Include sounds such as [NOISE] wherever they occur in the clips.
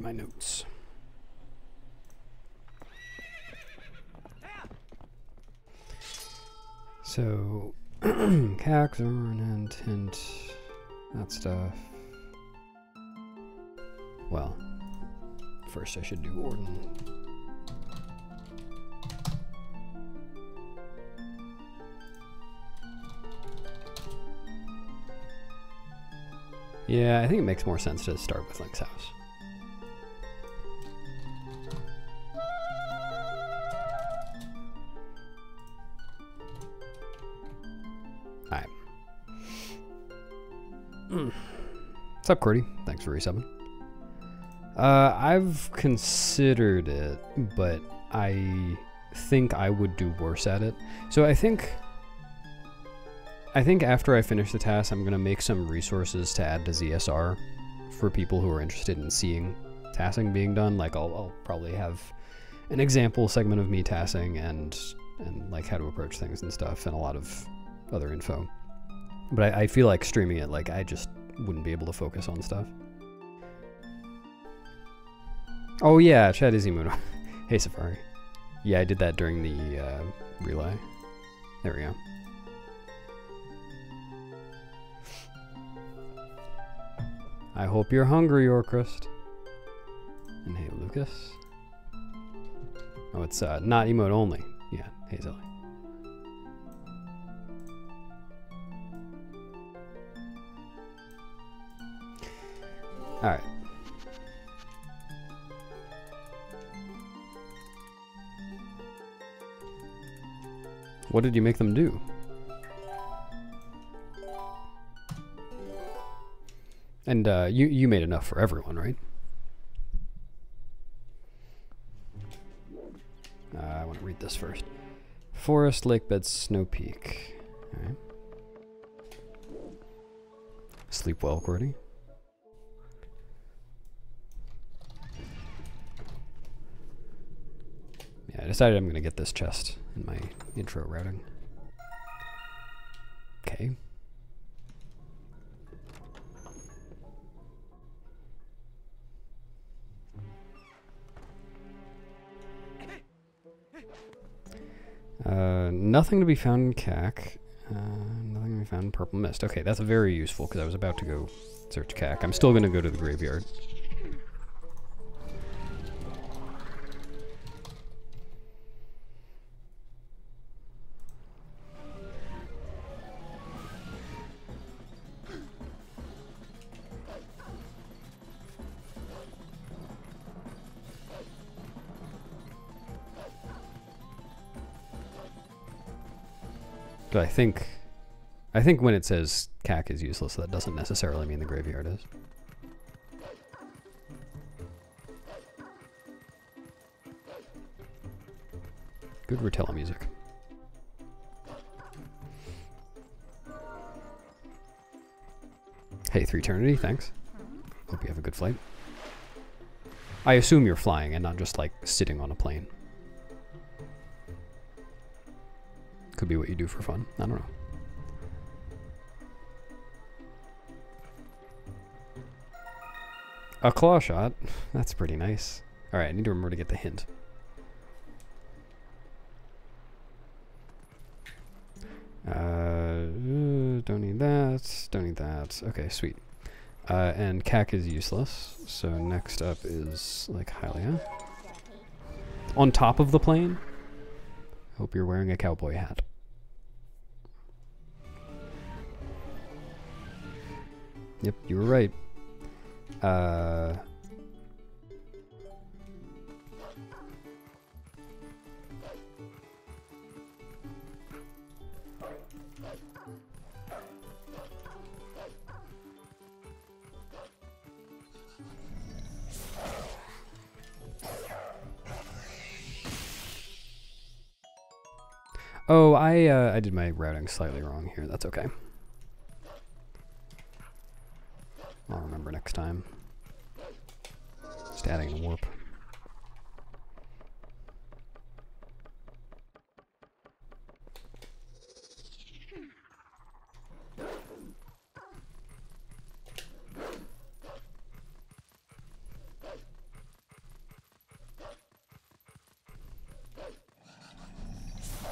My notes. So, [CLEARS THROAT] Zorn, and hint, that stuff. Well, first I should do Ordon. Yeah, I think it makes more sense to start with Link's house. Up, Cordy? Thanks for resubbing. Uh, I've considered it, but I think I would do worse at it. So I think I think after I finish the task, I'm going to make some resources to add to ZSR for people who are interested in seeing tasking being done. Like I'll, I'll probably have an example segment of me TASing and and like how to approach things and stuff and a lot of other info. But I, I feel like streaming it, like I just wouldn't be able to focus on stuff. Oh yeah, Chad Izimuno. [LAUGHS] hey Safari. Yeah, I did that during the uh, relay. There we go. I hope you're hungry, Orchrist. And hey, Lucas. Oh, it's uh, not emote only. Yeah, hey. Alright. What did you make them do? And uh, you you made enough for everyone, right? Uh, I want to read this first. Forest, lake bed, snow peak. Sleep well, Cordy. Decided I'm gonna get this chest in my intro routing. Okay. Uh, nothing to be found in CAC. Uh, nothing to be found in Purple Mist. Okay, that's very useful because I was about to go search CAC. I'm still going to go to the graveyard. I think, I think when it says CAC is useless, that doesn't necessarily mean the graveyard is. Good Rotella music. Hey, Three Eternity, thanks. Hope you have a good flight. I assume you're flying and not just like sitting on a plane. Be what you do for fun. I don't know. A claw shot. [LAUGHS] That's pretty nice. Alright, I need to remember to get the hint. Uh, don't need that. Don't need that. Okay, sweet. Uh, and CAC is useless. So next up is Lake Hylia. On top of the plane. Hope you're wearing a cowboy hat. Yep, you were right. Uh, Oh, I uh, I did my routing slightly wrong here. That's okay. next time. Just adding a warp.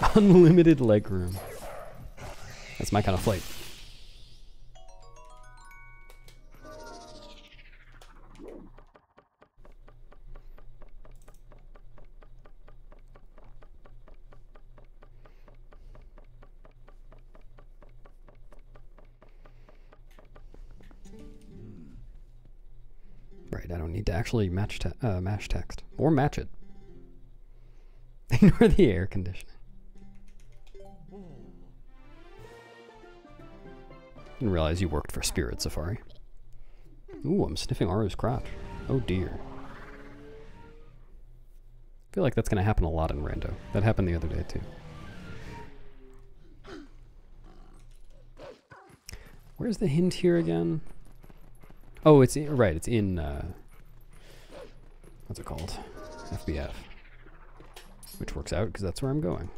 [LAUGHS] Unlimited legroom. That's my kind of flight. Actually match te uh, mash text or match it. [LAUGHS] Ignore the air conditioning. Didn't realize you worked for Spirit Safari. Ooh, I'm sniffing Aru's crotch. Oh dear. I feel like that's gonna happen a lot in Rando. That happened the other day too. Where's the hint here again? Oh, it's in, right. It's in uh, what's it called? FBF, which works out because that's where I'm going.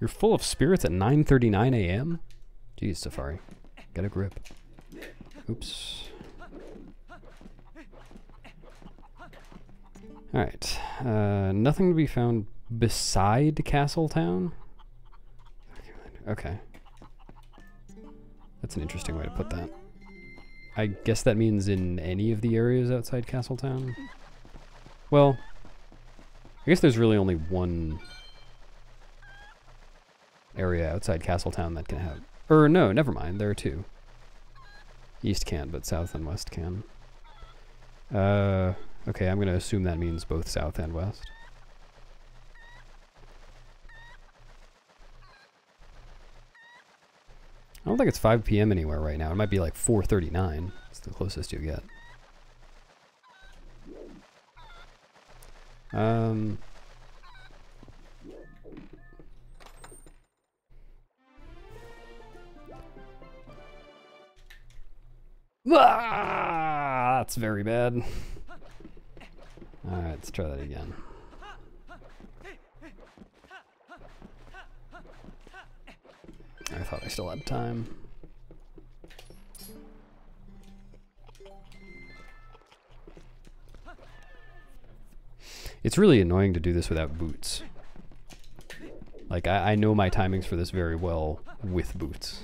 You're full of spirits at 9:39 a.m. Jeez, Safari, get a grip. Oops. All right. Uh, nothing to be found beside Castletown. Okay. That's an interesting way to put that. I guess that means in any of the areas outside Castletown? Well, I guess there's really only one area outside Castletown that can have... Or no, never mind, there are two. East can, but south and west can. Uh, okay, I'm going to assume that means both south and west. I don't think it's 5 p.m. anywhere right now. It might be like 4.39. It's the closest you get. Um... Ah, that's very bad. Alright, let's try that again. I thought I still had time. It's really annoying to do this without boots. Like, I, I know my timings for this very well with boots.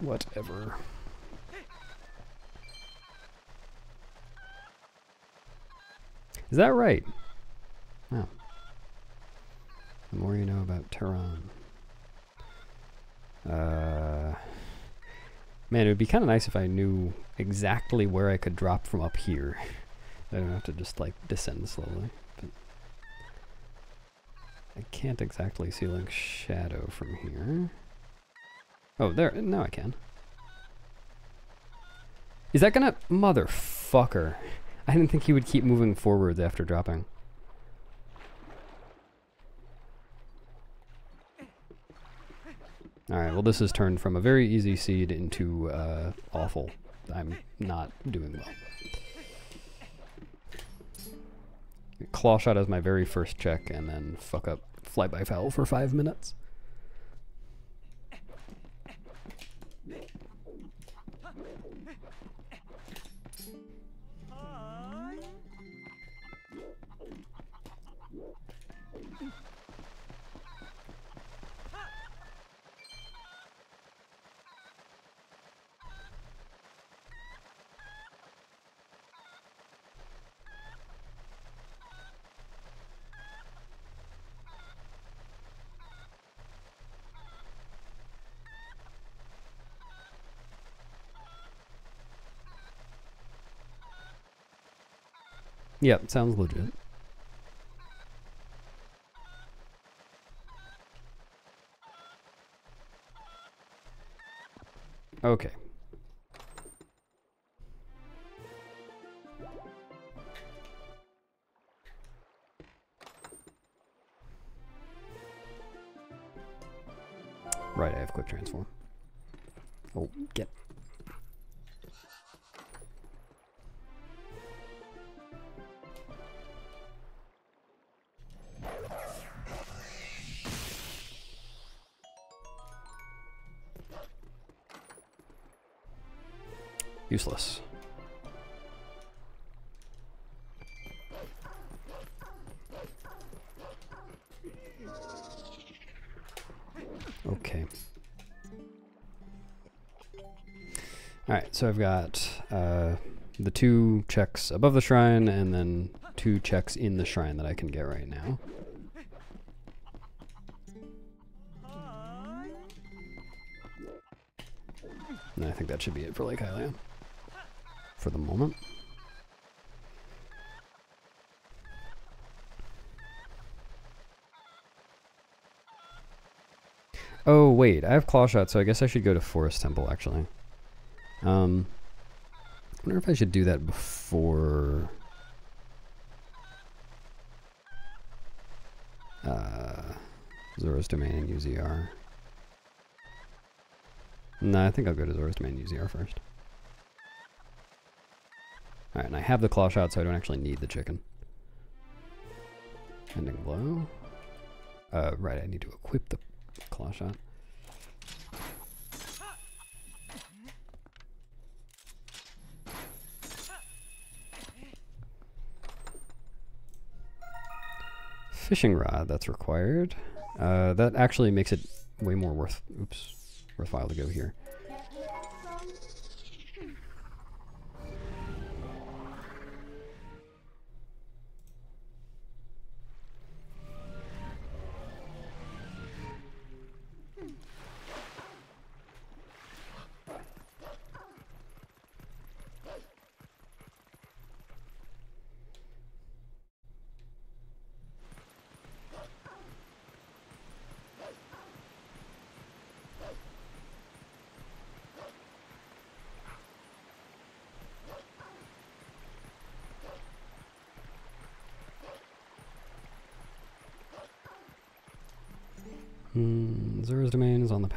Whatever. Is that right? The more you know about Tehran. Uh, man, it would be kind of nice if I knew exactly where I could drop from up here. [LAUGHS] I don't have to just like descend slowly. But I can't exactly see like shadow from here. Oh, there. Now I can. Is that gonna... Motherfucker. [LAUGHS] I didn't think he would keep moving forwards after dropping. Alright, well this has turned from a very easy seed into uh, awful. I'm not doing well. Claw shot as my very first check and then fuck up fly by fowl for five minutes. Yep, sounds legit. Okay. Useless. Okay. Alright, so I've got uh, the two checks above the shrine and then two checks in the shrine that I can get right now. And I think that should be it for Lake Hylia. For the moment. Oh, wait, I have claw shot, so I guess I should go to Forest Temple, actually. Um, I wonder if I should do that before... Uh, Zora's Domain and UZR. No, I think I'll go to Zora's Domain and UZR first. Alright, and I have the claw shot, so I don't actually need the chicken. Ending blow. Uh, right, I need to equip the claw shot. Fishing rod, that's required. Uh, that actually makes it way more worth, oops, worthwhile to go here.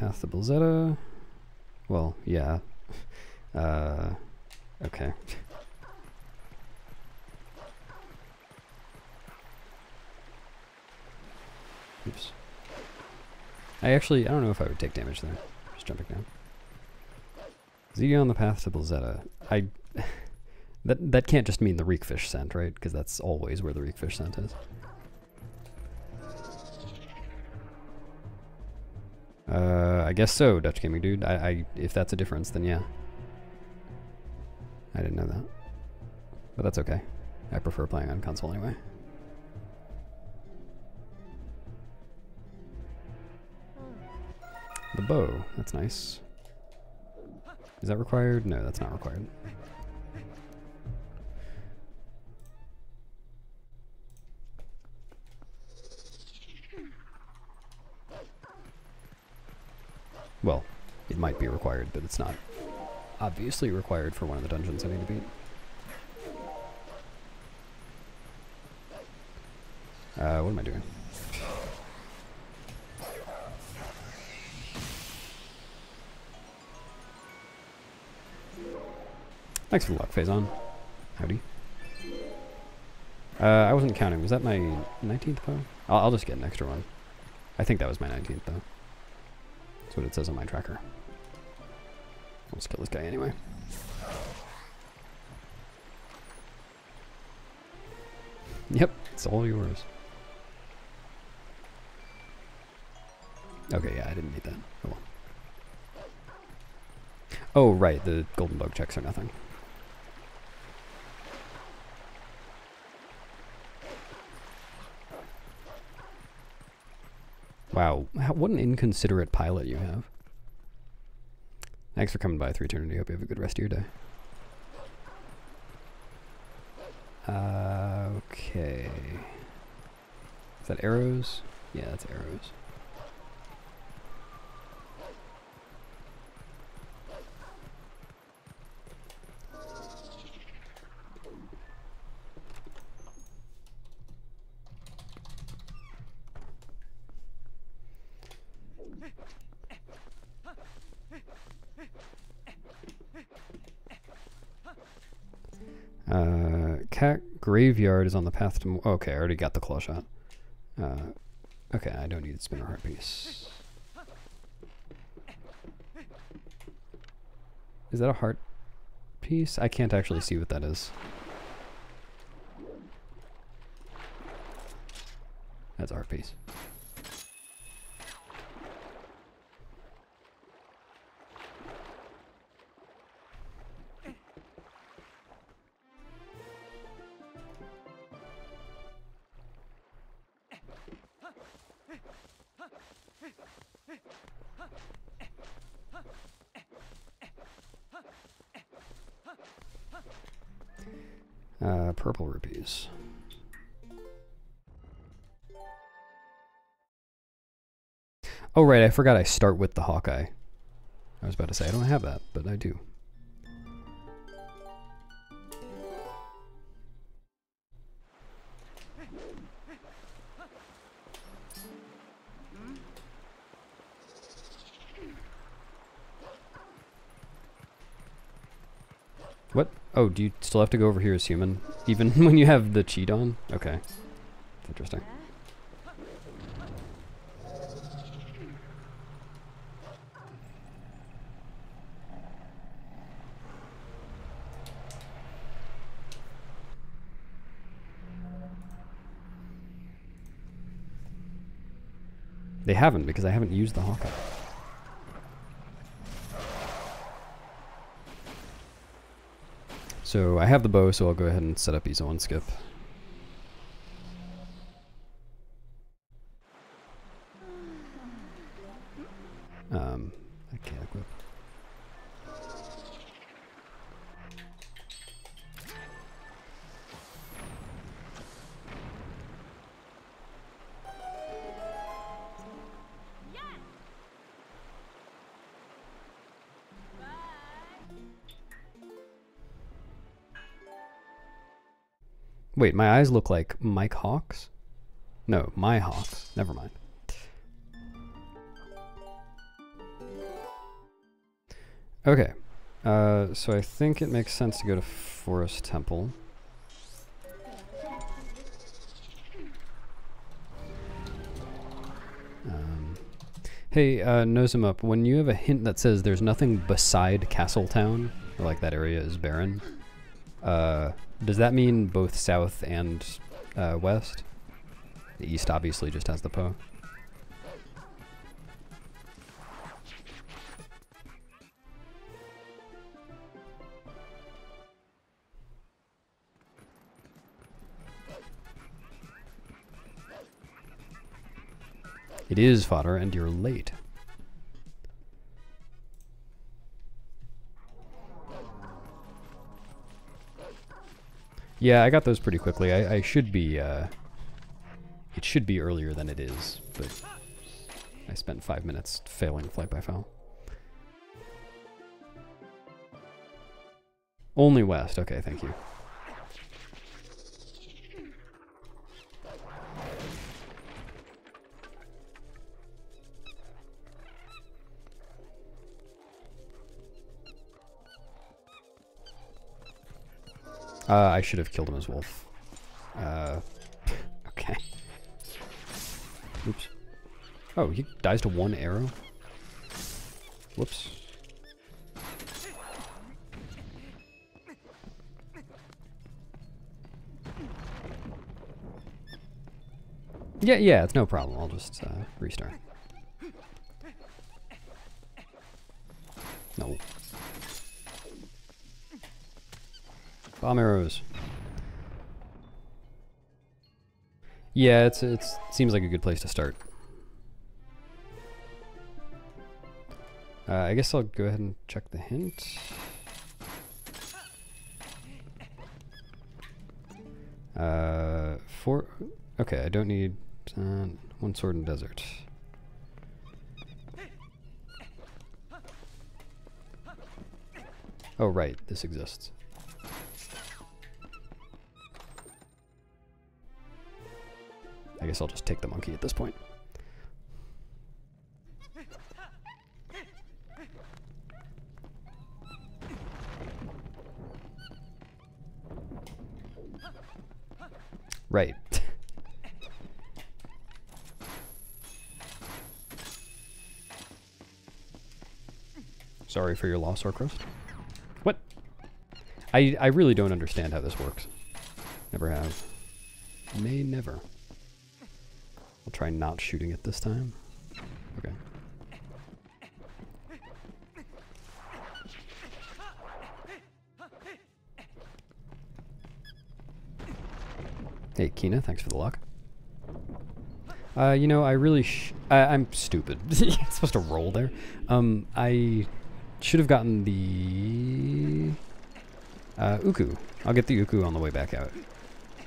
Path to Belzetta. Well, yeah. [LAUGHS] Uh, okay. [LAUGHS] Oops. I actually, I don't know if I would take damage there. Just jumping down. Ziga on the path to Belzetta. I... [LAUGHS] that, that can't just mean the reekfish scent, right? Because that's always where the reekfish scent is. Guess so, Dutch Gaming Dude. I, I, if that's a difference, then yeah. I didn't know that. But that's okay. I prefer playing on console anyway. The bow, that's nice. Is that required? No, that's not required. Required, but it's not obviously required for one of the dungeons I need to beat. Uh, what am I doing? Thanks for the luck, Phazon. Howdy. Uh, I wasn't counting. Was that my 19th bow? I'll, I'll just get an extra one. I think that was my 19th, though. That's what it says on my tracker. Let's kill this guy anyway. Yep, it's all yours. Okay, yeah, I didn't need that. Oh well. Oh, right, the golden bug checks are nothing. Wow, what an inconsiderate pilot you have. Thanks for coming by, Three Eternity. Hope you have a good rest of your day. Uh, okay. Is that arrows? Yeah, that's arrows. Graveyard is on the path to. okay, I already got the claw shot. Uh, okay, I don't need spinner heart piece. Is that a heart piece? I can't actually see what that is. That's a heart piece. Uh, purple rupees. Oh, right, I forgot I start with the Hawkeye. I was about to say, I don't have that, but I do. Oh, do you still have to go over here as human? Even [LAUGHS] when you have the cheat on? Okay. Interesting. They haven't because I haven't used the Hawkeye. So I have the bow, so I'll go ahead and set up Ezo and skip. My eyes look like Mike Hawks? No, my Hawks. Never mind. Okay. Uh, so I think it makes sense to go to Forest Temple. Um, hey, uh, up. When you have a hint that says there's nothing beside Castletown, or like that area is barren, uh, does that mean both south and uh, west? The east obviously just has the Poe. It is fodder, and you're late. Yeah, I got those pretty quickly. I, I should be, uh, it should be earlier than it is, but I spent five minutes failing flight by fowl. Only west. Okay, thank you. Uh, I should have killed him as wolf. Uh, okay. Oops. Oh, he dies to one arrow? Whoops. Yeah, yeah, it's no problem. I'll just uh, restart. No. Bomb arrows. Yeah, it's it's seems like a good place to start. Uh, I guess I'll go ahead and check the hint. Uh, four. Okay, I don't need uh, one sword in desert. Oh right, this exists. I guess I'll just take the monkey at this point. Right. Sorry for your loss, Orcrost. What? I, I really don't understand how this works. Never have. May never. Try not shooting it this time. Okay. Hey, Kina, thanks for the luck. Uh, you know, I really sh. I, am stupid. [LAUGHS] it's supposed to roll there. Um, I should have gotten the Uh, Uku. I'll get the Uku on the way back out.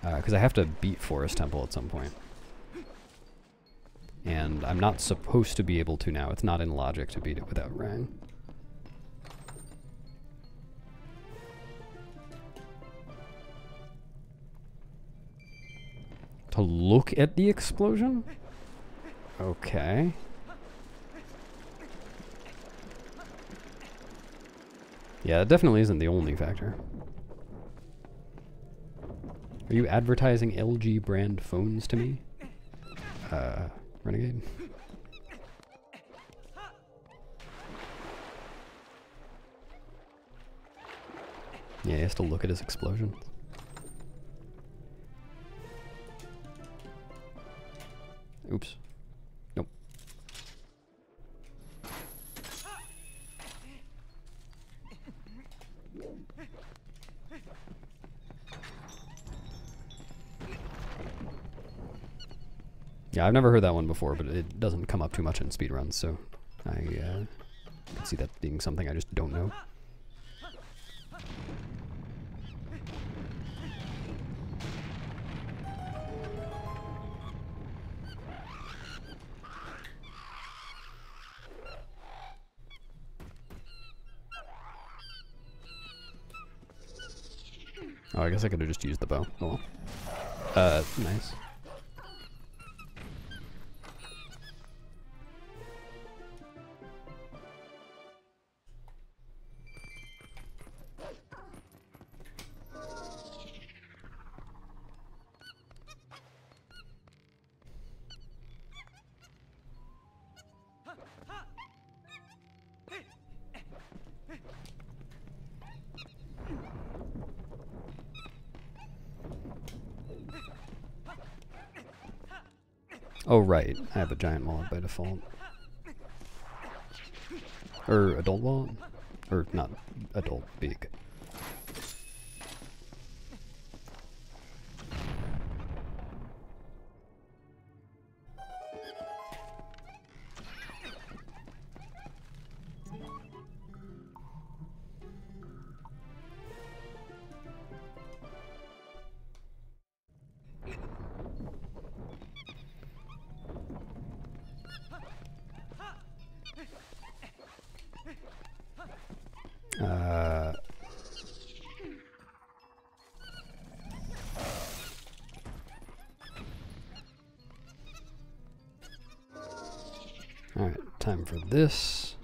Uh, Because I have to beat Forest Temple at some point. And I'm not supposed to be able to now. It's not in logic to beat it without Rang. To look at the explosion? Okay. Yeah, it definitely isn't the only factor. Are you advertising LG brand phones to me? Uh, Renegade? Yeah, he has to look at his explosions. Yeah, I've never heard that one before, but it doesn't come up too much in speedruns, so I uh, can see that being something I just don't know. Oh, I guess I could have just used the bow. Oh well. Uh, nice. Right. I have a giant wallet by default. Or adult wallet? Or not adult, big. This.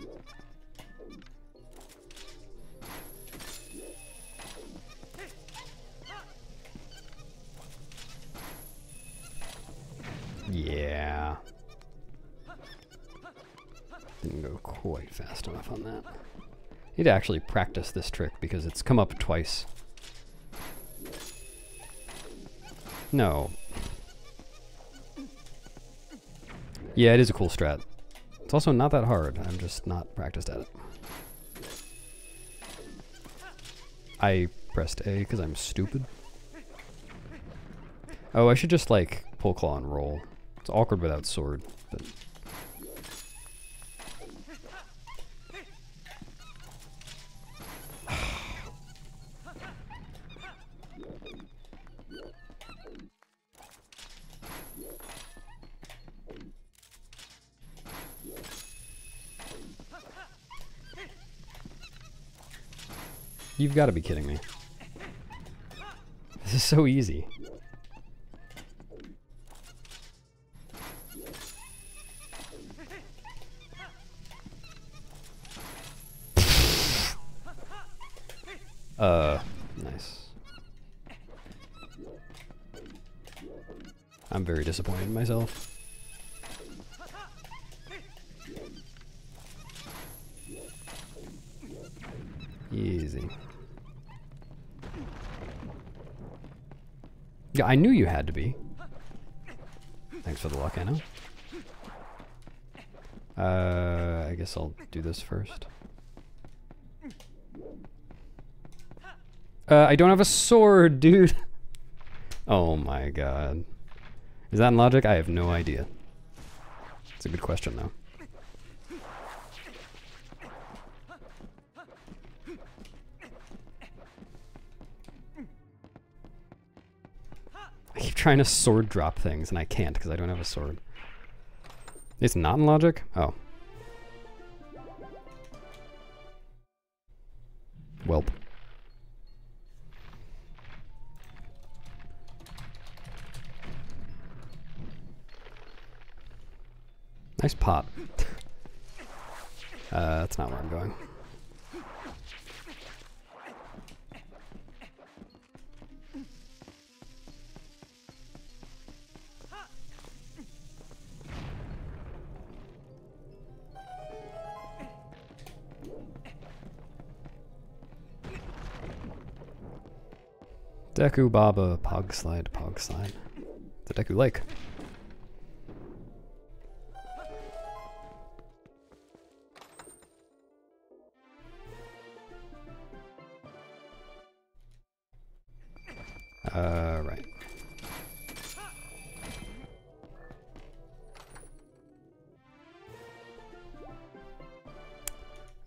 Yeah. Didn't go quite fast enough on that. Need to actually practice this trick because it's come up twice. No. Yeah, it is a cool strat. It's also not that hard. I'm just not practiced at it. I pressed A because I'm stupid. Oh, I should just like pull claw and roll. It's awkward without sword, You've got to be kidding me. This is so easy. Uh, nice. I'm very disappointed in myself. Easy. I knew you had to be. Thanks for the luck, I know. Uh, I guess I'll do this first. Uh, I don't have a sword, [LAUGHS] dude. oh my god. Is that in logic? I have no idea. It's a good question, though. Trying to sword drop things, and I can't because I don't have a sword. It's not in logic? Oh. Welp. Nice pot. [LAUGHS] uh, that's not where I'm going. Deku Baba, Pog Slide, Pog Slide. The Deku Like. Uh, right.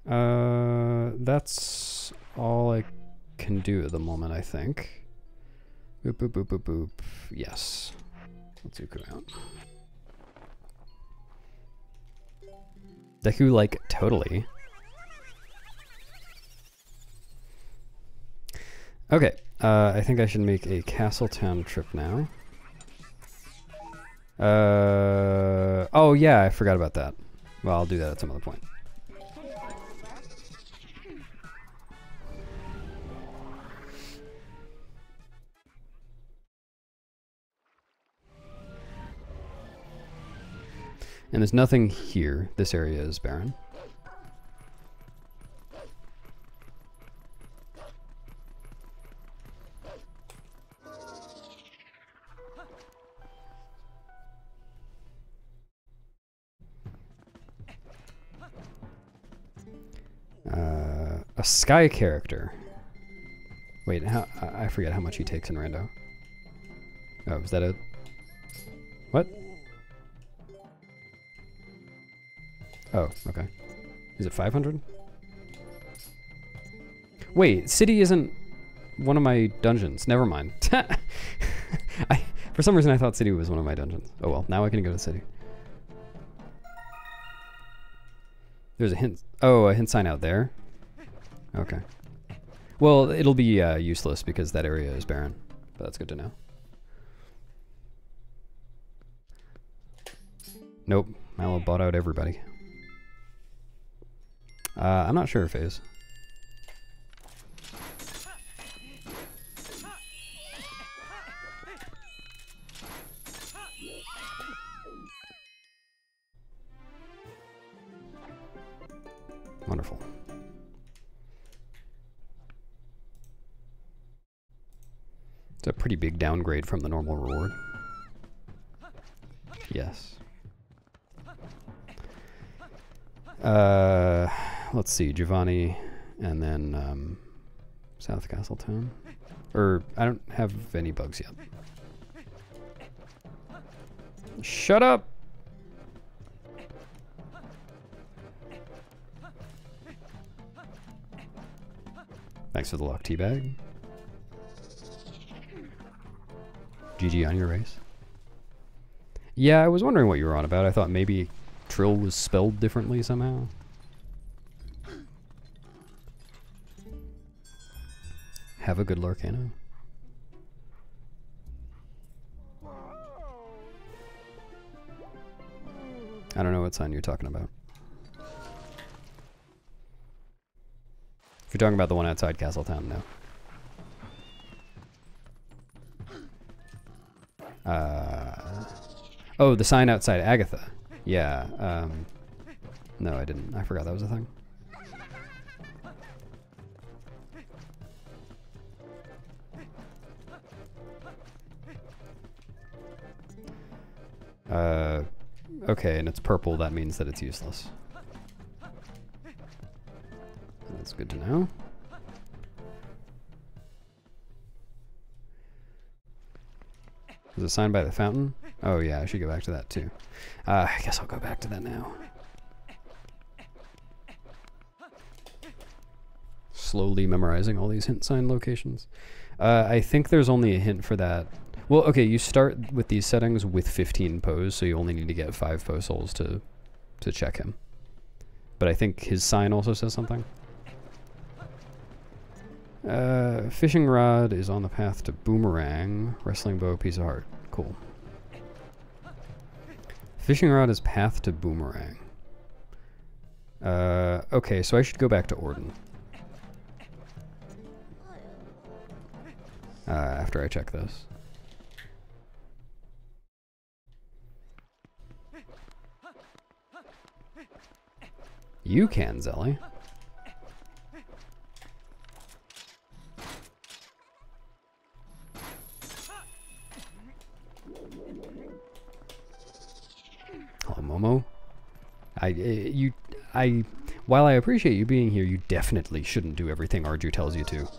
Uh, that's all I can do at the moment, I think. Boop, boop, boop, boop. Yes. Let's zoom out. Deku, like, totally. Okay, uh, I think I should make a Castletown trip now. Uh, oh yeah, I forgot about that. Well, I'll do that at some other point. And there's nothing here. This area is barren. Uh, a sky character. Wait, how, I forget how much he takes in rando. Oh, is that a... Oh, okay. Is it 500? Wait, city isn't one of my dungeons. Never mind. [LAUGHS] I, for some reason I thought city was one of my dungeons. Oh well, now I can go to city. There's a hint. Oh, a hint sign out there. Okay. Well, it'll be uh, useless because that area is barren. But that's good to know. Nope. Malo bought out everybody. Uh, I'm not sure if it is. Wonderful. It's a pretty big downgrade from the normal reward. Yes. Uh, let's see, Giovanni, and then um, South Castletown. Or, I don't have any bugs yet. Shut up! Thanks for the lock teabag. GG on your race. Yeah, I was wondering what you were on about. I thought maybe Trill was spelled differently somehow. Have a good Lorcano. I don't know what sign you're talking about. If you're talking about the one outside Castletown, no. Uh, oh, the sign outside Agatha. Yeah. Um, no, I didn't. I forgot that was a thing. Okay, and it's purple. That means that it's useless. That's good to know. Is it signed by the fountain? Oh yeah, I should go back to that too. Uh, I guess I'll go back to that now. Slowly memorizing all these hint sign locations. Uh, I think there's only a hint for that. Well, okay, you start with these settings with 15 Poes, so you only need to get 5 Poe souls to, to check him. But I think his sign also says something. Uh, fishing rod is on the path to boomerang. Wrestling Bo, piece of heart. Cool. Fishing rod is path to boomerang. Uh, okay, so I should go back to Ordon. Uh, after I check this. You can, Zelly. Hello, Momo. I, uh, you, I, while I appreciate you being here, you definitely shouldn't do everything Arju tells you to.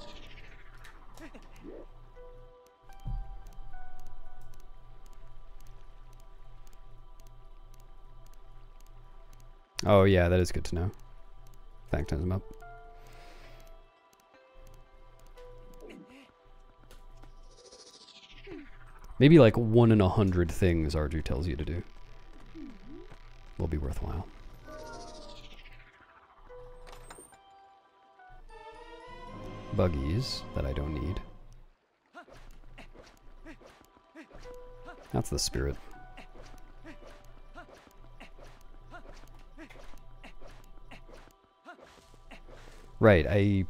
Oh yeah, that is good to know. Thanks, him up. Maybe like one in a hundred things Arju tells you to do will be worthwhile. Buggies that I don't need. That's the spirit. Right, I...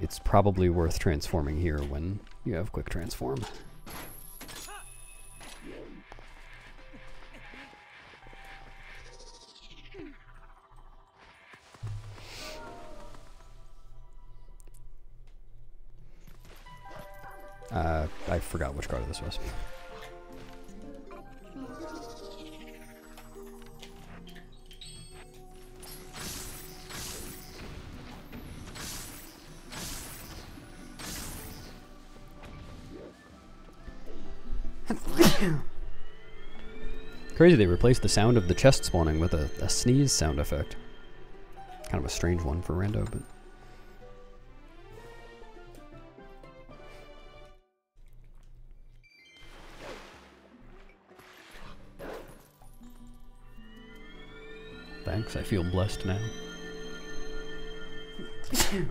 It's probably worth transforming here when you have quick transform. Uh, I forgot which card this was. Crazy they replaced the sound of the chest spawning with a, a sneeze sound effect. Kind of a strange one for Rando, but... Thanks, I feel blessed now.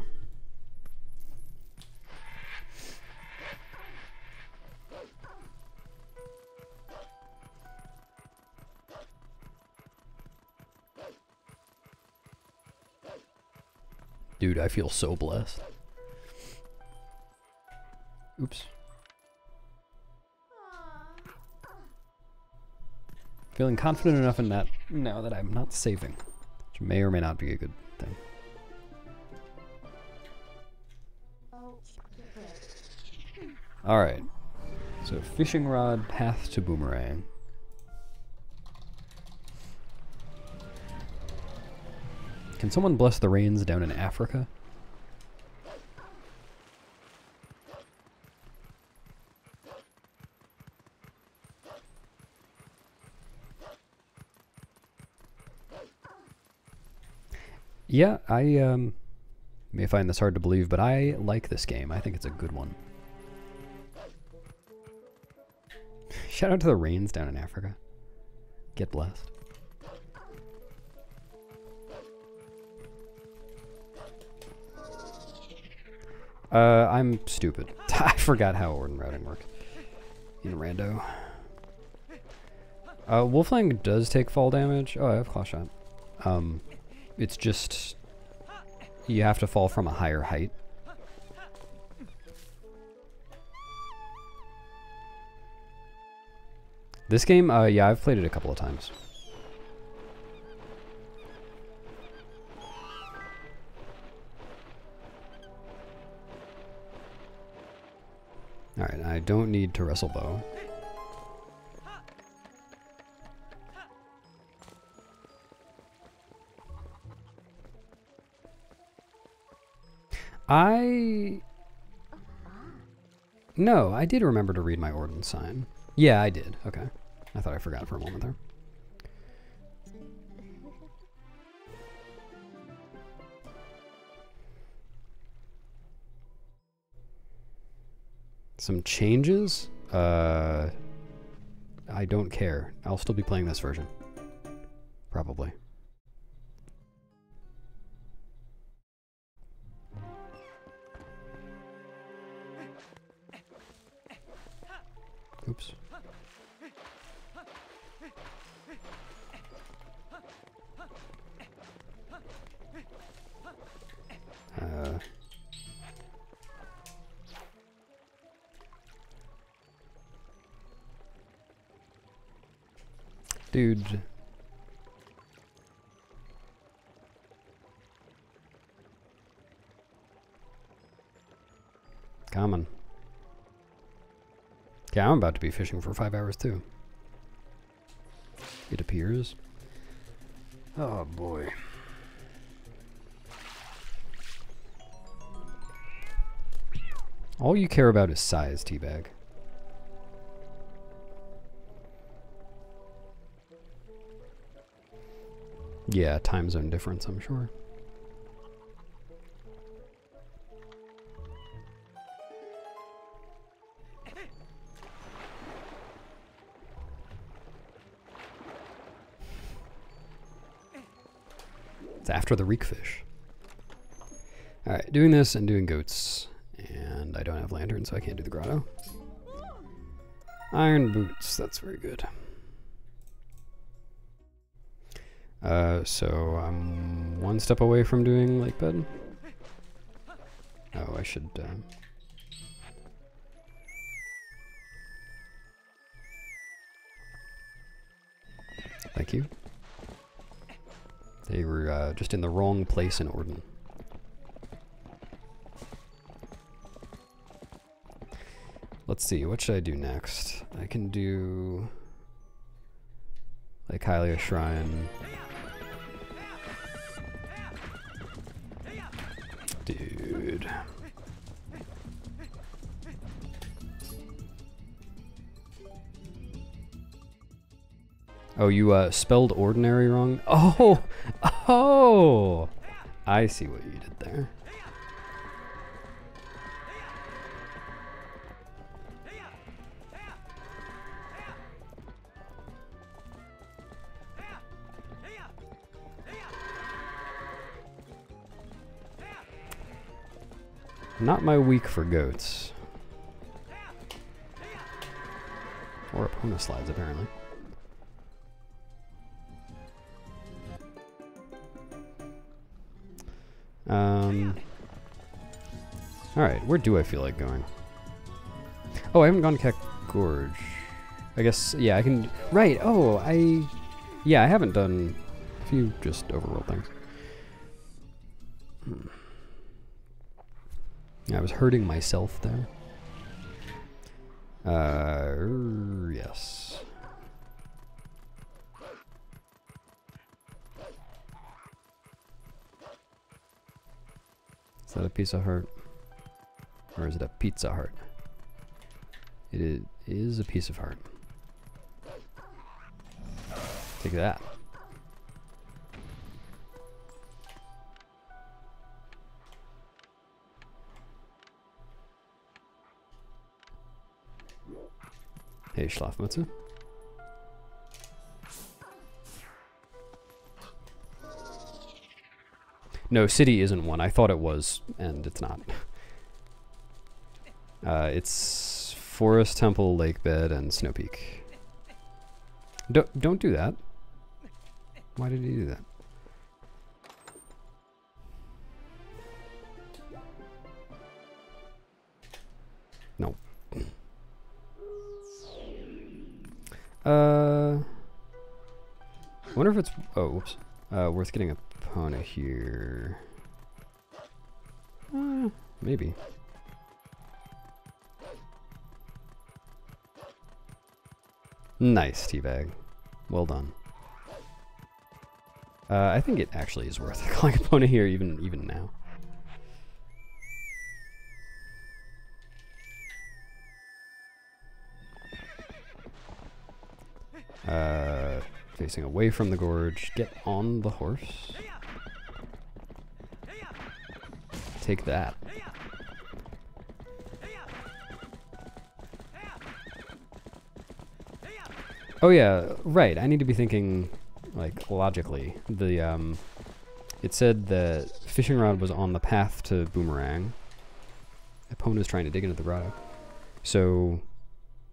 [LAUGHS] Dude, I feel so blessed. Oops. Feeling confident enough in that now that I'm not saving, which may or may not be a good thing. Alright. So, fishing rod, path to boomerang. Can someone bless the rains down in Africa? Yeah, I um, may find this hard to believe, but I like this game. I think it's a good one. [LAUGHS] Shout out to the rains down in Africa. Get blessed. Uh, I'm stupid. [LAUGHS] I forgot how Ordon routing works in Rando. Uh, Wolf Link does take fall damage. Oh, I have Claw Shot. Um, it's just you have to fall from a higher height. This game, uh, yeah, I've played it a couple of times. I don't need to wrestle Bo. I... No, I did remember to read my ordnance sign. Yeah, I did. Okay. I thought I forgot for a moment there. Some changes? Uh, I don't care. I'll still be playing this version. Probably. Oops. Dude. Coming. Yeah, I'm about to be fishing for five hours too. It appears. Oh boy. All you care about is size, teabag. Yeah, time zone difference, I'm sure. It's after the reek fish. Alright, doing this and doing goats. And I don't have lantern, so I can't do the grotto. Iron boots, that's very good. Uh, so I'm one step away from doing lake bed. Oh, I should. Um, thank you. They were uh, just in the wrong place in Ordon. Let's see, what should I do next? I can do like Hylia Shrine. Oh, you uh, spelled ordinary wrong? Oh! Oh! I see what you did there. Not my week for goats. Or opponent slides, apparently. Um. Alright, where do I feel like going? Oh, I haven't gone to Keck Gorge. I guess, yeah, I can... Right, oh, I... Yeah, I haven't done a few just overworld things. Hmm. I was hurting myself there. Uh, yes. Is that a piece of heart? Or is it a pizza heart? It is a piece of heart. Take that. Hey, Schlafmütze. No, city isn't one. I thought it was, and it's not. Uh, it's Forest Temple, Lake Bed, and Snow Peak. Don't, don't do that. Why did he do that? No. Uh, I wonder if it's oh, whoops, uh, worth getting a Pona here. Uh, maybe. Nice teabag. Well done. Uh, I think it actually is worth [LAUGHS] calling Epona here even even now. Uh, facing away from the gorge. Get on the horse. Take that. Oh yeah, right. I need to be thinking like logically. The um, it said that fishing rod was on the path to boomerang. Epona is trying to dig into the grotto, so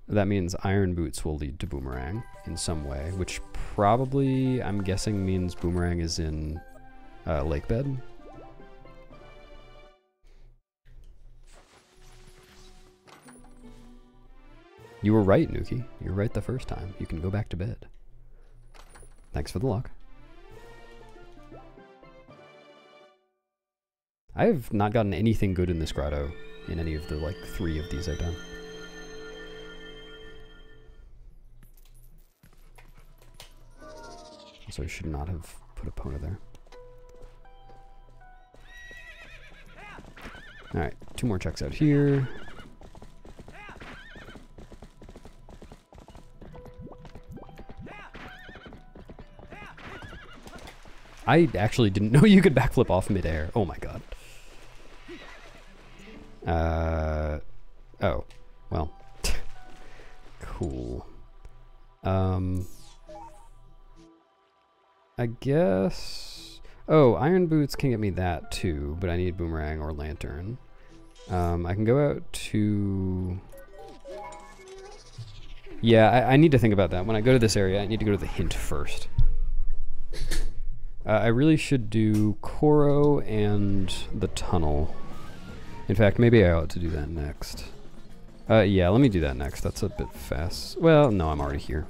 that means iron boots will lead to boomerang in some way, which probably I'm guessing means boomerang is in uh, lake bed. You were right, Nuki. You were right the first time. You can go back to bed. Thanks for the luck. I have not gotten anything good in this grotto in any of the, like, three of these I've done. So I should not have put Epona there. Alright, two more checks out here. I actually didn't [LAUGHS] know you could backflip off midair. Oh my god. Uh, oh, well. [LAUGHS] cool. Um, I guess... Oh, iron boots can get me that too, but I need boomerang or lantern. Um, I can go out to... Yeah, I, I need to think about that. When I go to this area, I need to go to the hint first. Uh, I really should do Coro and the tunnel. In fact, maybe I ought to do that next. Uh, yeah, let me do that next. That's a bit fast. Well, no, I'm already here.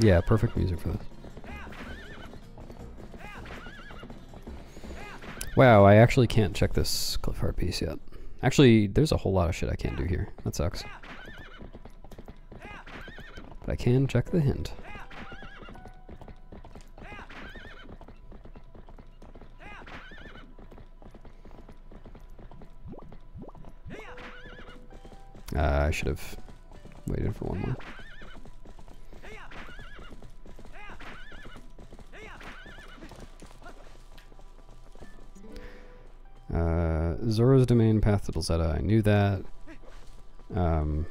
Yeah, perfect music for this. Wow, I actually can't check this Cliffheart piece yet. Actually, there's a whole lot of shit I can't do here. That sucks. But I can check the hint. Uh, I should have waited for one more. Zora's Domain, Path to Belzetta, I knew that. Um,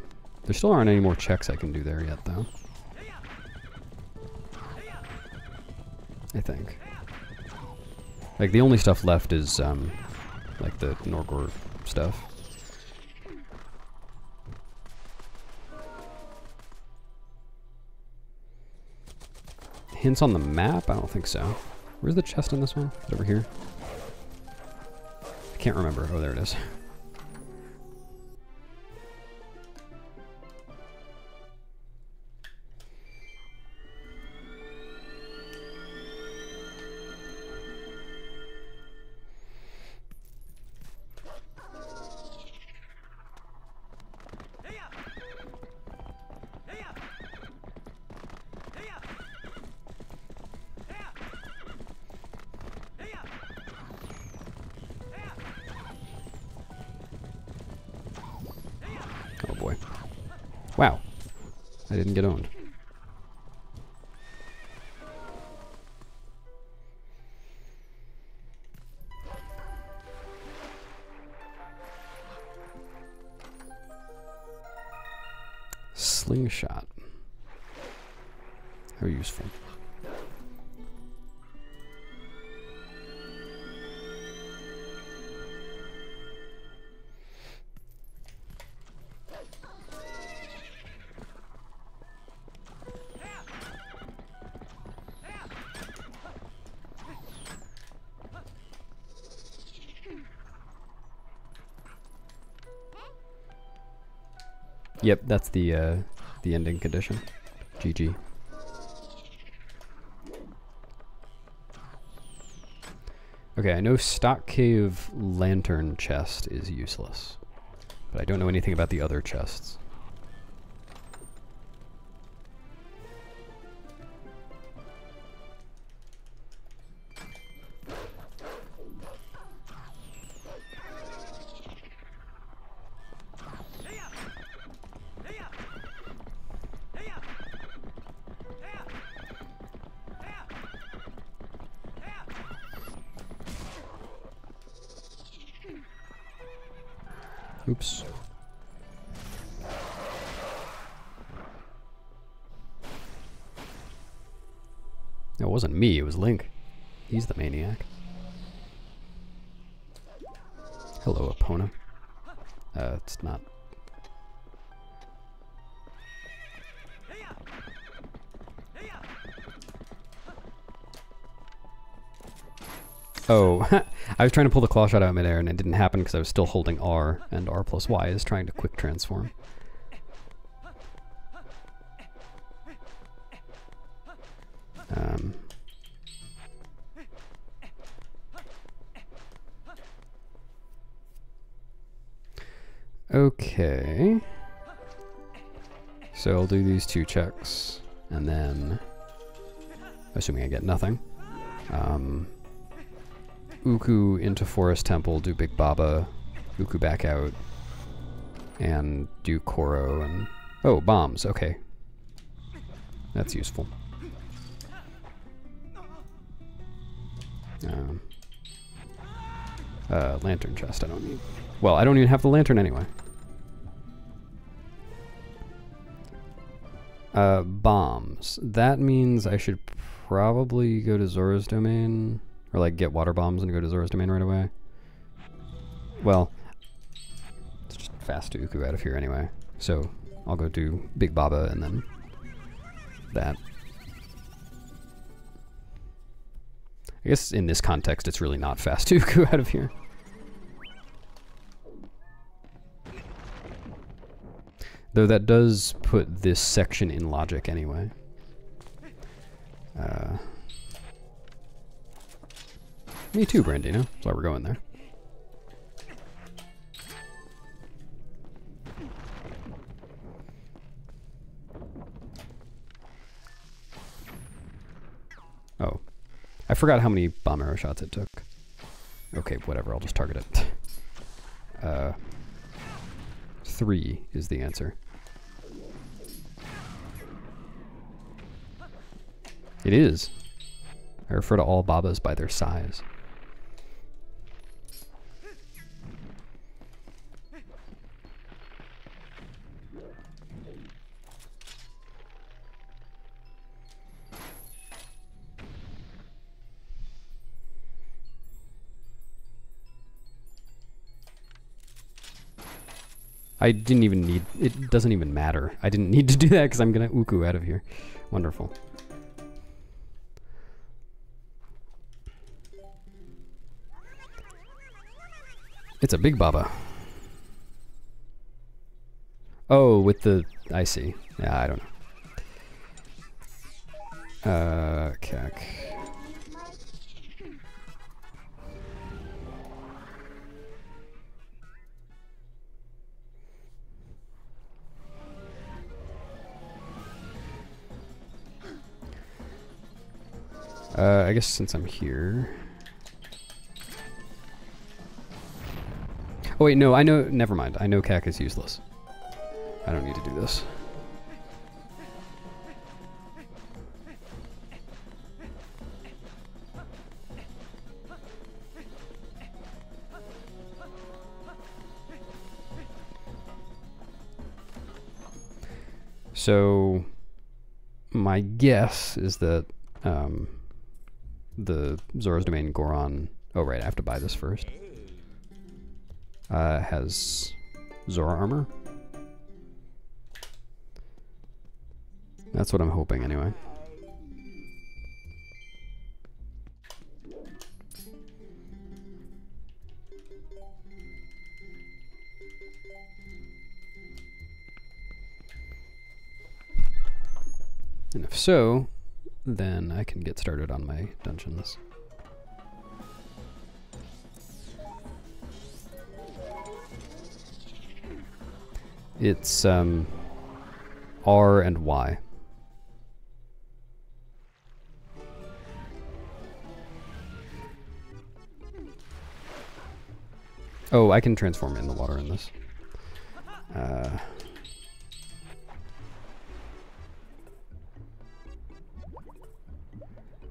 there still aren't any more checks I can do there yet, though. I think. Like, the only stuff left is, um, like the Norgor stuff. Hints on the map? I don't think so. Where's the chest in this one? Is over here? Can't remember. Oh, there it is. Yep, that's the uh, the ending condition. GG. Okay, I know Stock Cave Lantern chest is useless, but I don't know anything about the other chests. Trying to pull the claw shot out of midair and it didn't happen because I was still holding R, and R plus Y is trying to quick transform. Um, okay. So I'll do these two checks, and then, assuming I get nothing, um, Ooccoo into Forest Temple, do Big Baba, Ooccoo back out, and do Coro and... Oh, bombs, okay. That's useful. Um, uh, lantern chest I don't need. Well, I don't even have the lantern anyway. Uh, bombs. That means I should probably go to Zora's domain, or like get water bombs and go to Zora's domain right away. Well, it's just fast to Ooccoo out of here anyway. So I'll go do Big Baba and then that. I guess in this context, it's really not fast [LAUGHS] to go out of here. Though that does put this section in logic anyway. Me too, Brandino. That's why we're going there. Oh. I forgot how many bomb arrow shots it took. Okay, whatever, I'll just target it. Uh, three is the answer. It is. I refer to all babas by their size. I didn't even need, it doesn't even matter. I didn't need to do that because I'm going to Ooccoo out of here. Wonderful. It's a big baba. Oh, with the, I see. Yeah, I don't know. Uh, cack. Uh, I guess since I'm here. Oh wait, no, I know, never mind. I know CAC is useless. I don't need to do this. So, my guess is that um, the Zora's Domain Goron. Oh, right, I have to buy this first. Uh, has Zora armor. That's what I'm hoping, anyway. And if so, then I can get started on my dungeons. It's um, R and Y. Oh, I can transform in the water in this. Uh,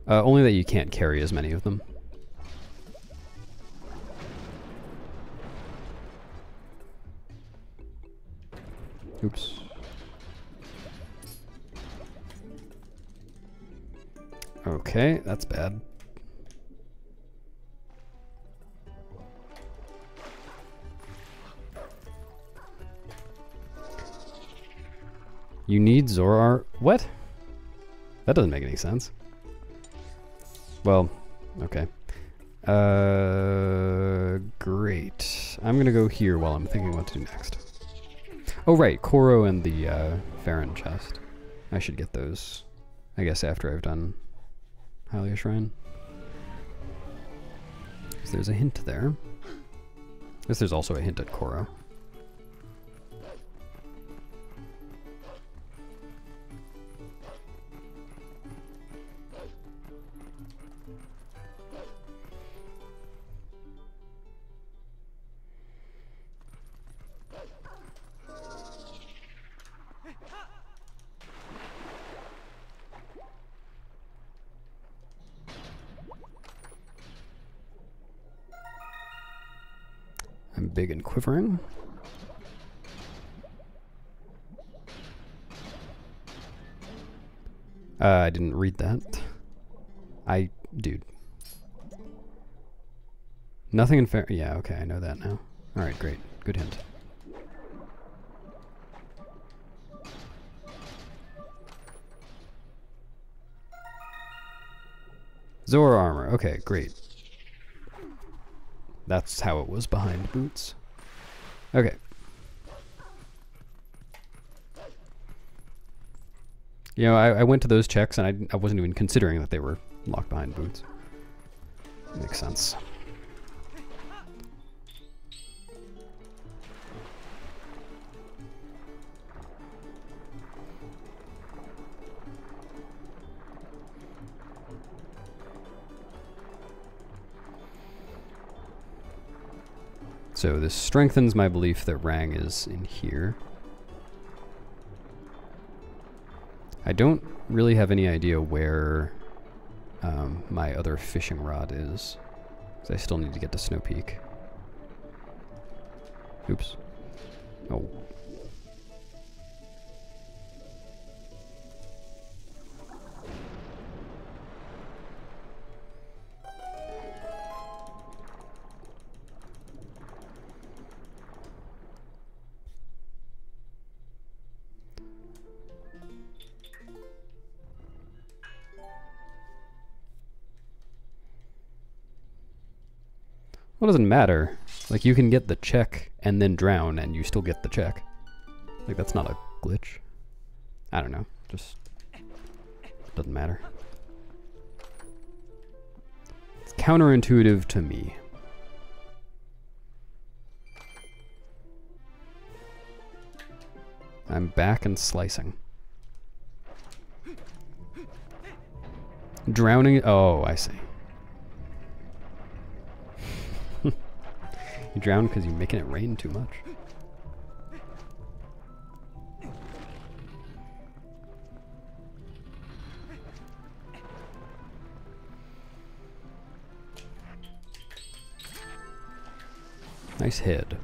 Uh, only that you can't carry as many of them. Oops. Okay, that's bad. You need Zorar. What? That doesn't make any sense. Well, okay. Uh, great. I'm gonna go here while I'm thinking what to do next. Oh, right, Coro and the uh, Faron chest. I should get those, I guess, after I've done Hylia Shrine. There's a hint there. I guess there's also a hint at Coro. Quivering. Uh, I didn't read that. I, dude. Nothing in fair. Yeah, okay, I know that now. Alright, great. Good hint. Zora armor. Okay, great. That's how it was behind boots. Okay. You know, I, I went to those checks and I, I wasn't even considering that they were locked behind boots. Makes sense. So this strengthens my belief that Rang is in here. I don't really have any idea where um, my other fishing rod is. I still need to get to Snow Peak. Oops. Oh. Well, it doesn't matter. Like, you can get the check and then drown, and you still get the check. Like, that's not a glitch. I don't know. Just doesn't matter. It's counterintuitive to me. I'm back and slicing. Drowning. Oh, I see. You drown because you're making it rain too much. Nice head.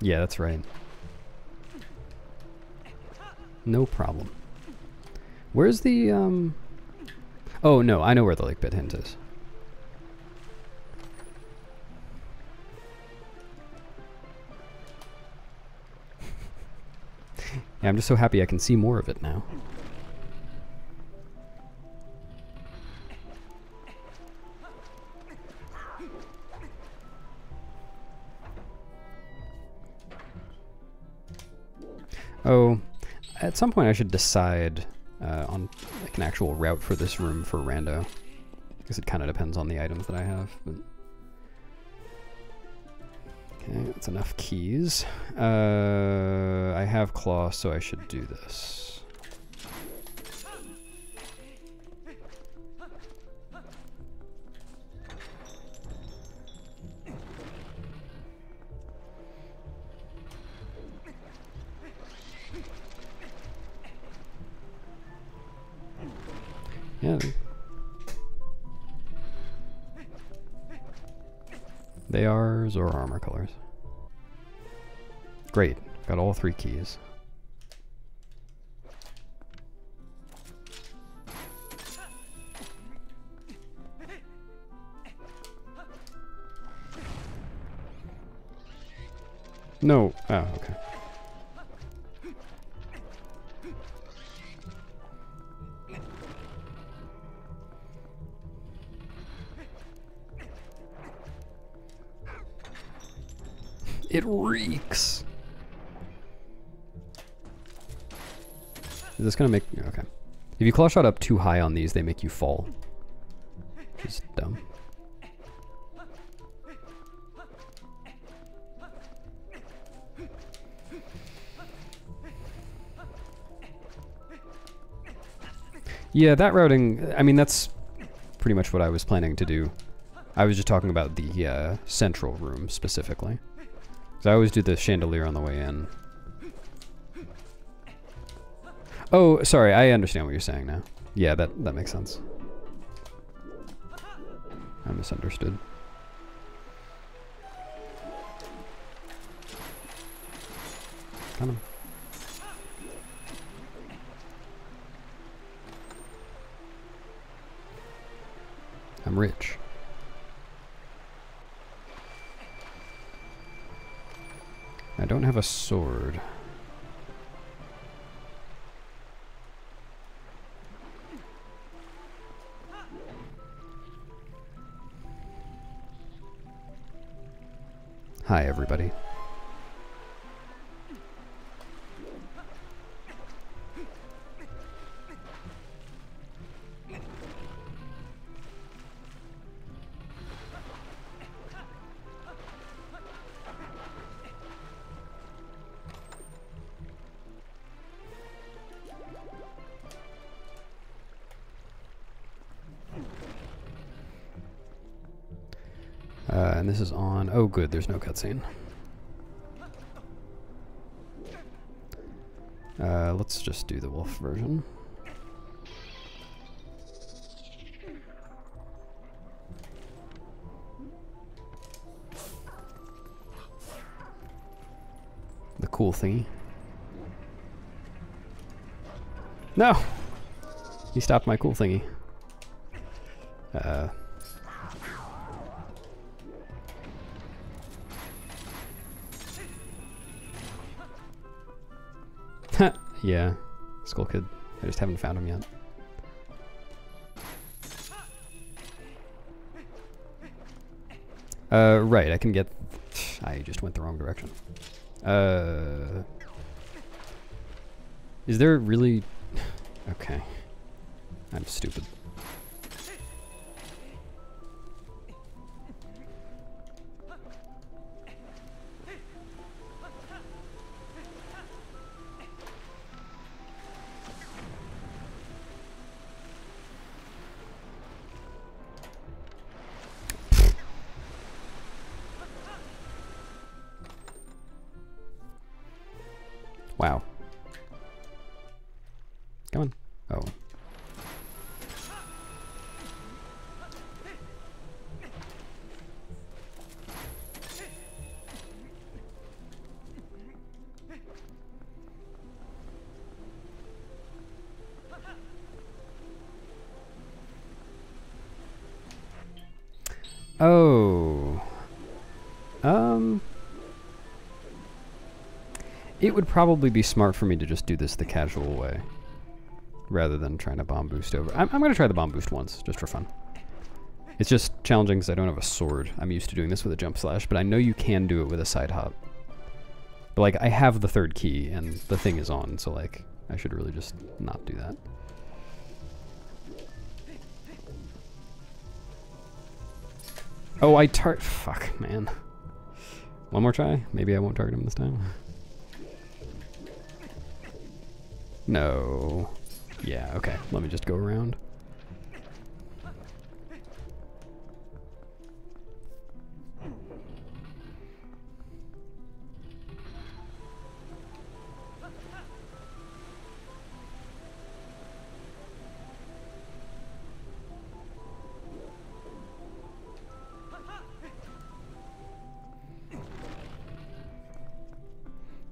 Yeah, that's right. No problem. Where's the, um... Oh, no, I know where the Lake Pit hint is. [LAUGHS] yeah, I'm just so happy I can see more of it now. Some point I should decide uh, on like an actual route for this room for rando. Because it kind of depends on the items that I have. But okay, that's enough keys. Uh, I have claw, so I should do this. Are Zora armor colors. Great. Got all three keys. No. Oh, okay. It reeks. Is this gonna make okay? If you claw shot up too high on these, they make you fall. Which is dumb. Yeah, that routing, I mean, that's pretty much what I was planning to do. I was just talking about the uh, central room specifically. Because I always do the chandelier on the way in. Oh, sorry, I understand what you're saying now. Yeah, that, that makes sense. I misunderstood. Got him. I'm rich. Don't have a sword. Hi, everybody. Is on. Oh, good. There's no cutscene. Uh, let's just do the wolf version. The cool thingy. No! He stopped my cool thingy. Uh. Yeah, Skull Kid. I just haven't found him yet. Uh, right, I can get... I just went the wrong direction. Uh... Is there really... [SIGHS] Okay. I'm stupid. Wow. Come on. Oh. It would probably be smart for me to just do this the casual way. Rather than trying to bomb boost over. I'm, I'm going to try the bomb boost once, just for fun. It's just challenging because I don't have a sword. I'm used to doing this with a jump slash, but I know you can do it with a side hop. But like, I have the third key, and the thing is on, so like, I should really just not do that. Oh, I tar- fuck, man. One more try? Maybe I won't target him this time. No. Yeah, okay. Let me just go around.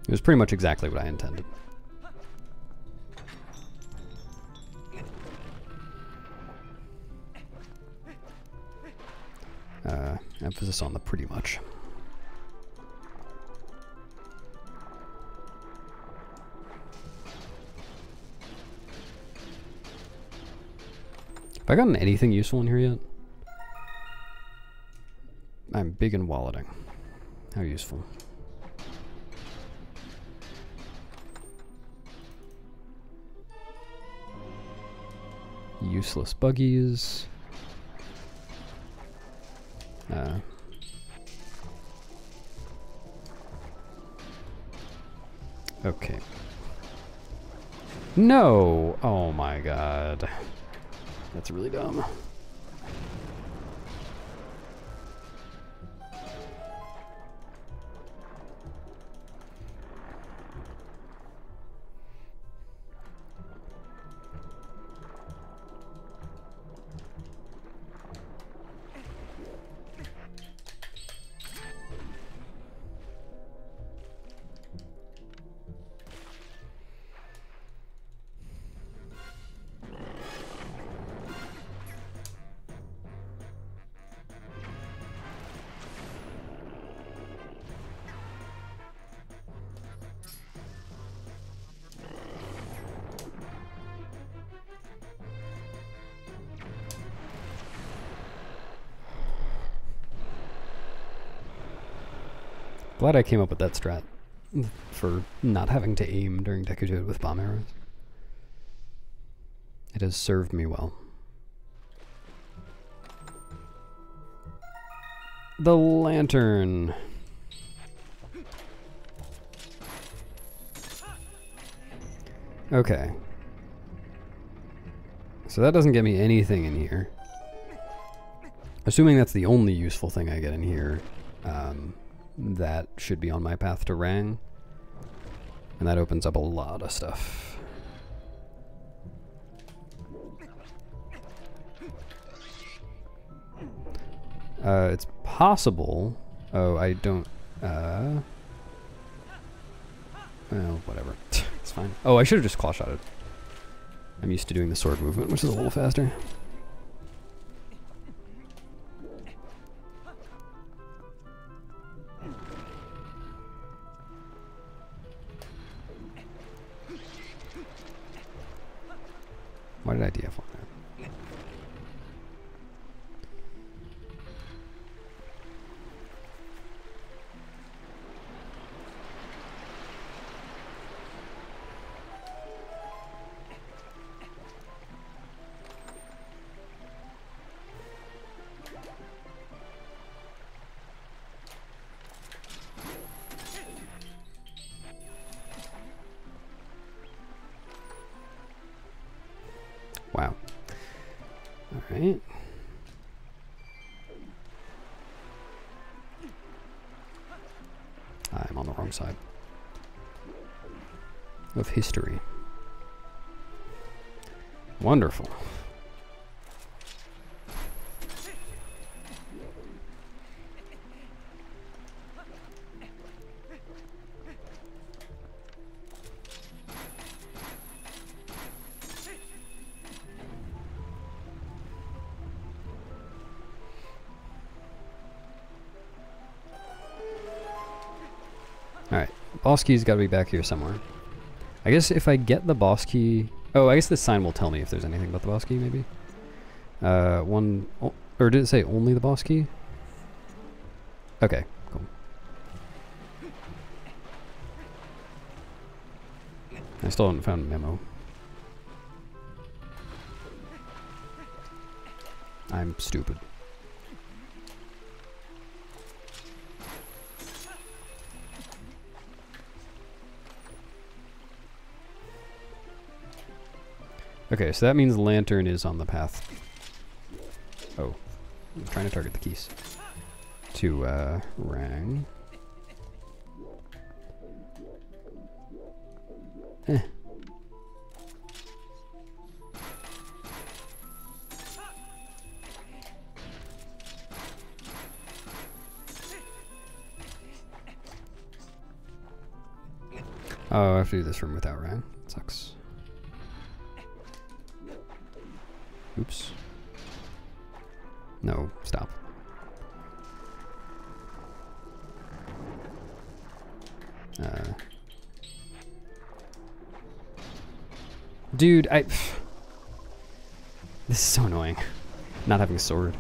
It was pretty much exactly what I intended. Emphasis on the pretty much. Have I gotten anything useful in here yet? I'm big in walleting. How useful. Useless buggies. Uh, okay. No! Oh my god. That's really dumb. Glad I came up with that strat for not having to aim during Deku with bomb arrows. It has served me well. The lantern. Okay. So that doesn't get me anything in here. Assuming that's the only useful thing I get in here. Um, that should be on my path to Rang. And that opens up a lot of stuff. Uh, it's possible. Oh, I don't. Uh. Well, whatever. [LAUGHS] it's fine. Oh, I should have just claw shotted. I'm used to doing the sword movement, which is a little faster. Wonderful. Alright, boss key's gotta be back here somewhere. I guess if I get the boss key... Oh, I guess this sign will tell me if there's anything about the boss key, maybe? Uh, one... Oh, or did it say only the boss key? Okay, cool. I still haven't found memo. I'm stupid. Okay, so that means lantern is on the path. Oh, I'm trying to target the keys. To, uh, Rang. Eh. Oh, I have to do this room without Rang. Sucks. Oops. No, stop. Uh, dude, I. [SIGHS] This is so annoying. Not having a sword.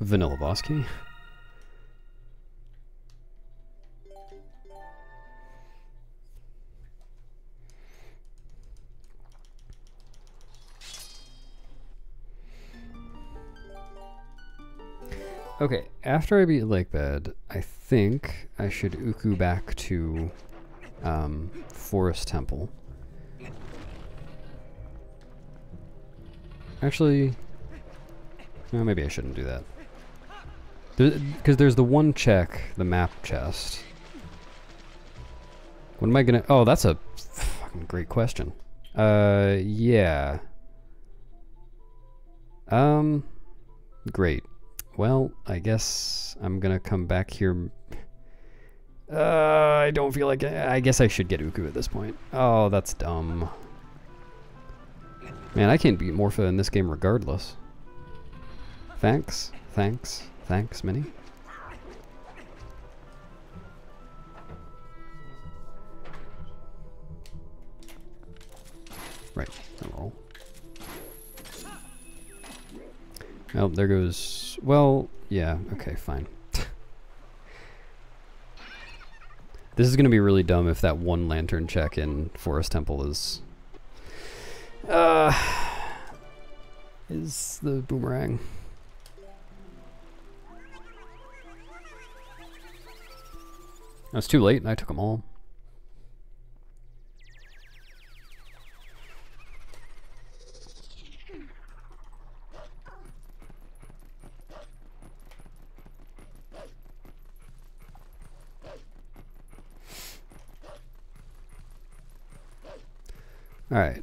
Vanilla boss key? Okay, after I beat Lakebed, I think I should Ooccoo back to um, Forest Temple. Actually, no, maybe I shouldn't do that. Because there's the one check, the map chest. What am I gonna... Oh, that's a fucking great question. Uh, yeah. Um, great. Well, I guess I'm gonna come back here. Uh, I don't feel like... I guess I should get Ooccoo at this point. Oh, that's dumb. Man, I can't beat Morpheel in this game regardless. Thanks, thanks, thanks, Minnie. Right, roll. Oh, there goes... Well, yeah, okay, fine. [LAUGHS] this is going to be really dumb if that one lantern check in Forest Temple is... Uh... Is the boomerang. It's too late, and I took them all. Alright.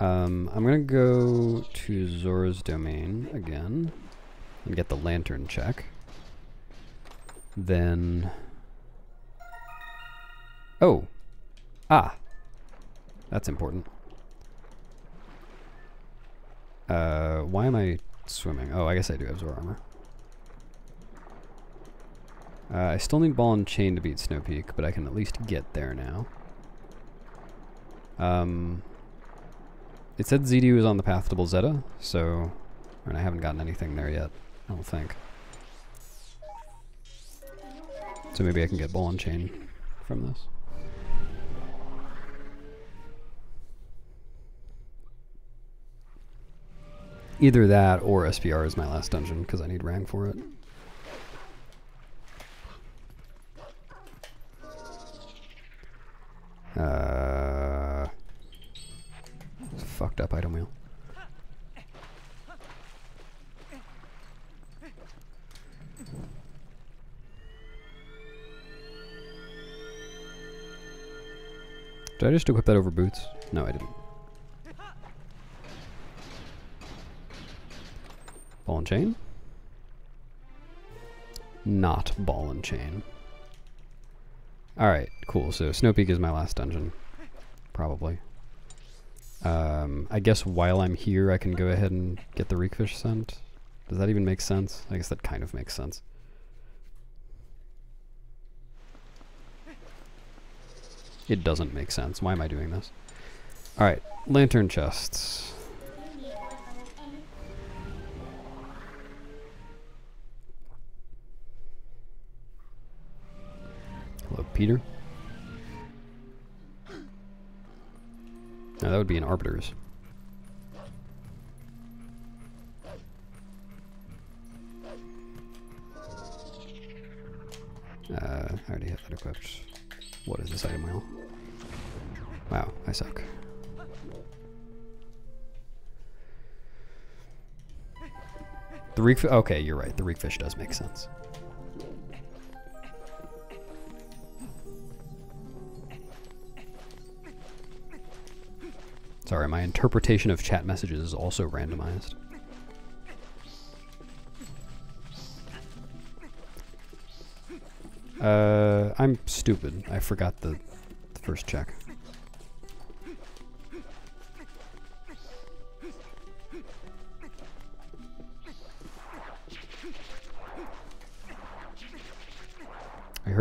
Um, I'm gonna go to Zora's domain again and get the lantern check. Then... Oh! Ah! That's important. Uh, why am I swimming? Oh, I guess I do have Zora armor. Uh, I still need ball and chain to beat Snow Peak, but I can at least get there now. Um, it said ZD was on the path to Blizzeta, so... And I haven't gotten anything there yet, I don't think. So maybe I can get ball and chain from this. Either that or SPR is my last dungeon because I need rank for it. Uh, fucked up item wheel. Did I just equip that over boots? No, I didn't. Ball and chain? Not ball and chain. Alright, cool. So Snow Peak is my last dungeon. Probably. Um, I guess while I'm here I can go ahead and get the Reekfish scent. Does that even make sense? I guess that kind of makes sense. It doesn't make sense. Why am I doing this? Alright, lantern chests. Hello, Peter. Now that would be an Arbiter's. Uh, I already have that equipped. What is this item wheel? Wow, I suck. The reek. Okay, you're right. The reekfish does make sense. Sorry, my interpretation of chat messages is also randomized. Uh, I'm stupid. I forgot the, the first check.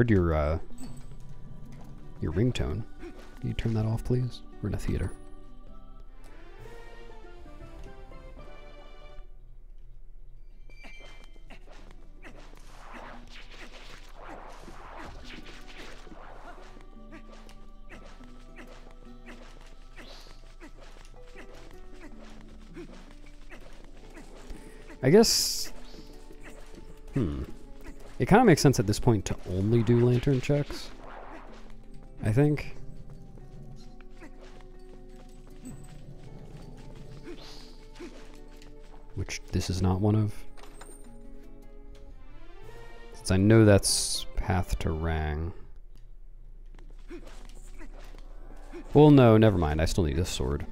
Heard your uh, your ringtone. Can you turn that off, please? We're in a theater. I guess. Hmm. It kind of makes sense at this point to only do lantern checks. I think. Which this is not one of. Since I know that's path to Rang. Well, no, never mind. I still need a sword.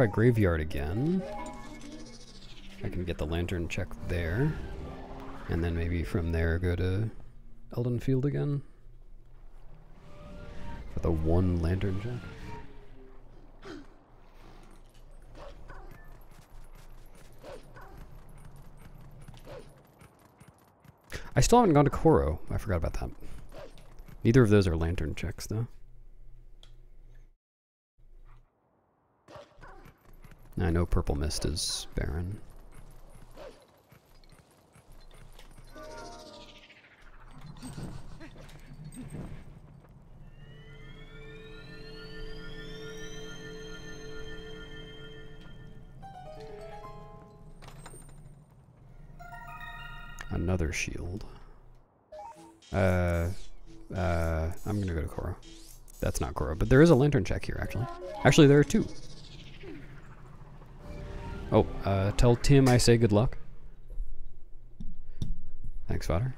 Try Graveyard again. I can get the lantern check there. And then maybe from there go to Eldin Field again. For the one lantern check. I still haven't gone to Coro. I forgot about that. Neither of those are lantern checks, though. I know Purple Mist is barren. Another shield. Uh, uh, I'm gonna go to Coro. That's not Coro, but there is a lantern check here, actually. Actually, there are two. Tell Tim I say good luck. Thanks, Fodder.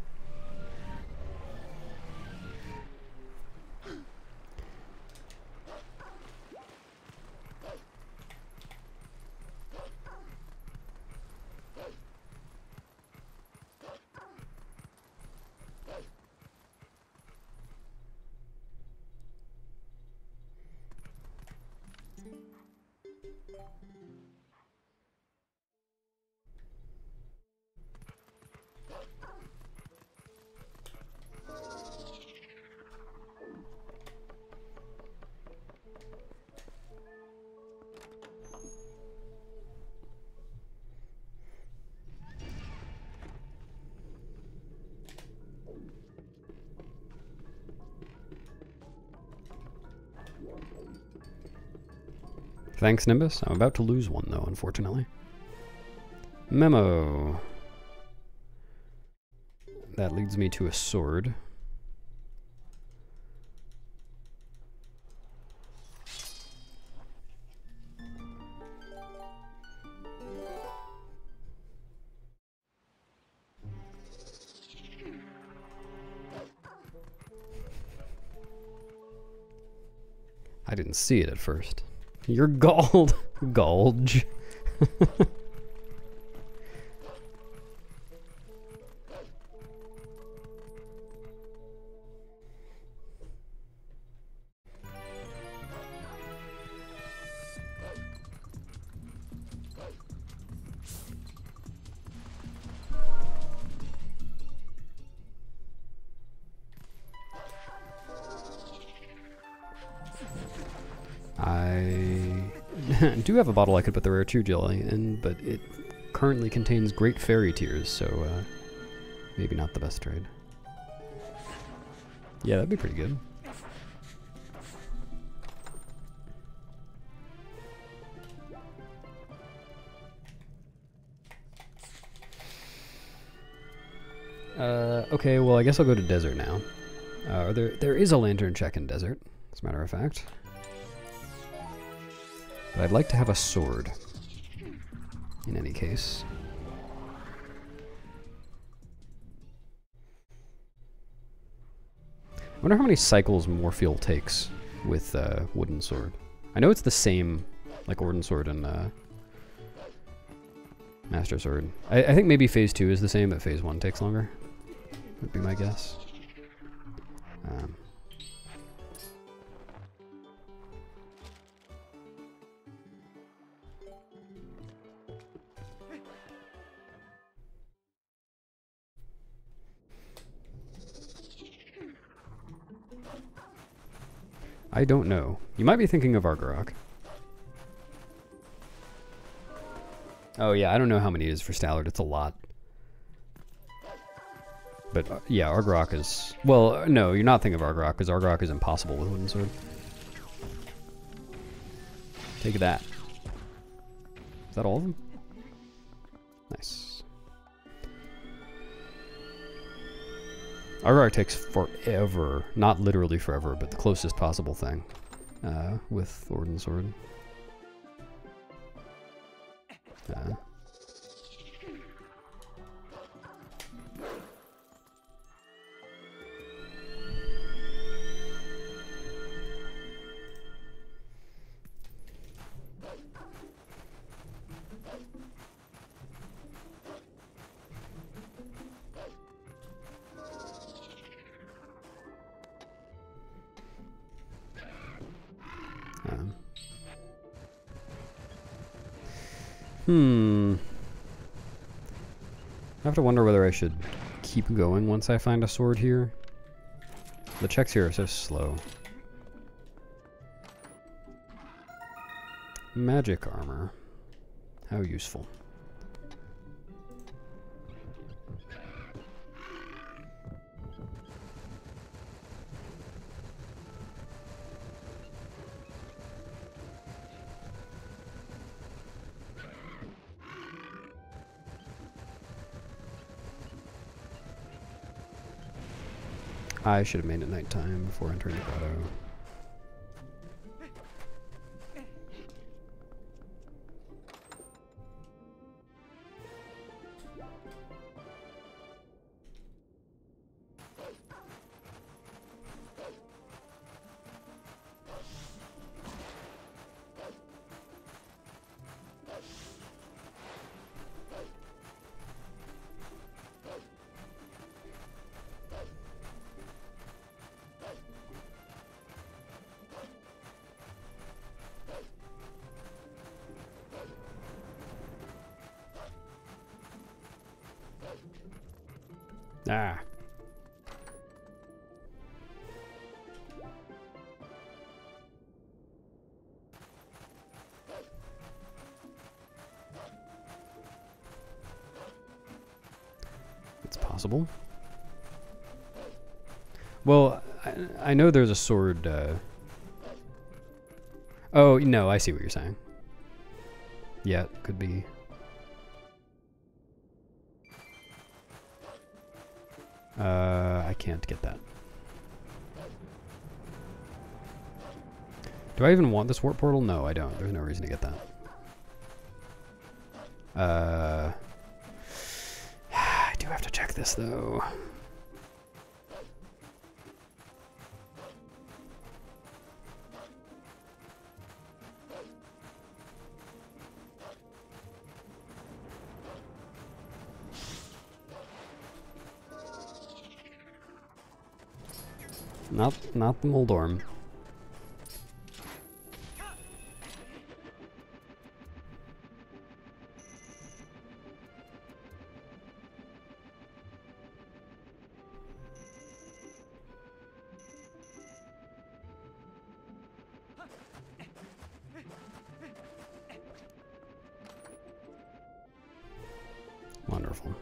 Thanks, Nimbus. I'm about to lose one, though, unfortunately. Memo. That leads me to a sword. I didn't see it at first. You're galled. Gulge. [LAUGHS] [LAUGHS] do have a bottle I could put the rare chu jelly in, but it currently contains great fairy tears, so uh, maybe not the best trade. Yeah, that'd be pretty good. Uh, okay, well, I guess I'll go to desert now. Uh, there, there is a lantern check in desert, as a matter of fact. But I'd like to have a sword. In any case. I wonder how many cycles Morpheel takes with uh, Wooden Sword. I know it's the same, like Ordon Sword and uh, Master Sword. I, I think maybe Phase 2 is the same, but Phase 1 takes longer. Would be my guess. I don't know. You might be thinking of Argorok. Oh yeah, I don't know how many it is for Stallord. It's a lot. But uh, yeah, Argorok is... Well, uh, no, you're not thinking of Argorok, because Argorok is impossible with Wooden Sword. Take that. Is that all of them? Argorok takes forever. Not literally forever, but the closest possible thing uh, with Ordon Sword. Uh, should keep going once I find a sword here. The checks here are so slow. Magic armor. How useful. I should have made it nighttime before entering the grotto. Well, I, I know there's a sword. Uh... Oh, no, I see what you're saying. Yeah, could be. Uh, I can't get that. Do I even want this warp portal? No, I don't. There's no reason to get that. Uh, this though. Not, not the Moldorm. Wonderful.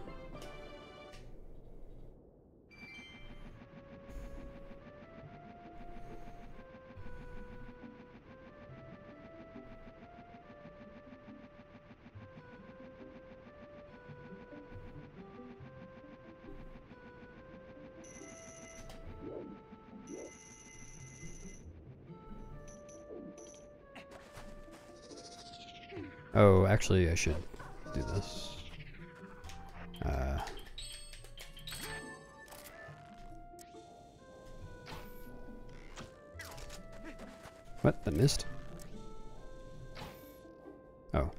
Oh, actually, I should do this. What? That missed? Oh.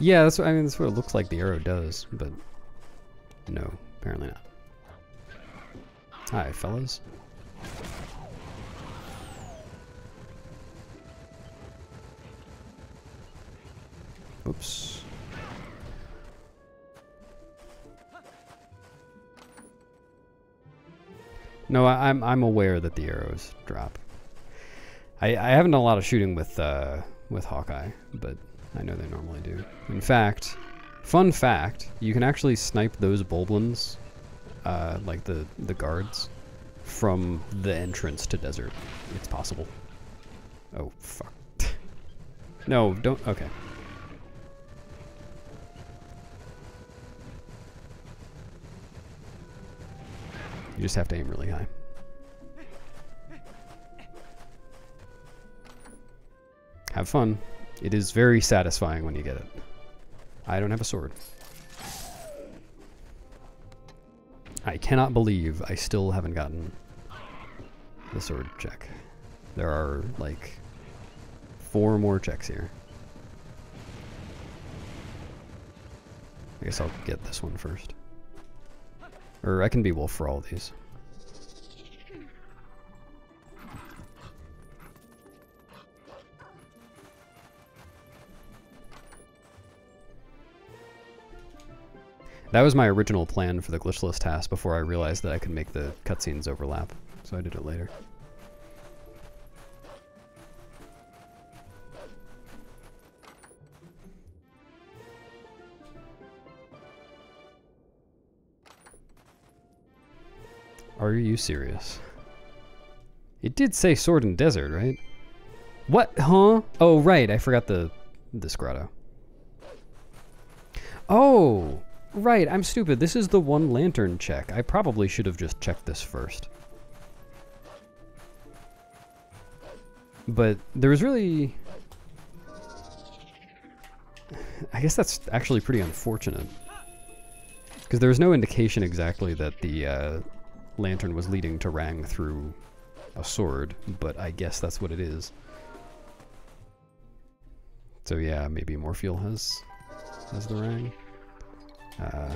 Yeah, that's what I mean. That's what it looks like the arrow does, but no, apparently not. Hi, fellas. Oops. No, I, I'm I'm aware that the arrows drop. I I haven't done a lot of shooting with uh with Hawkeye, but I know they normally do. In fact, fun fact, you can actually snipe those Bulblins, uh, like the, the guards, from the entrance to desert. It's possible. Oh, fuck. [LAUGHS] no, don't, okay. You just have to aim really high. Have fun. It is very satisfying when you get it. I don't have a sword. I cannot believe I still haven't gotten the sword check. There are like four more checks here. I guess I'll get this one first. Or I can be wolf for all these. That was my original plan for the glitchless TAS before I realized that I could make the cutscenes overlap, so I did it later. Are you serious? It did say sword and desert, right? What? Huh? Oh, right. I forgot the this grotto. Oh, Right, I'm stupid. This is the one lantern check. I probably should have just checked this first. But there was really... I guess that's actually pretty unfortunate. Because there was no indication exactly that the uh, lantern was leading to Rang through a sword, but I guess that's what it is. So yeah, maybe Morpheel has, has the Rang. Uh,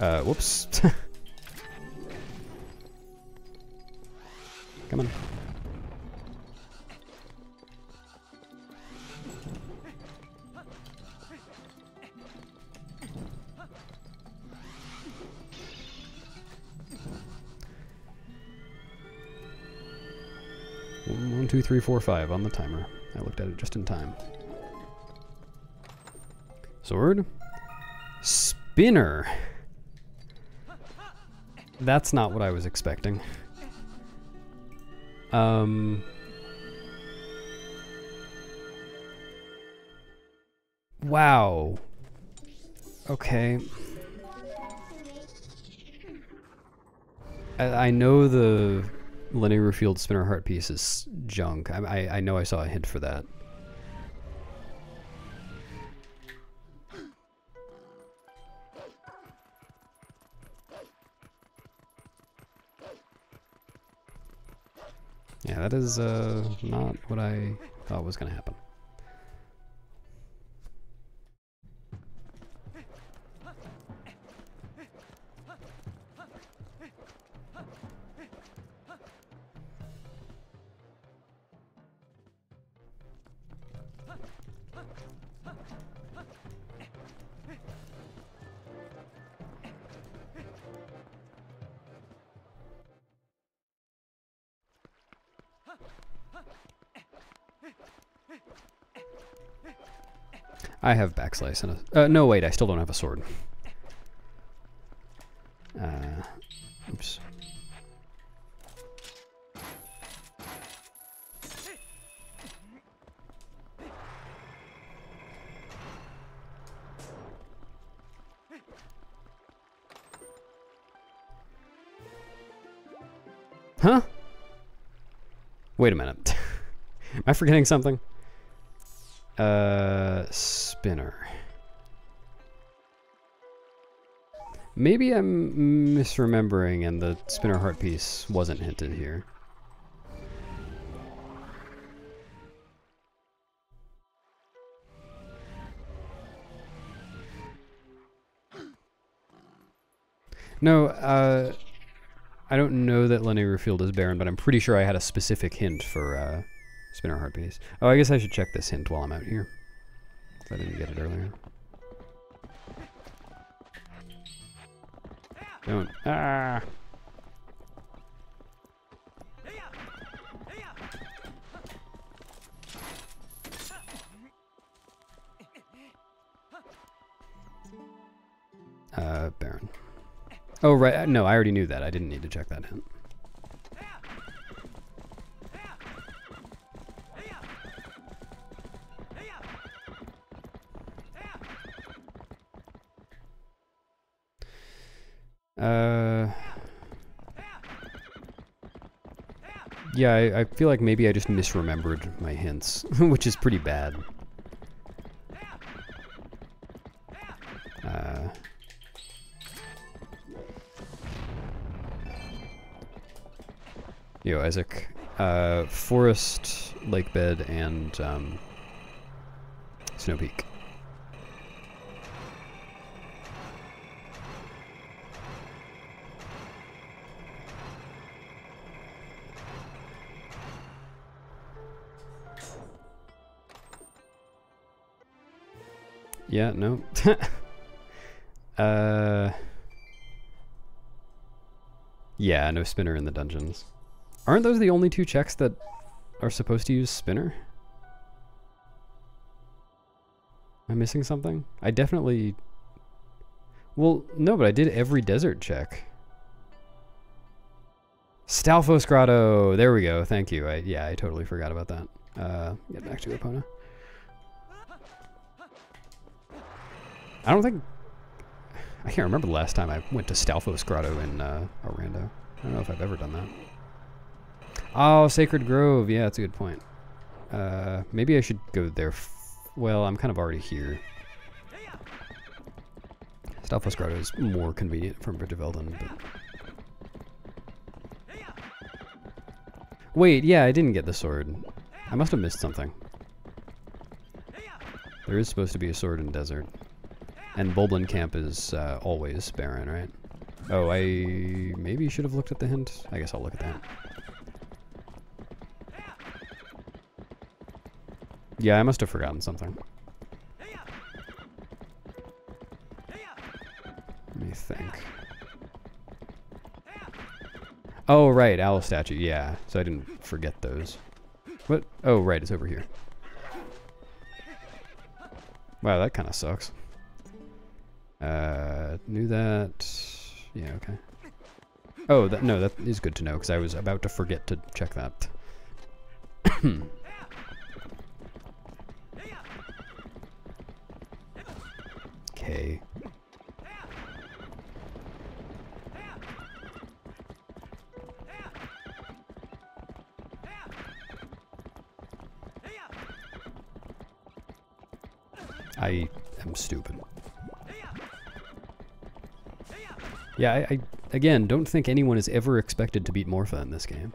uh, whoops. [LAUGHS] Come on. One, two, three, four, five on the timer. I looked at it just in time. Sword. Spinner. That's not what I was expecting. Um... Wow. Okay. I, I know the Lanayru Field spinner heart piece is junk. I, I, I know I saw a hint for that. That is uh, not what I thought was going to happen. I have backslice and a... Uh, no, wait, I still don't have a sword. Uh, oops. Huh? Wait a minute. Am I forgetting something? Uh, spinner. Maybe I'm misremembering and the spinner heart piece wasn't hinted here. No, uh, I don't know that Lanayru Field is barren, but I'm pretty sure I had a specific hint for uh, Spinner heart piece. Oh, I guess I should check this hint while I'm out here. If I didn't get it earlier. Don't. Ah! Uh, barren. Oh, right. No, I already knew that. I didn't need to check that hint. Uh, yeah, I, I, feel like maybe I just misremembered my hints, [LAUGHS] which is pretty bad. Uh, yo, Isaac. Uh, forest, lake bed, and um, Snow Peak. Yeah, no. [LAUGHS] uh, yeah, no spinner in the dungeons. Aren't those the only two checks that are supposed to use spinner? Am I missing something? I definitely... Well, no, but I did every desert check. Stalfos Grotto! There we go, thank you. I, yeah, I totally forgot about that. Uh, get back to Epona. I don't think... I can't remember the last time I went to Stalfos Grotto in uh, Orlando. I don't know if I've ever done that. Oh, Sacred Grove. Yeah, that's a good point. Uh, maybe I should go there. well, I'm kind of already here. Stalfos Grotto is more convenient from Bridge of Eldin, but... Wait, yeah, I didn't get the sword. I must have missed something. There is supposed to be a sword in desert. And Bulblin Camp is uh, always barren, right? Oh, I maybe should have looked at the hint. I guess I'll look at that. Yeah, I must have forgotten something. Let me think. Oh, right, owl statue, yeah. So I didn't forget those. What? Oh, right, it's over here. Wow, that kind of sucks. Uh, knew that. Yeah, okay. Oh, that, no, that is good to know, because I was about to forget to check that. [COUGHS] okay. I am stupid. Yeah, I, I, again don't think anyone is ever expected to beat Morpha in this game.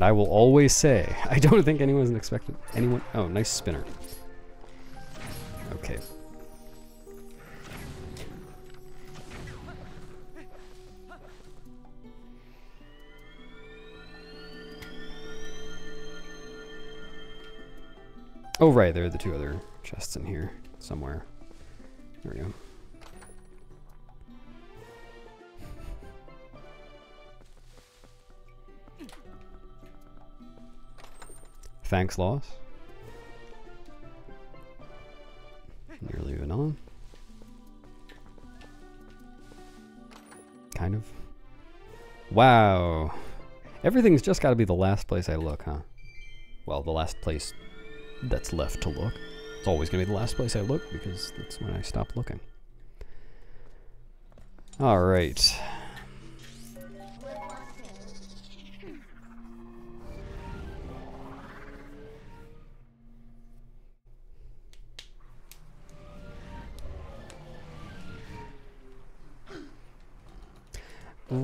And I will always say, [LAUGHS] I don't think anyone's expected anyone. Oh, nice spinner. Okay. Oh, right, there are the two other chests in here somewhere. There we go. Thanks, Loss. You're leaving on. Kind of. Wow. Everything's just got to be the last place I look, huh? Well, the last place that's left to look. It's always going to be the last place I look because that's when I stop looking. All right.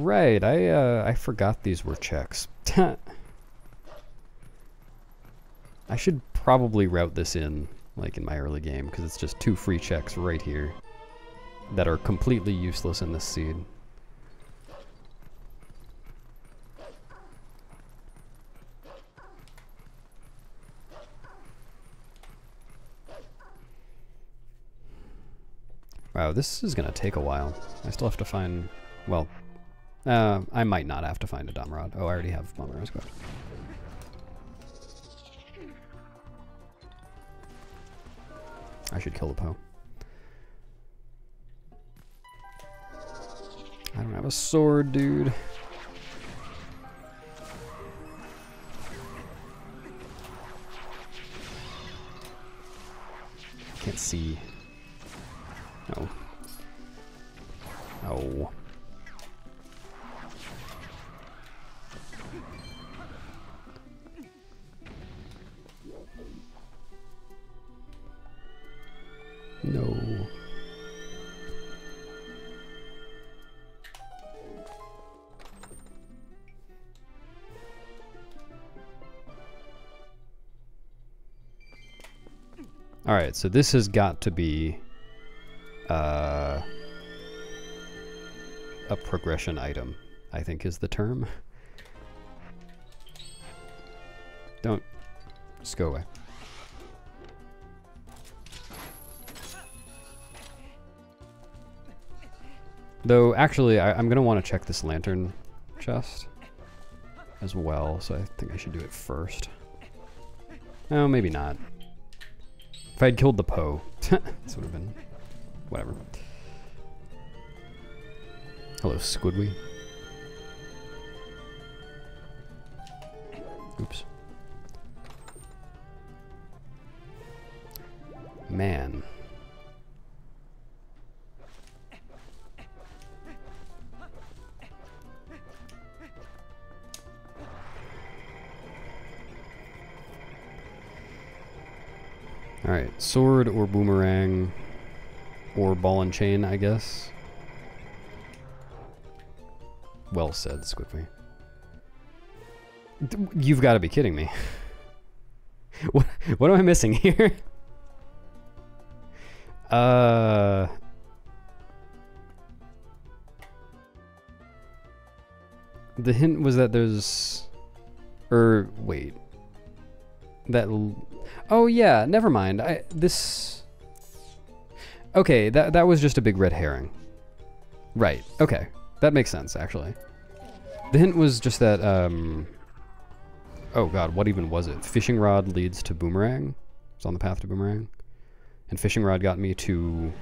Right, I uh, I forgot these were checks. [LAUGHS] I should probably route this in, like in my early game, because it's just two free checks right here that are completely useless in this seed. Wow, this is going to take a while. I still have to find, well, uh, I might not have to find a Domrod. Oh, I already have Bomber Squad. I should kill the Poe. I don't have a sword, dude. Can't see. No. Oh. So this has got to be uh, a progression item, I think is the term. Don't, just go away. Though, actually, I, am going to want to check this lantern chest as well, so I think I should do it first. Oh, maybe not. If I'd killed the Poe, [LAUGHS] this would have been... whatever. Hello, Squidwy. Oops. Man. Sword or boomerang or ball and chain, I guess. Well said, Squidward. You've got to be kidding me. [LAUGHS] what, what am I missing here? [LAUGHS] uh... The hint was that there's... Er, wait. That Oh yeah, never mind. I this Okay, that that was just a big red herring. Right. Okay. That makes sense actually. The hint was just that um Oh god, what even was it? Fishing rod leads to boomerang. It's on the path to boomerang. And fishing rod got me to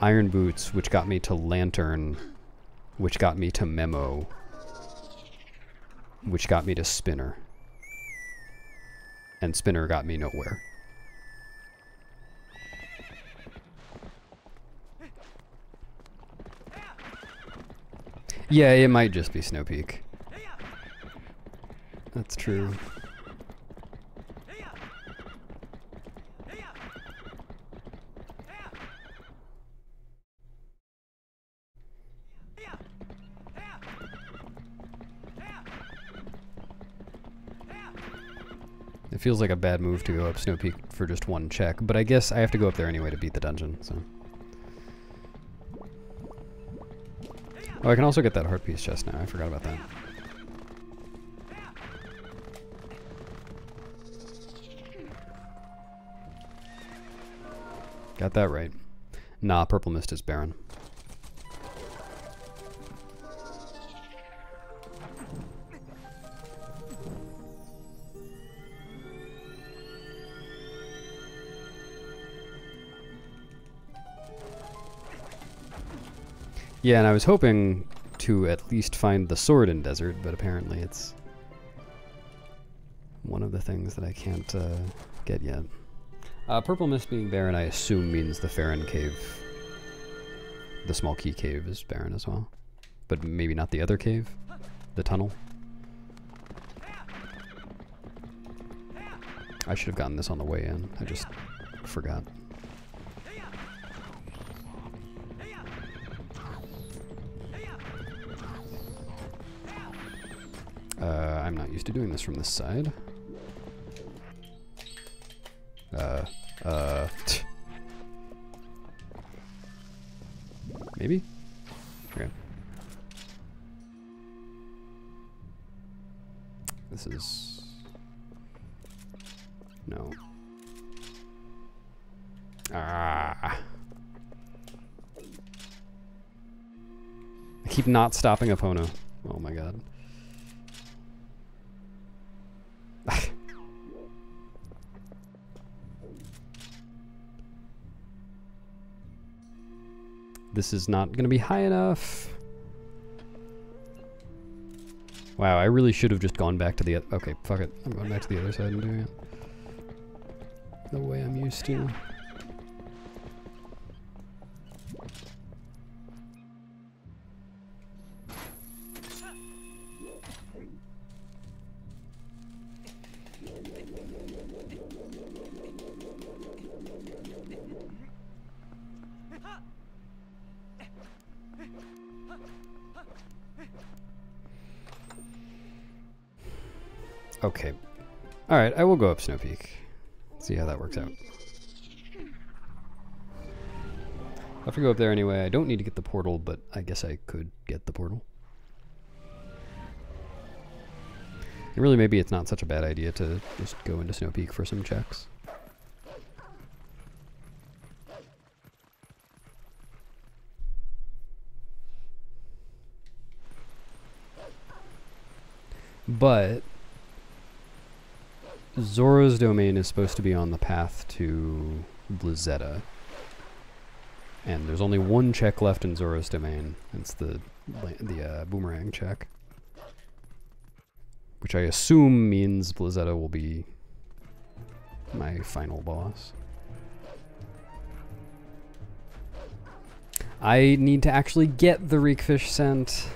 iron boots, which got me to lantern, which got me to memo, which got me to spinner and spinner got me nowhere. Yeah, it might just be Snow Peak. That's true. It feels like a bad move to go up Snow Peak for just one check, but I guess I have to go up there anyway to beat the dungeon, so. Oh, I can also get that heart piece chest now. I forgot about that. Got that right. Nah, Purple Mist is barren. Yeah, and I was hoping to at least find the sword in desert, but apparently it's one of the things that I can't uh, get yet. Uh, purple mist being barren, I assume means the Faron cave, the small key cave is barren as well, but maybe not the other cave, the tunnel. I should have gotten this on the way in. I just forgot. I'm not used to doing this from this side. Uh, uh, [LAUGHS] maybe? Okay. This is... No. Ah. I keep not stopping Epona. Oh my god. This is not going to be high enough. Wow, I really should have just gone back to the... Okay, fuck it. I'm going back to the other side and doing it. The way I'm used to. I will go up Snow Peak. See how that works out. I'll have to go up there anyway. I don't need to get the portal, but I guess I could get the portal. And really, maybe it's not such a bad idea to just go into Snow Peak for some checks. But Zora's domain is supposed to be on the path to Blizzeta. And there's only one check left in Zora's domain. It's the the uh, boomerang check. Which I assume means Blizzeta will be my final boss. I need to actually get the Reekfish scent.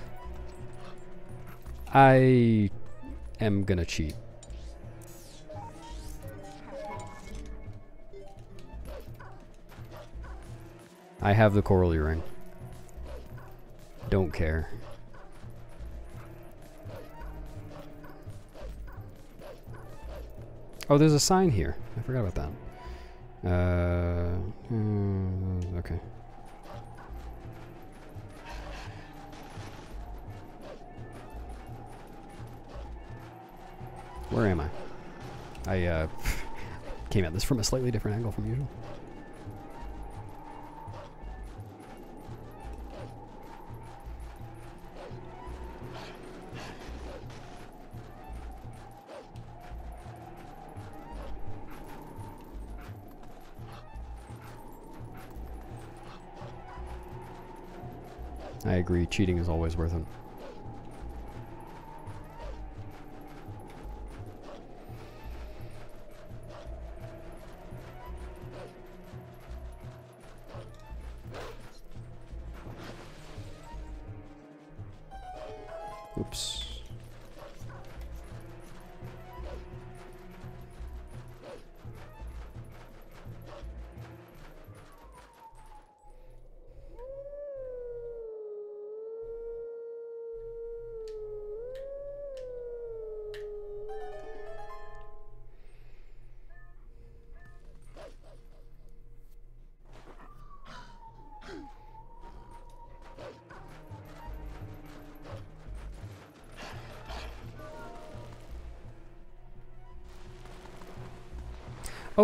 I am gonna cheat. I have the coral ring. Don't care. Oh, there's a sign here. I forgot about that. Uh, mm, okay. Where am I? I uh, [LAUGHS] came at this from a slightly different angle from usual. Agree, cheating is always worth it.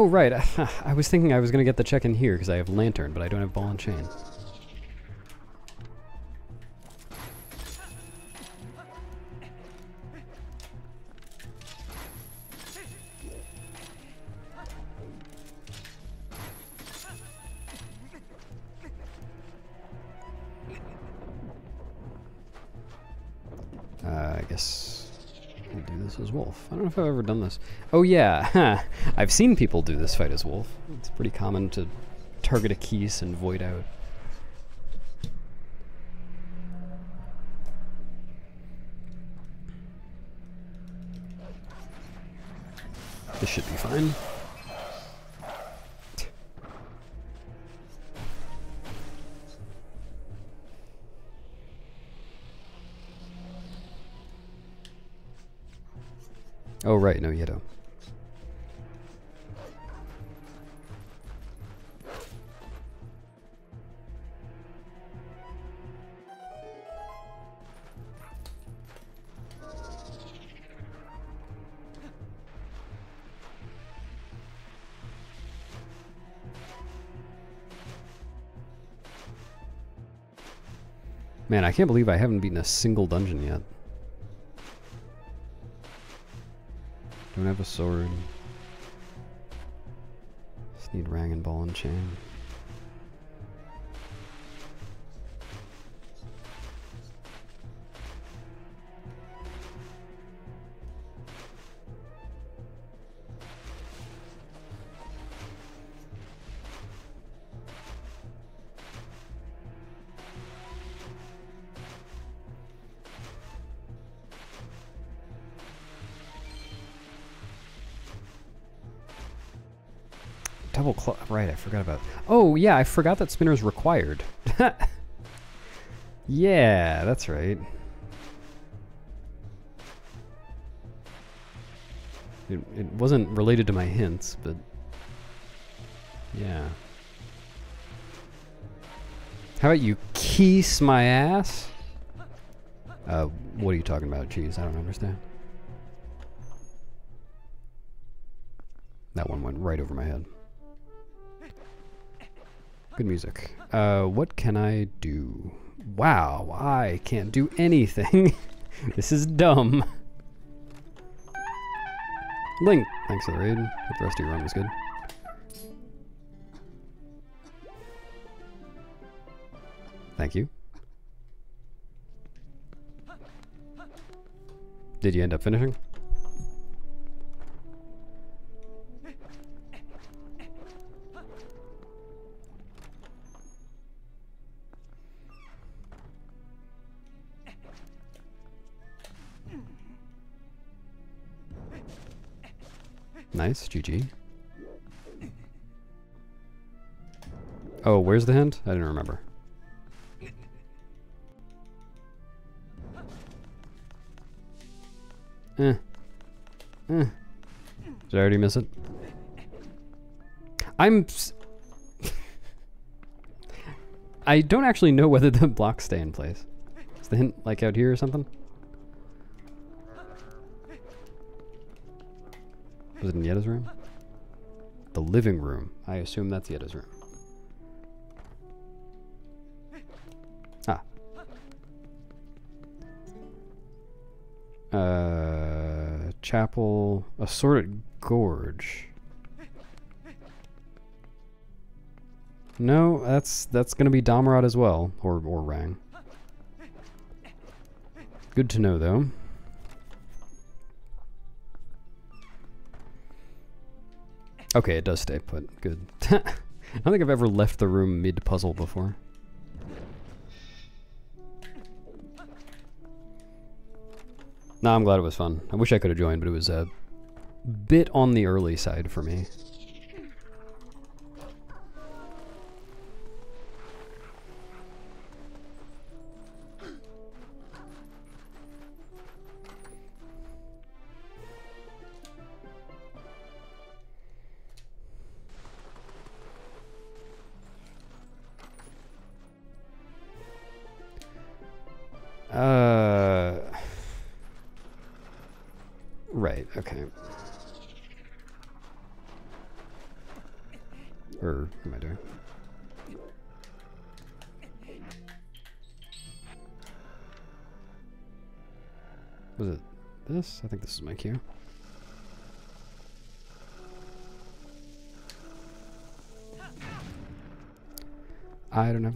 Oh, right. [LAUGHS] I was thinking I was going to get the check in here because I have lantern, but I don't have ball and chain. Uh, I guess we'll do this as Wolf. I don't know if I've ever done this. Oh yeah, [LAUGHS] I've seen people do this fight as Wolf. It's pretty common to target a Keese and void out. This should be fine. Oh, right, no, you don't. Man, I can't believe I haven't beaten a single dungeon yet. Don't have a sword. Just need rang and ball and chain. Yeah, I forgot that spinner's required. [LAUGHS] yeah, that's right. It, it wasn't related to my hints, but yeah. How about you kiss my ass? Uh, what are you talking about? Jeez, I don't understand. That one went right over my head. Good music. Uh, what can I do? Wow, I can't do anything. [LAUGHS] this is dumb. Link, thanks for the raid. Hope the rest of your run was good. Thank you. Did you end up finishing? Nice, GG. Oh, where's the hint? I didn't remember. Eh. Eh. Did I already miss it? I'm... [LAUGHS] I don't actually know whether the blocks stay in place. Is the hint like out here or something? Was it in Yeta's room? The living room. I assume that's Yeta's room. Ah. Uh, chapel, assorted gorge. No, that's that's gonna be Dhammarad as well, or or Rang. Good to know though. Okay, it does stay put. Good. [LAUGHS] I don't think I've ever left the room mid-puzzle before. No, I'm glad it was fun. I wish I could have joined, but it was a bit on the early side for me.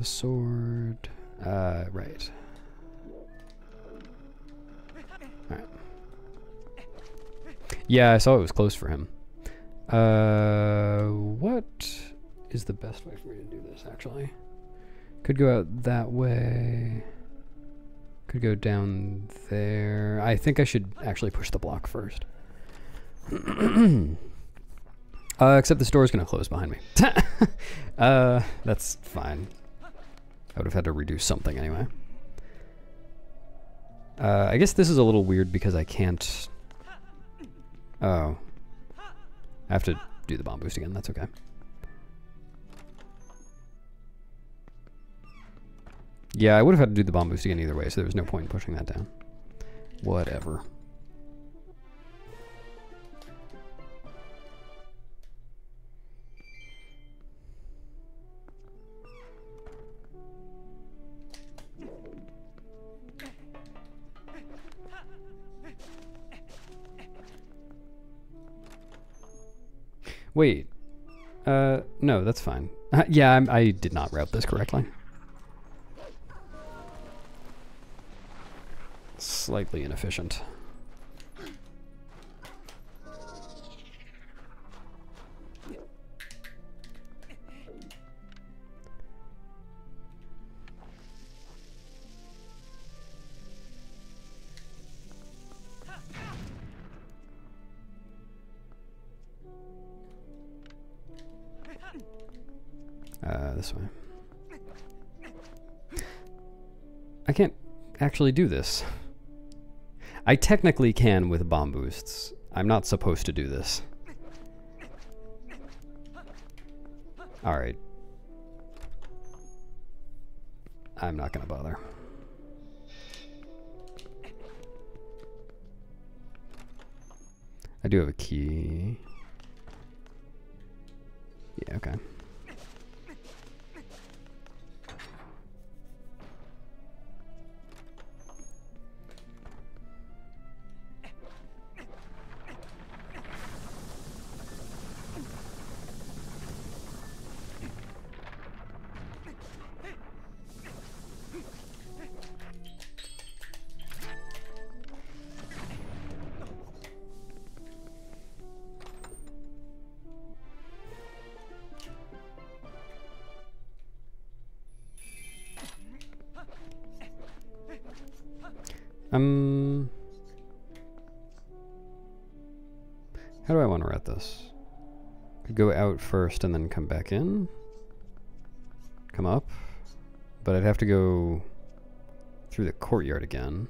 A sword. Uh, right. Alright. Yeah, I saw it was close for him. Uh, what is the best way for me to do this, actually? Could go out that way. Could go down there. I think I should actually push the block first. [CLEARS THROAT] uh, except the store is going to close behind me. [LAUGHS] uh, that's fine. I would have had to redo something anyway. Uh, I guess this is a little weird because I can't... Oh. I have to do the bomb boost again, that's okay. Yeah, I would have had to do the bomb boost again either way, so there was no point in pushing that down. Whatever. Wait. Uh, no, that's fine. [LAUGHS] Yeah, I'm, I did not route this correctly. Slightly inefficient. Actually do this. I technically can with bomb boosts. I'm not supposed to do this. Alright. I'm not gonna bother. I do have a key. Yeah, okay. Out first and then come back in. Come up. But I'd have to go through the courtyard again.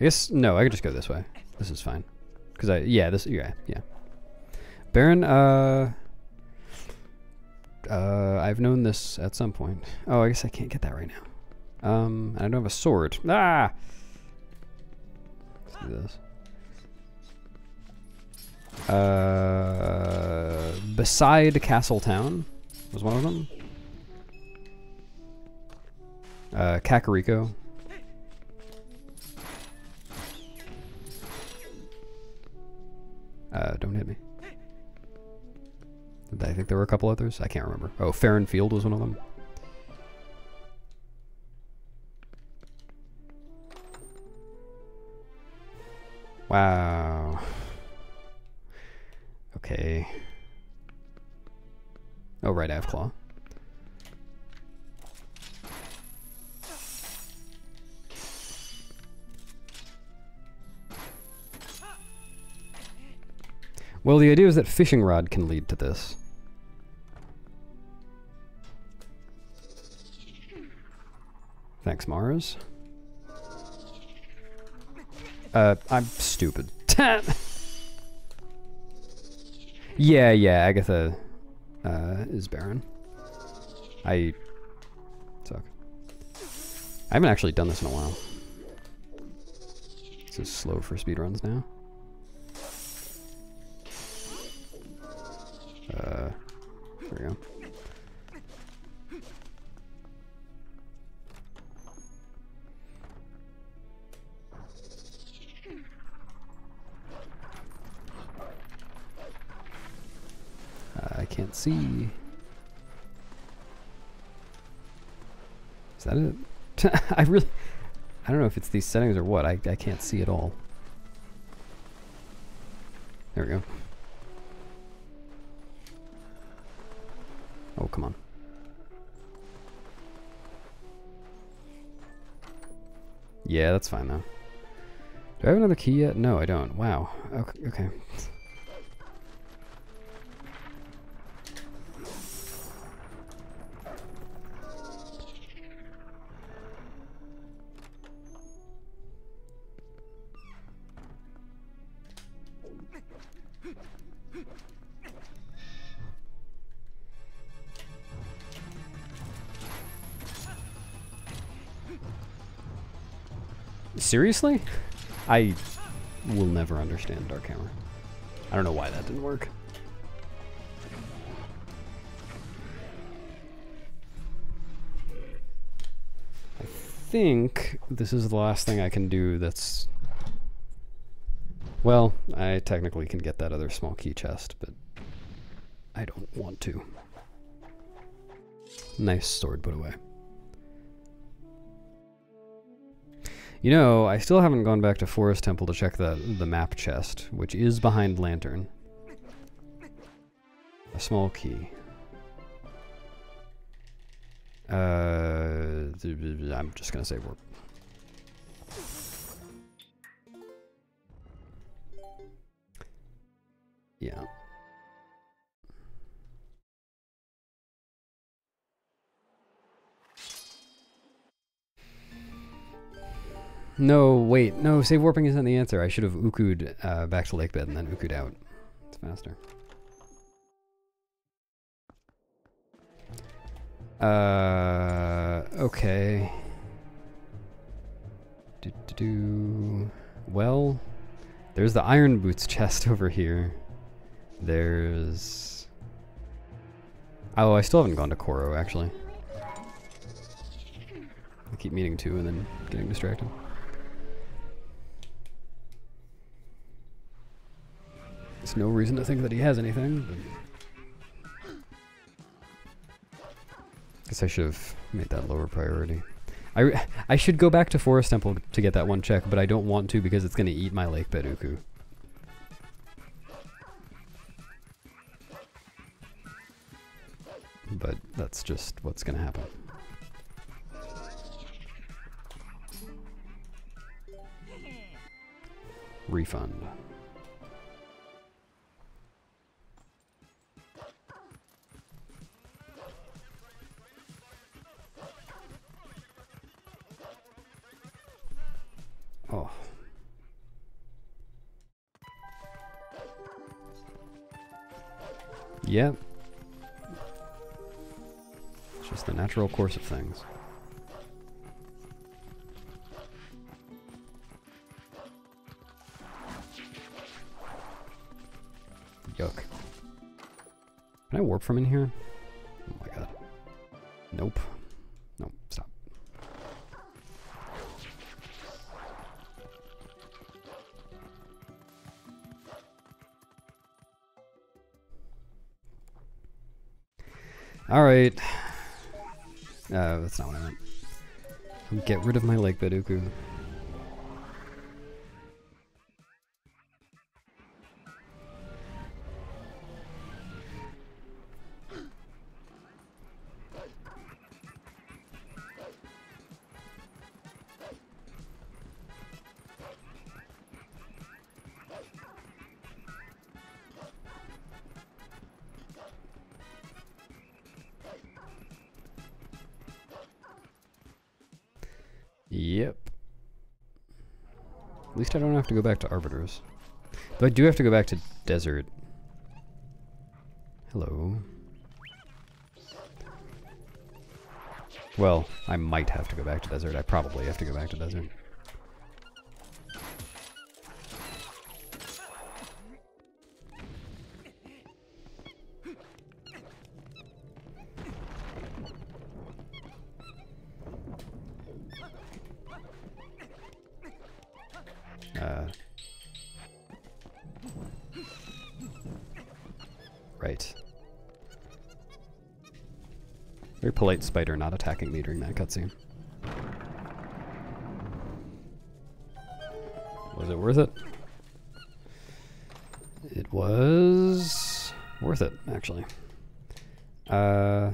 I guess, no, I could just go this way. This is fine. Because I, yeah, this, yeah, yeah. barren, uh, uh, I've known this at some point. Oh, I guess I can't get that right now. Um, I don't have a sword. Ah! Let's do this. Uh, beside Castletown was one of them. Uh, Kakariko. Uh, don't hit me. I think there were a couple others. I can't remember. Oh, Faron Field was one of them. Wow. Okay. Oh, right, I have claw. Well, the idea is that fishing rod can lead to this. Thanks, Mars. Uh, I'm stupid. [LAUGHS] yeah, yeah, Agatha uh, is barren. I suck. I haven't actually done this in a while. This is slow for speedruns now. If it's these settings or what. I, I can't see at all. There we go. Oh, come on. Yeah, that's fine though. Do I have another key yet? No, I don't. Wow. Okay. okay. Seriously? I will never understand Darkhammer. I don't know why that didn't work. I think this is the last thing I can do that's... Well, I technically can get that other small key chest, but I don't want to. Nice sword put away. You know, I still haven't gone back to Forest Temple to check the, the map chest, which is behind Lantern. A small key. Uh, I'm just gonna say warp. No, wait. No, save warping isn't the answer. I should have uku'd uh, back to lake bed and then uku'd out. It's faster. Uh, okay. Do, do, do. Well, there's the Iron Boots chest [LAUGHS] over here. There's... Oh, I still haven't gone to Coro, actually. I keep meaning to and then getting distracted. There's no reason to think that he has anything. Guess I should have made that lower priority. I, I should go back to Forest Temple to get that one check, but I don't want to because it's going to eat my Lake Beduku. But that's just what's going to happen. Refund. Oh. Yep. It's just the natural course of things. Yuck. Can I warp from in here? Oh my god. Nope. Nope, Alright. Uh, that's not what I meant. Get rid of my Lake Bed least I don't have to go back to Arbiters. Though I do have to go back to Desert. Hello. Well, I might have to go back to Desert. I probably have to go back to Desert. Polite spider not attacking me during that cutscene. Was it worth it? It was worth it, actually. Uh,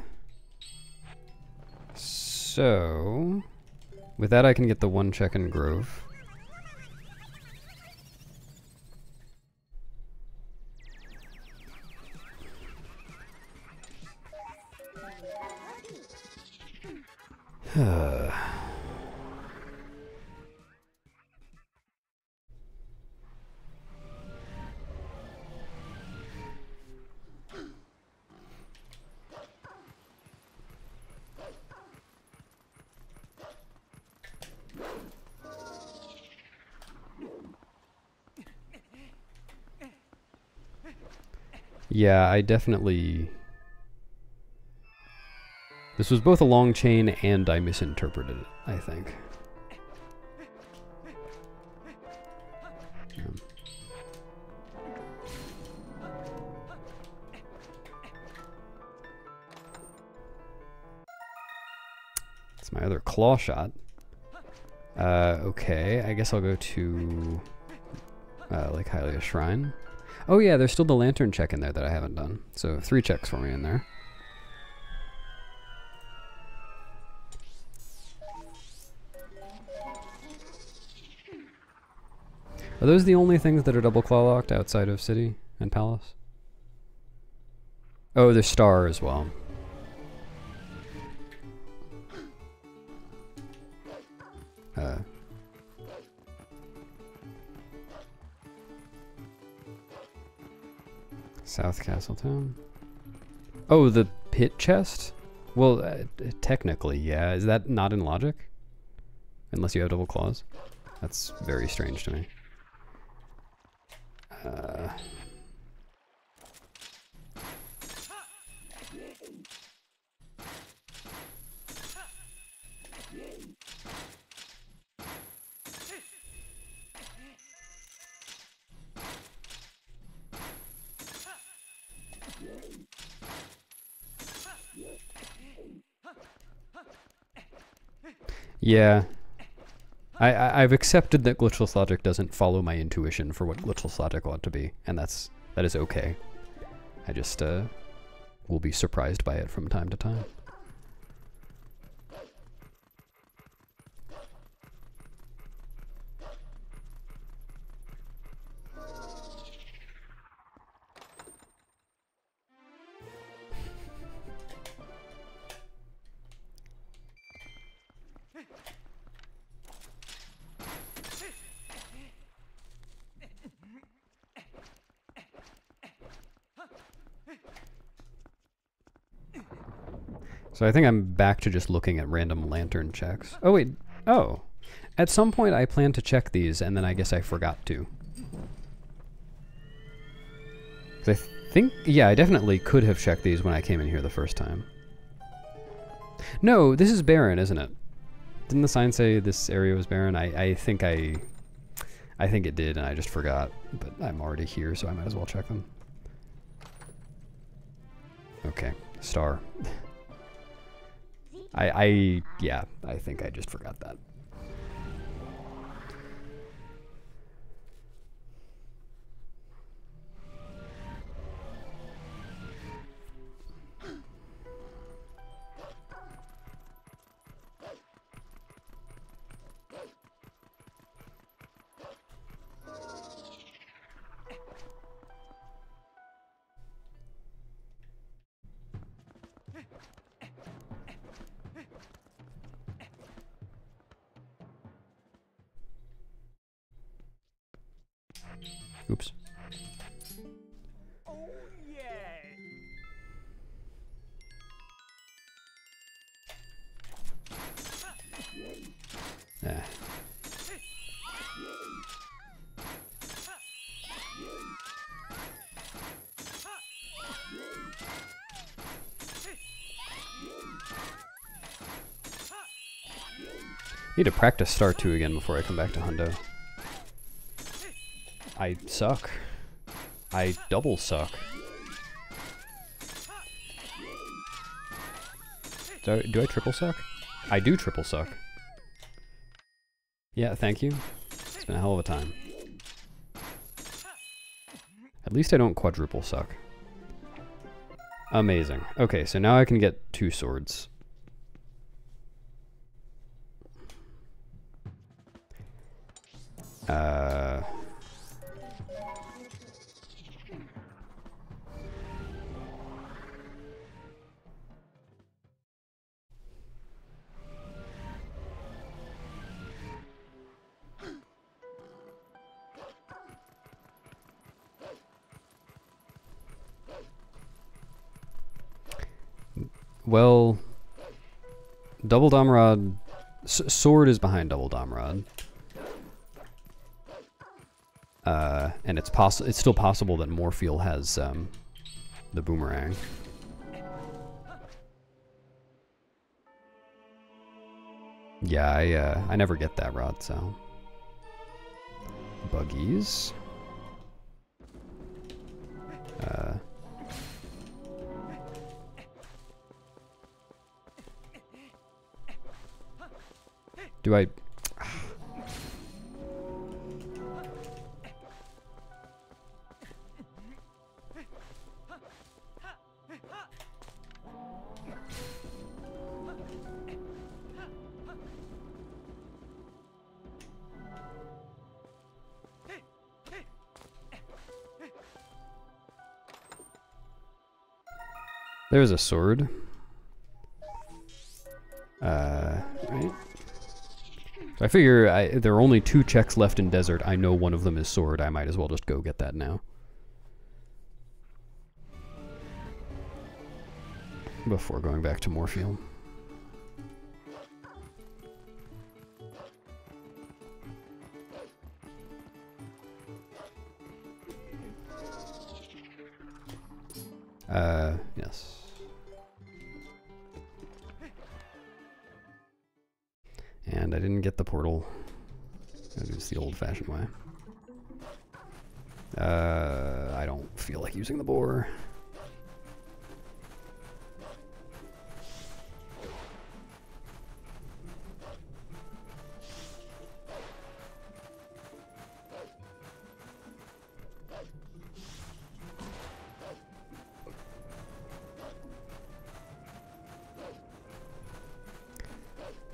so, with that I can get the one check in Grove. Yeah, I definitely... This was both a long chain and I misinterpreted it, I think. It's my other claw shot. Uh, okay, I guess I'll go to, uh, like Hylia Shrine. Oh yeah, there's still the lantern check in there that I haven't done. So three checks for me in there. Are those the only things that are double claw locked outside of city and palace? Oh, there's star as well. Castletown. Oh, the pit chest? Well, uh, technically, yeah. Is that not in logic? Unless you have double claws? That's very strange to me. Yeah. I, I, have accepted that glitchless logic doesn't follow my intuition for what glitchless logic ought to be, and that's that is okay. I just uh, will be surprised by it from time to time. So I think I'm back to just looking at random lantern checks. Oh wait, oh. At some point I planned to check these and then I guess I forgot to. I think, yeah, I definitely could have checked these when I came in here the first time. No, this is barren, isn't it? Didn't the sign say this area was barren? I, I think I, I think it did and I just forgot, but I'm already here so I might as well check them. Okay, star. [LAUGHS] I, I, yeah, I think I just forgot that. Need to practice Star 2 again before I come back to Hundo. I suck. I double suck. Do I, do I triple suck? I do triple suck. Yeah, thank you. It's been a hell of a time. At least I don't quadruple suck. Amazing. Okay, so now I can get two swords. Double Domrod... Sword is behind Double Domrod. Uh, and it's poss it's still possible that Morpheel has um, the boomerang. Yeah, I uh, I never get that rod, so buggies. Do I There's a sword. I figure I, there are only two checks left in desert. I know one of them is sword. I might as well just go get that now. Before going back to Morpheel. The old-fashioned way. Uh, I don't feel like using the boar.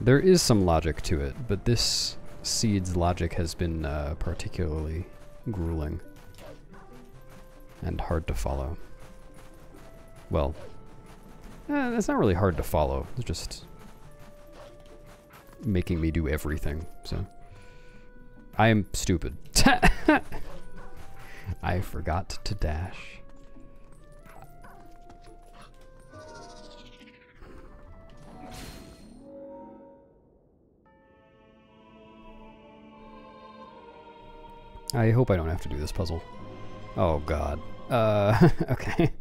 There is some logic to it, but this seed's logic has been uh, particularly grueling and hard to follow. Well, eh, it's not really hard to follow. It's just making me do everything, so. I am stupid. [LAUGHS] I forgot to dash. I hope I don't have to do this puzzle. Oh god. Uh, [LAUGHS] okay.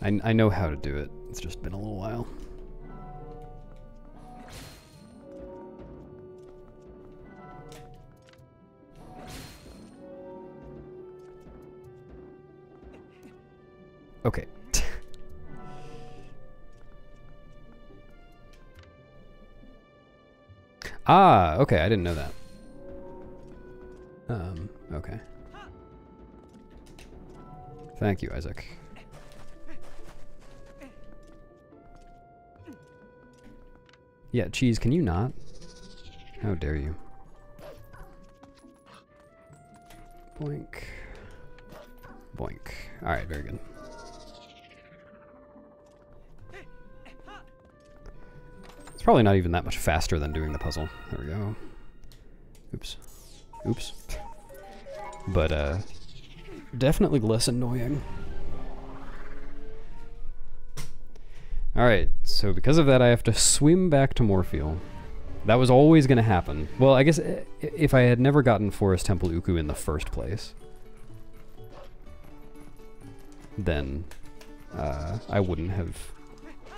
I, I know how to do it. It's just been a little while. Okay. [LAUGHS] ah, okay, I didn't know that. Um, okay. Thank you, Isaac. Yeah, cheese, can you not? How dare you? Boink. Boink. Alright, very good. It's probably not even that much faster than doing the puzzle. There we go. Oops. Oops. But, uh, definitely less annoying. Alright, so because of that I have to swim back to Morpheel. That was always going to happen. Well, I guess if I had never gotten Forest Temple Ooccoo in the first place, then uh, I wouldn't have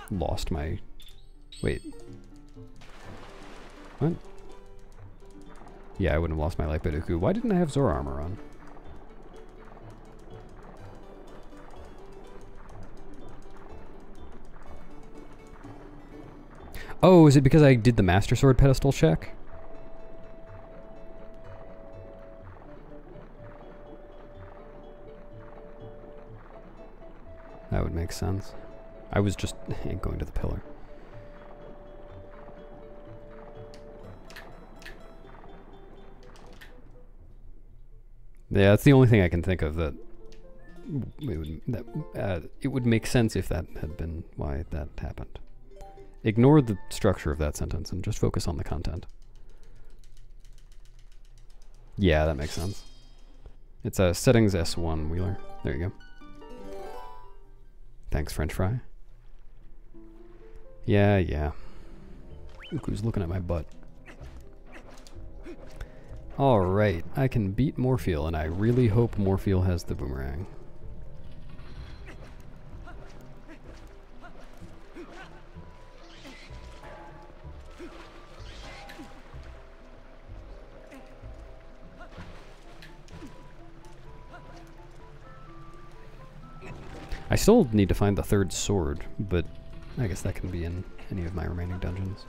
lost my... Wait. What? Yeah, I wouldn't have lost my life by Ooccoo. Why didn't I have Zora armor on? Oh, is it because I did the Master Sword pedestal check? That would make sense. I was just [LAUGHS] going to the pillar. Yeah, that's the only thing I can think of that it would that uh, it would make sense if that had been why that happened. Ignore the structure of that sentence and just focus on the content. Yeah, that makes sense. It's a settings S1 Wheeler. There you go. Thanks, French fry. Yeah, yeah. Look who's looking at my butt. Alright, I can beat Morpheel, and I really hope Morpheel has the boomerang. I still need to find the third sword, but I guess that can be in any of my remaining dungeons.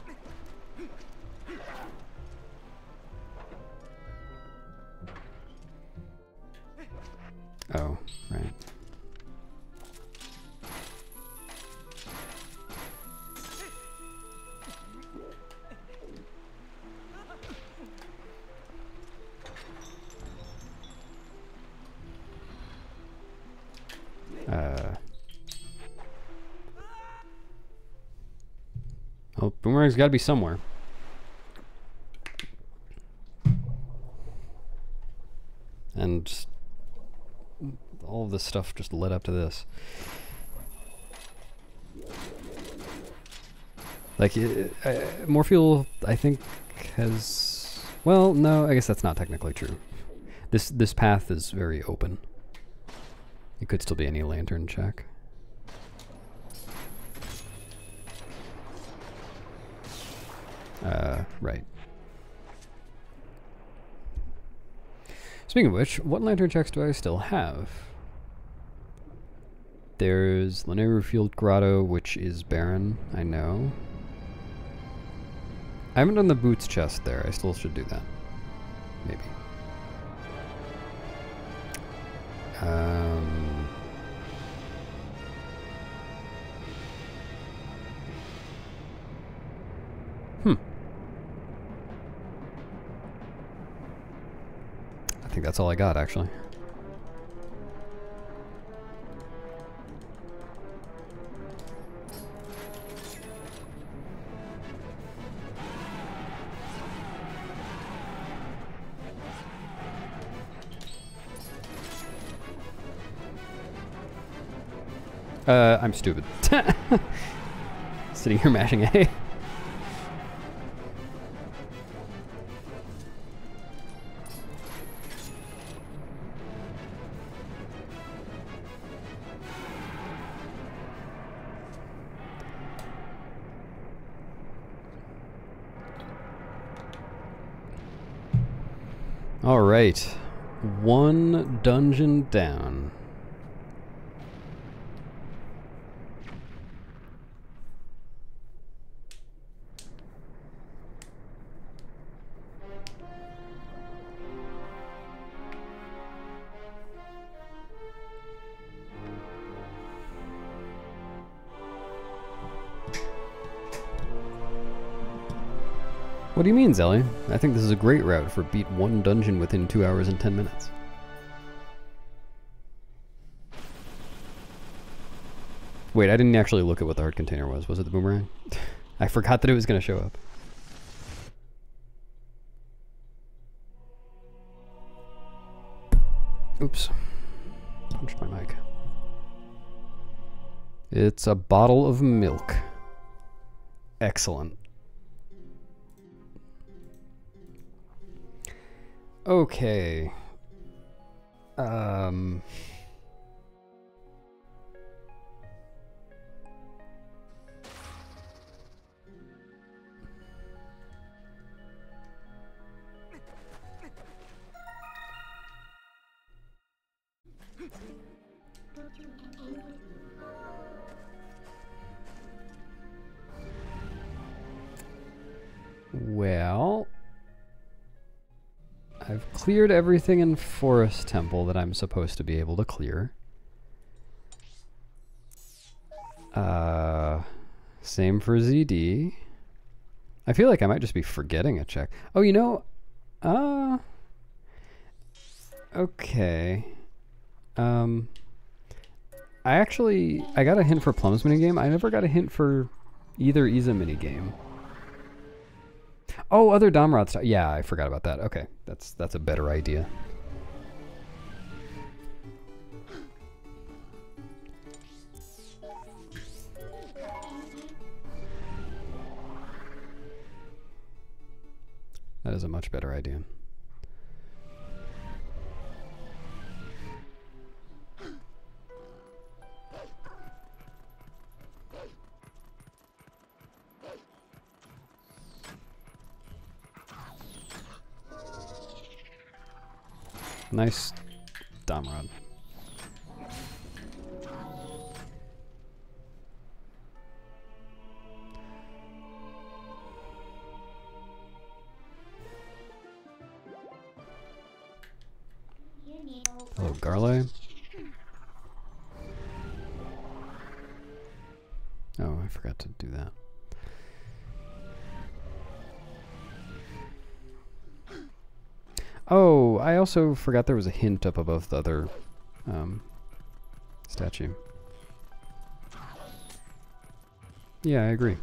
Boomerang's got to be somewhere. And all of this stuff just led up to this. Like, uh, Morpheel, I think, has... Well, no, I guess that's not technically true. This this path is very open. It could still be any lantern check. Uh, right. Speaking of which, what lantern checks do I still have? There's Lanayru Grotto, which is barren, I know. I haven't done the boots chest there. I still should do that. Maybe. Um, think that's all I got, actually. Uh, I'm stupid. [LAUGHS] Sitting here mashing A. [LAUGHS] All right. One dungeon down. What do you mean, Zelly? I think this is a great route for beat one dungeon within two hours and ten minutes. Wait, I didn't actually look at what the heart container was. Was it the boomerang? [LAUGHS] I forgot that it was going to show up. Oops. Punched my mic. It's a bottle of milk. Excellent. Okay. Um. Cleared everything in Forest Temple that I'm supposed to be able to clear. Uh, same for ZD. I feel like I might just be forgetting a check. Oh, you know, uh, okay. Um, I actually, I got a hint for Plumm's minigame. I never got a hint for either Iza minigame. Oh, other Domrod stuff. Yeah, I forgot about that. Okay, that's that's a better idea. That is a much better idea. Nice Domrod. Hello, Garle. Oh, I forgot to do that. Oh, I also forgot there was a hint up above the other um, statue. Yeah, I agree.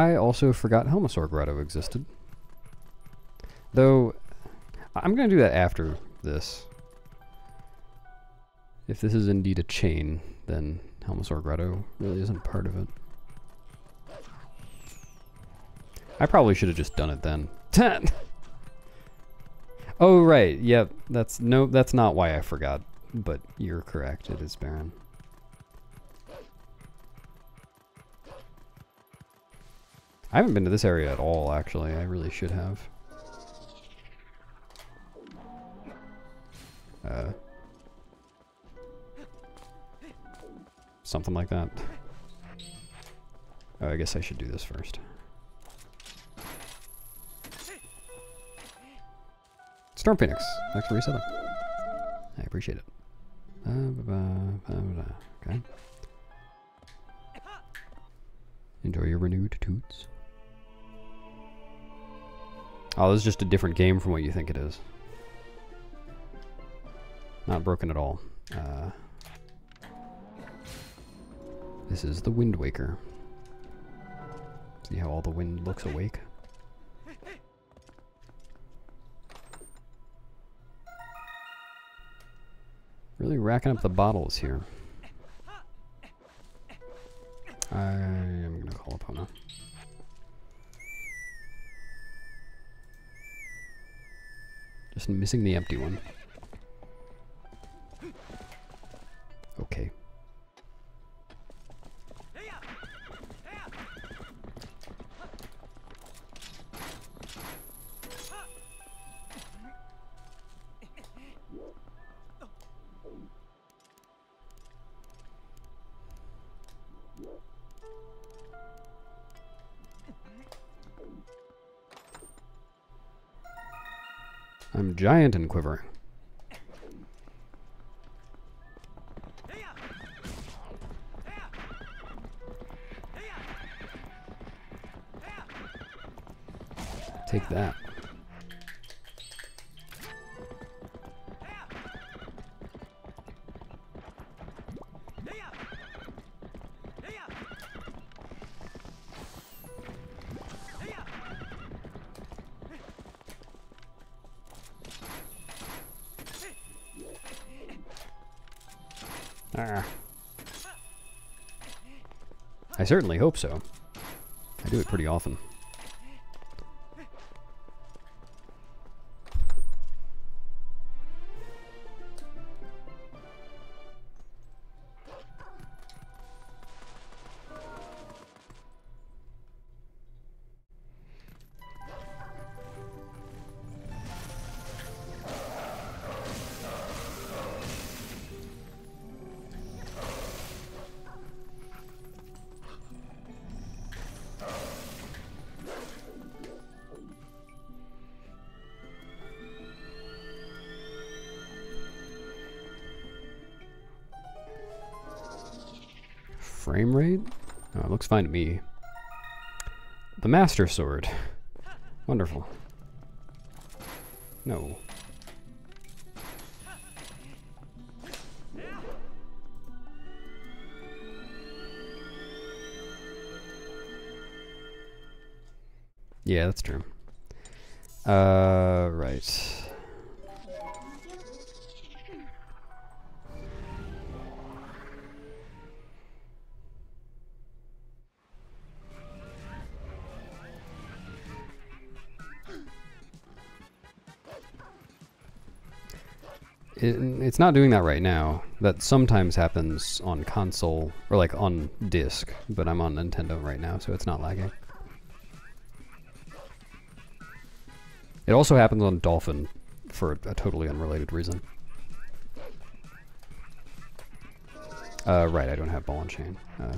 I also forgot Helmasaur Grotto existed. Though, I'm going to do that after this. If this is indeed a chain, then Helmasaur Grotto really isn't part of it. I probably should have just done it then. Ten. [LAUGHS] oh, right. Yep. That's no. That's not why I forgot. But you're correct. It is barren. I haven't been to this area at all, actually. I really should have. Uh, something like that. Oh, I guess I should do this first. Storm Phoenix, thanks for resetting. I appreciate it. okay. Enjoy your renewed toots. Oh, this is just a different game from what you think it is. Not broken at all. Uh, this is the Wind Waker. See how all the wind looks awake? Really racking up the bottles here. I am gonna call Epona. Just missing the empty one. Giant and quivering. Certainly hope so. I do it pretty often. To me. The Master Sword. Wonderful. No. Yeah, that's true. Uh, right. It's not doing that right now. That sometimes happens on console, or like on disc, but I'm on Nintendo right now, so it's not lagging. It also happens on Dolphin for a totally unrelated reason. Uh, right, I don't have ball and chain. Uh,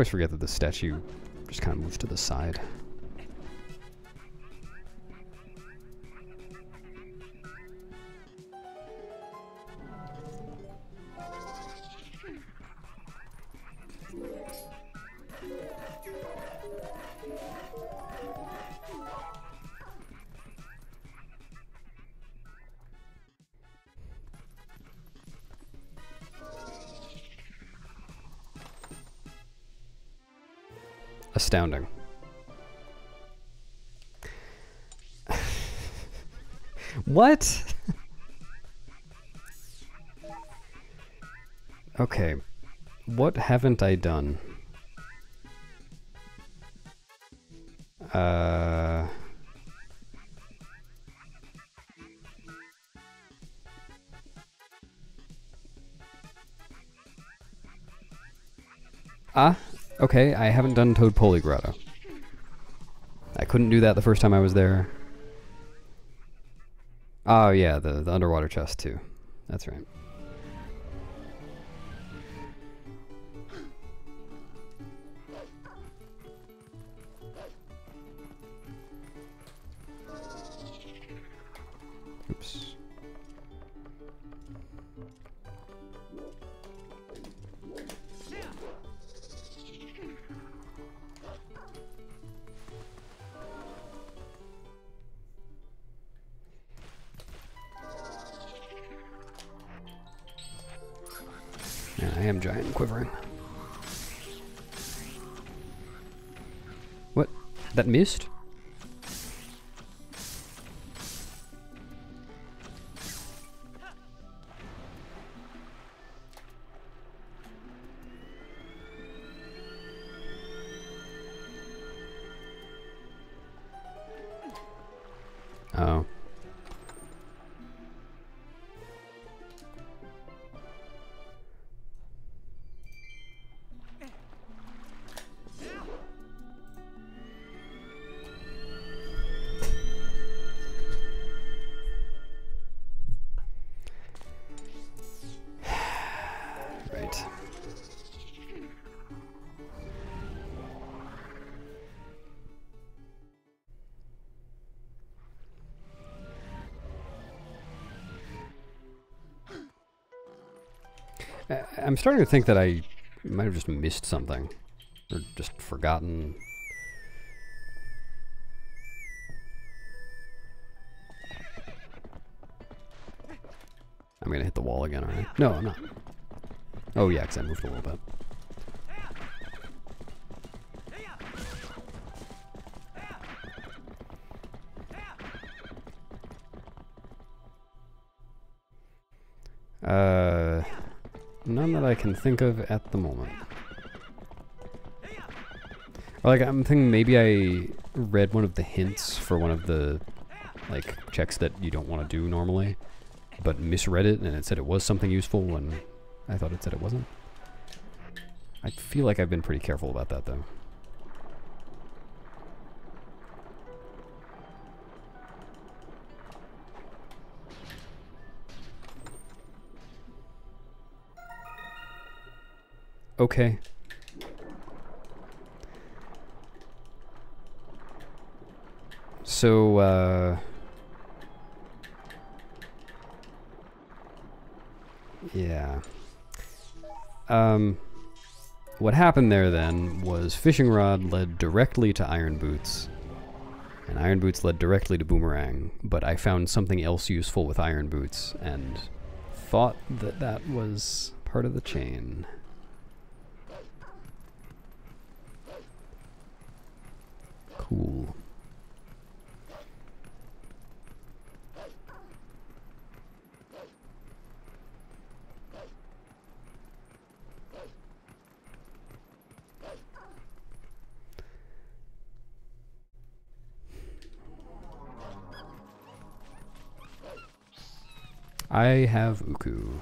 always forget that the statue just kind of moves to the side. What? okay. What haven't I done? Uh... Ah, okay, I haven't done Toadpoli Grotto. I couldn't do that the first time I was there. Oh yeah, the, the underwater chest too. That's right. That missed? starting to think that I might have just missed something. Or just forgotten. I'm gonna hit the wall again, aren't I? No, I'm not. Oh yeah, because I moved a little bit. Can think of at the moment. Like I'm thinking maybe I read one of the hints for one of the like checks that you don't want to do normally, but misread it and it said it was something useful and I thought it said it wasn't. I feel like I've been pretty careful about that though. Okay. So, uh... Yeah. Um... What happened there then was Fishing Rod led directly to Iron Boots, and Iron Boots led directly to Boomerang, but I found something else useful with Iron Boots, and thought that that was part of the chain. Cool. I have Ooccoo.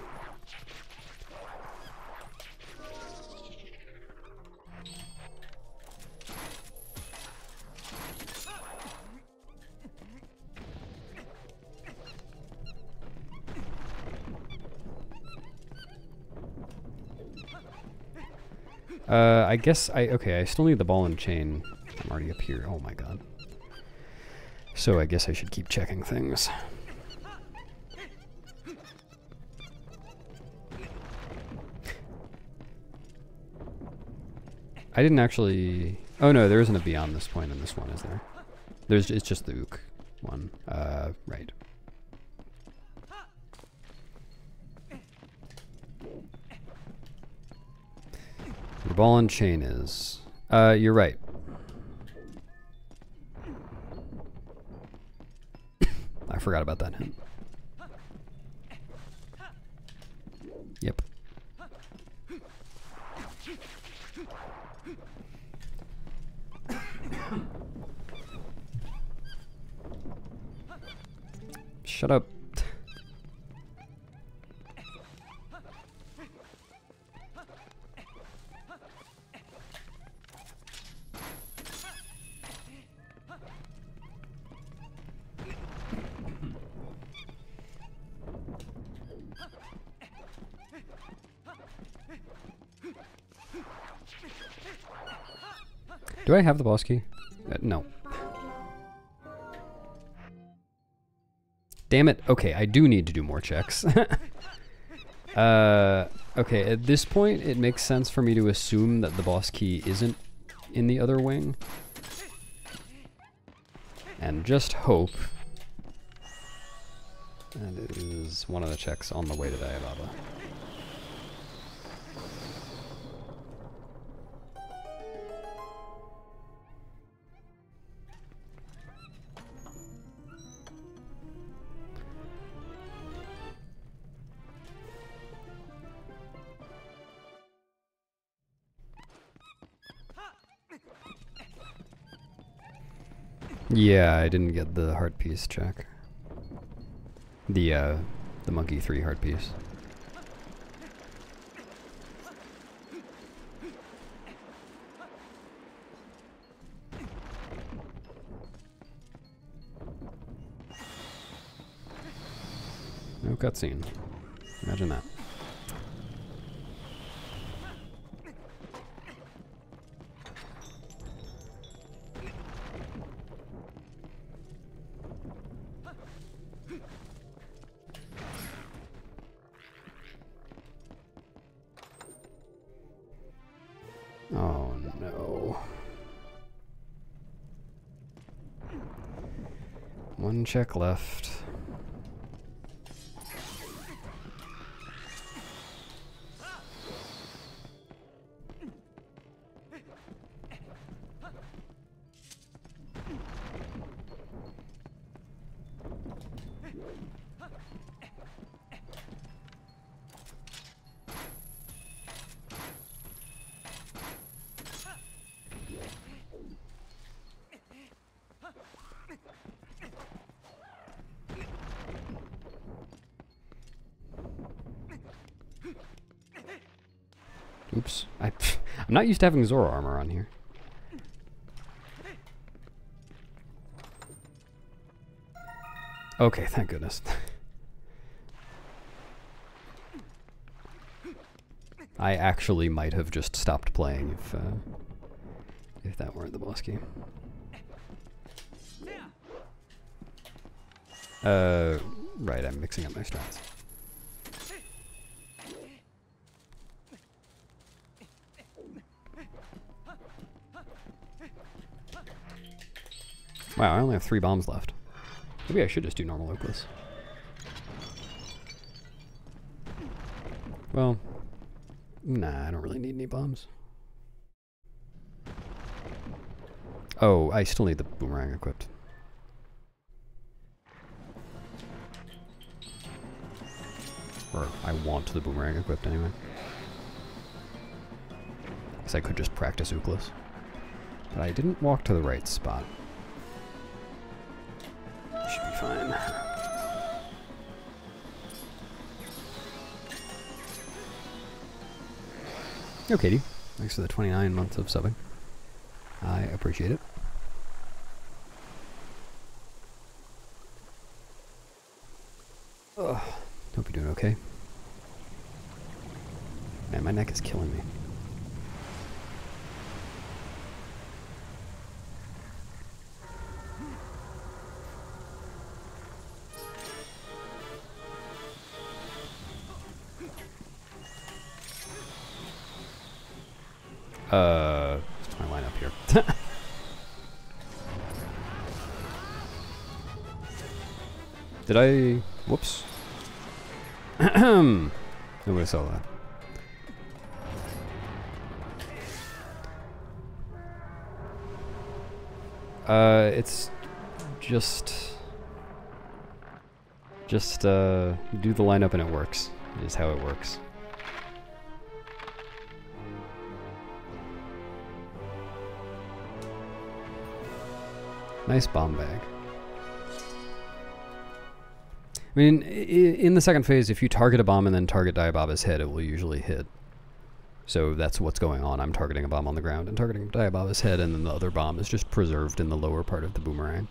Uh, I guess I, okay, I still need the ball and chain. I'm already up here. Oh my god. So I guess I should keep checking things. I didn't actually... Oh no, there isn't a beyond this point in this one, is there? There's It's just the ook one. Uh, right. Your ball and chain is... Uh, you're right. [COUGHS] I forgot about that hint. Yep. Shut up. Do I have the boss key? Uh, no. Damn it. Okay, I do need to do more checks. [LAUGHS] uh, okay, at this point, it makes sense for me to assume that the boss key isn't in the other wing. And just hope that is one of the checks on the way to Diababa. Yeah, I didn't get the heart piece check. The, uh, the monkey 3 heart piece. No cutscene. Imagine that. Check left. Not used to having Zora armor on here. Okay, thank goodness. [LAUGHS] I actually might have just stopped playing if uh, if that weren't the boss game. Uh, right, I'm mixing up my strats. Wow, I only have three bombs left. Maybe I should just do normal Oakless. Well, nah, I don't really need any bombs. Oh, I still need the boomerang equipped. Or I want the boomerang equipped anyway. Guess I could just practice Oakless. But I didn't walk to the right spot. Yo, Katie. Thanks for the 29 months of subbing. I appreciate it. Did I? Whoops. [CLEARS THROAT] Nobody saw that. Uh, it's just, just uh, do the lineup and it works. Is how it works. Nice bomb bag. I mean, in the second phase, if you target a bomb and then target Diababa's head, it will usually hit. So that's what's going on. I'm targeting a bomb on the ground and targeting Diababa's head, and then the other bomb is just preserved in the lower part of the boomerang.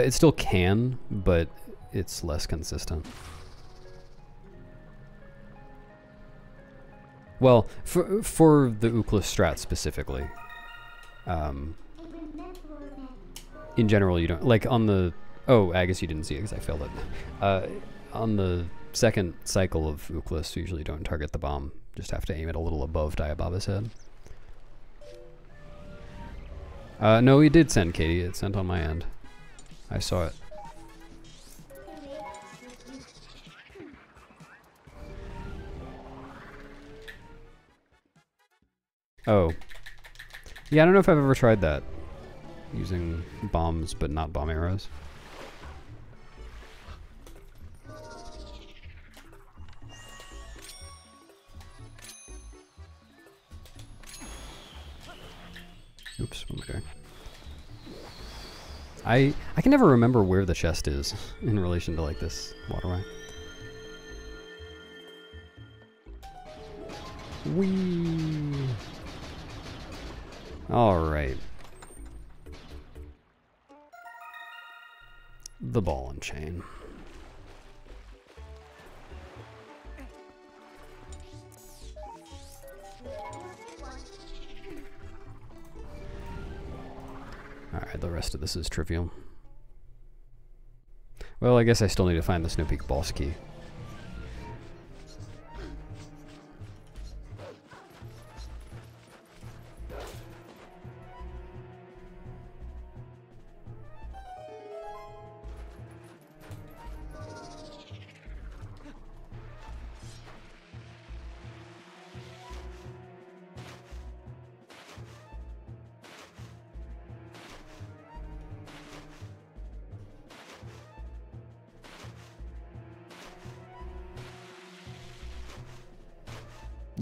Uh, it still can, but it's less consistent. Well, for for the Oakless strat specifically, um, in general, you don't like on the. Oh, I guess you didn't see it because I failed it. Uh, on the second cycle of Oakless, you usually don't target the bomb. Just have to aim it a little above Diababa's head. Uh, no, he did send Katie. It sent on my end. I saw it. Oh. Yeah, I don't know if I've ever tried that. Using bombs, but not bomb arrows. I I can never remember where the chest is [LAUGHS] in relation to like this waterway. Wee. All right. The ball and chain. The rest of this is trivial. Well, I guess I still need to find the Snow Peak boss key.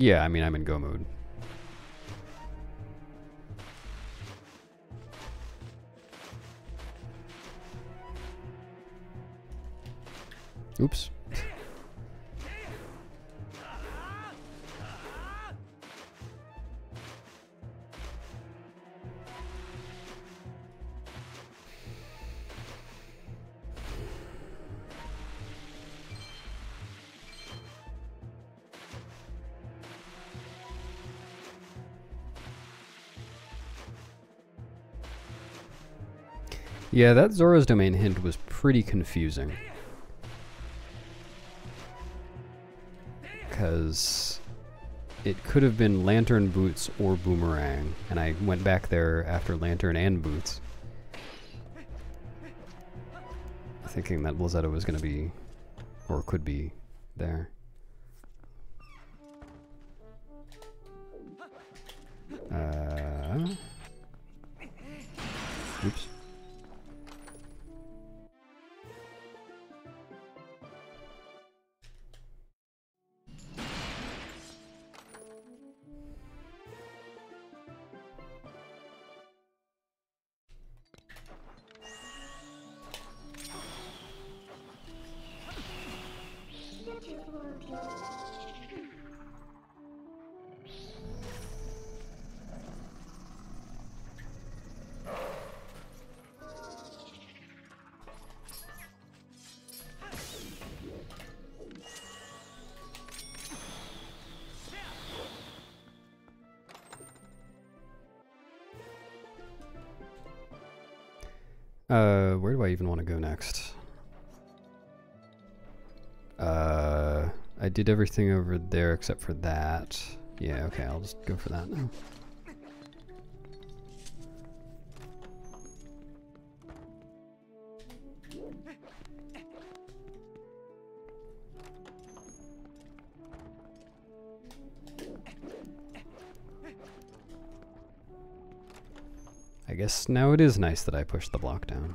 Yeah, I mean, I'm in go mode. Oops. Yeah, that Zora's Domain hint was pretty confusing. Because it could have been Lantern Boots or Boomerang, and I went back there after Lantern and Boots. Thinking that Blizzeta was going to be, or could be, there. Everything over there except for that. Yeah, okay, I'll just go for that now. I guess now it is nice that I pushed the block down.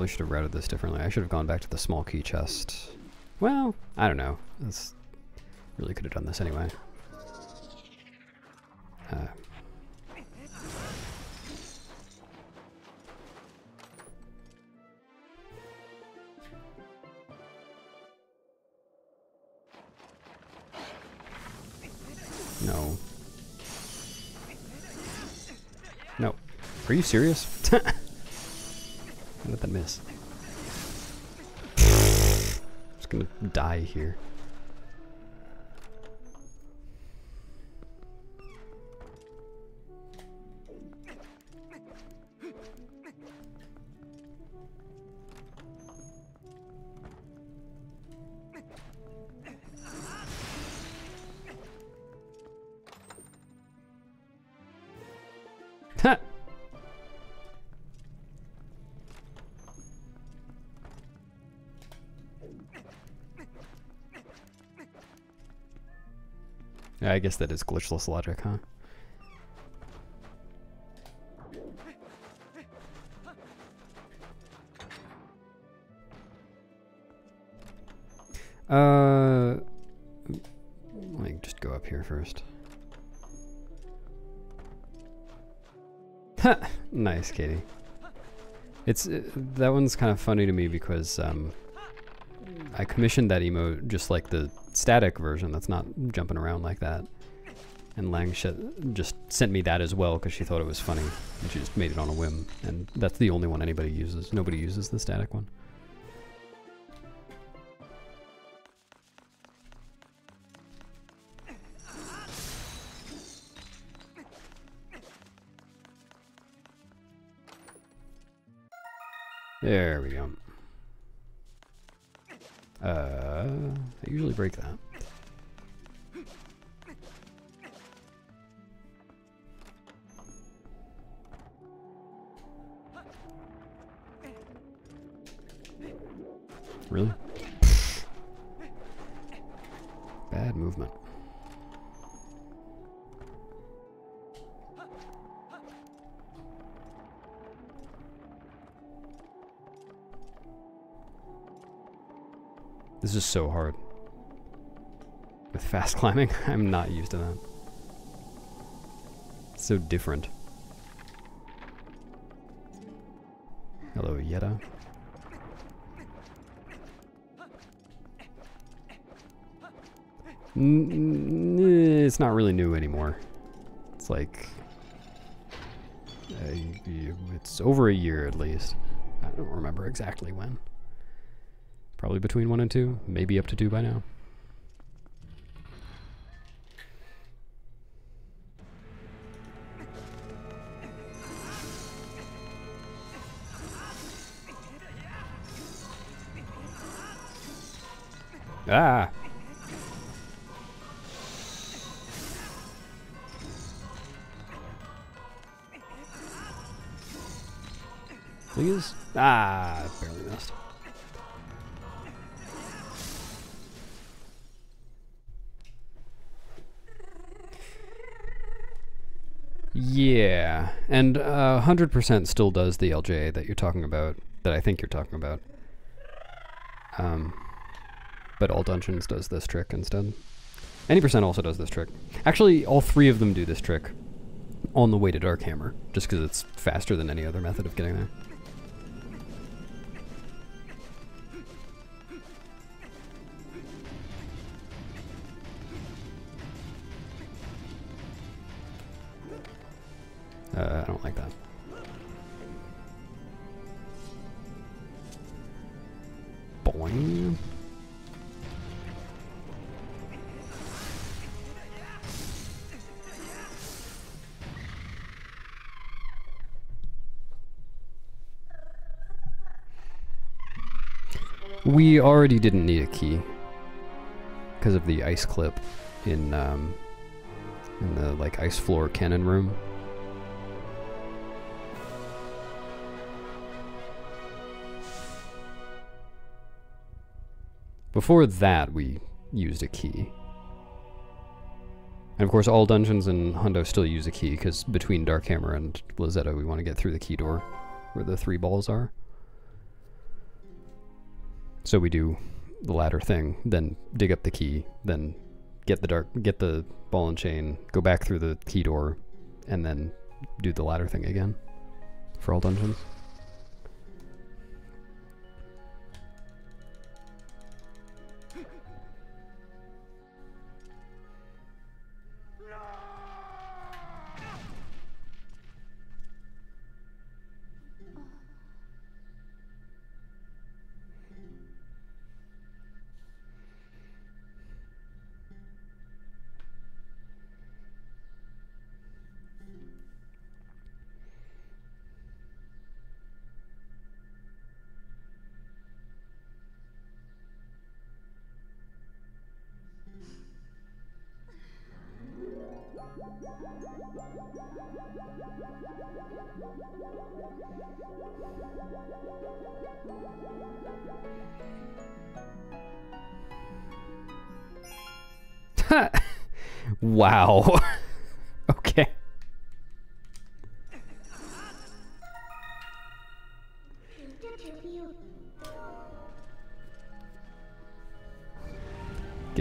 Probably should have routed this differently. I should have gone back to the small key chest. Well, I don't know. That's really could have done this anyway. Uh, no. No. Are you serious? [LAUGHS] die here. Guess that is glitchless logic, huh? Uh, let me just go up here first. [LAUGHS] nice, Katie. It's uh, that one's kind of funny to me because um, I commissioned that emote just like the static version that's not jumping around like that. And Lang just sent me that as well because she thought it was funny. And she just made it on a whim. And that's the only one anybody uses. Nobody uses the static one. There we go. Uh, I usually break that. Really? Bad movement. This is so hard. With fast [LAUGHS] climbing, I'm not used to that. so different. Hello, Yetta. N it's not really new anymore. It's like... Uh, it's over a year at least. I don't remember exactly when. Probably between one and two, maybe up to two by now. And uh, 100% still does the LJ that you're talking about, that I think you're talking about. Um, but all dungeons does this trick instead. Any percent also does this trick. Actually, all three of them do this trick on the way to Darkhammer, just because it's faster than any other method of getting there. Already didn't need a key because of the ice clip in um, in the like ice floor cannon room. Before that, we used a key. And of course, all dungeons in Hundo still use a key, because between Darkhammer and Blizzeta, we want to get through the key door, where the three balls are. So we do the latter thing, then dig up the key, then get the dark, get the ball and chain, go back through the key door, and then do the latter thing again for all dungeons.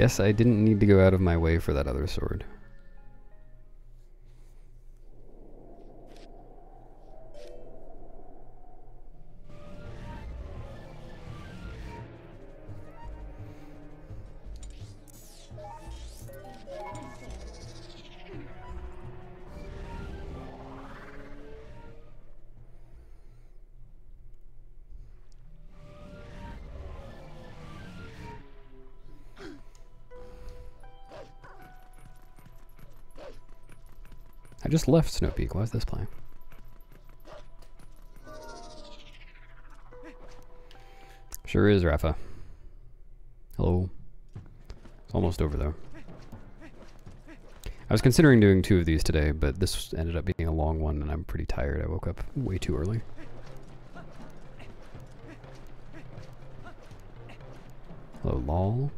Guess I didn't need to go out of my way for that other sword. I just left Snow Peak. Why is this playing? Sure is, Rafa. Hello. It's almost over though. I was considering doing two of these today, but this ended up being a long one and I'm pretty tired. I woke up way too early. Hello, lol.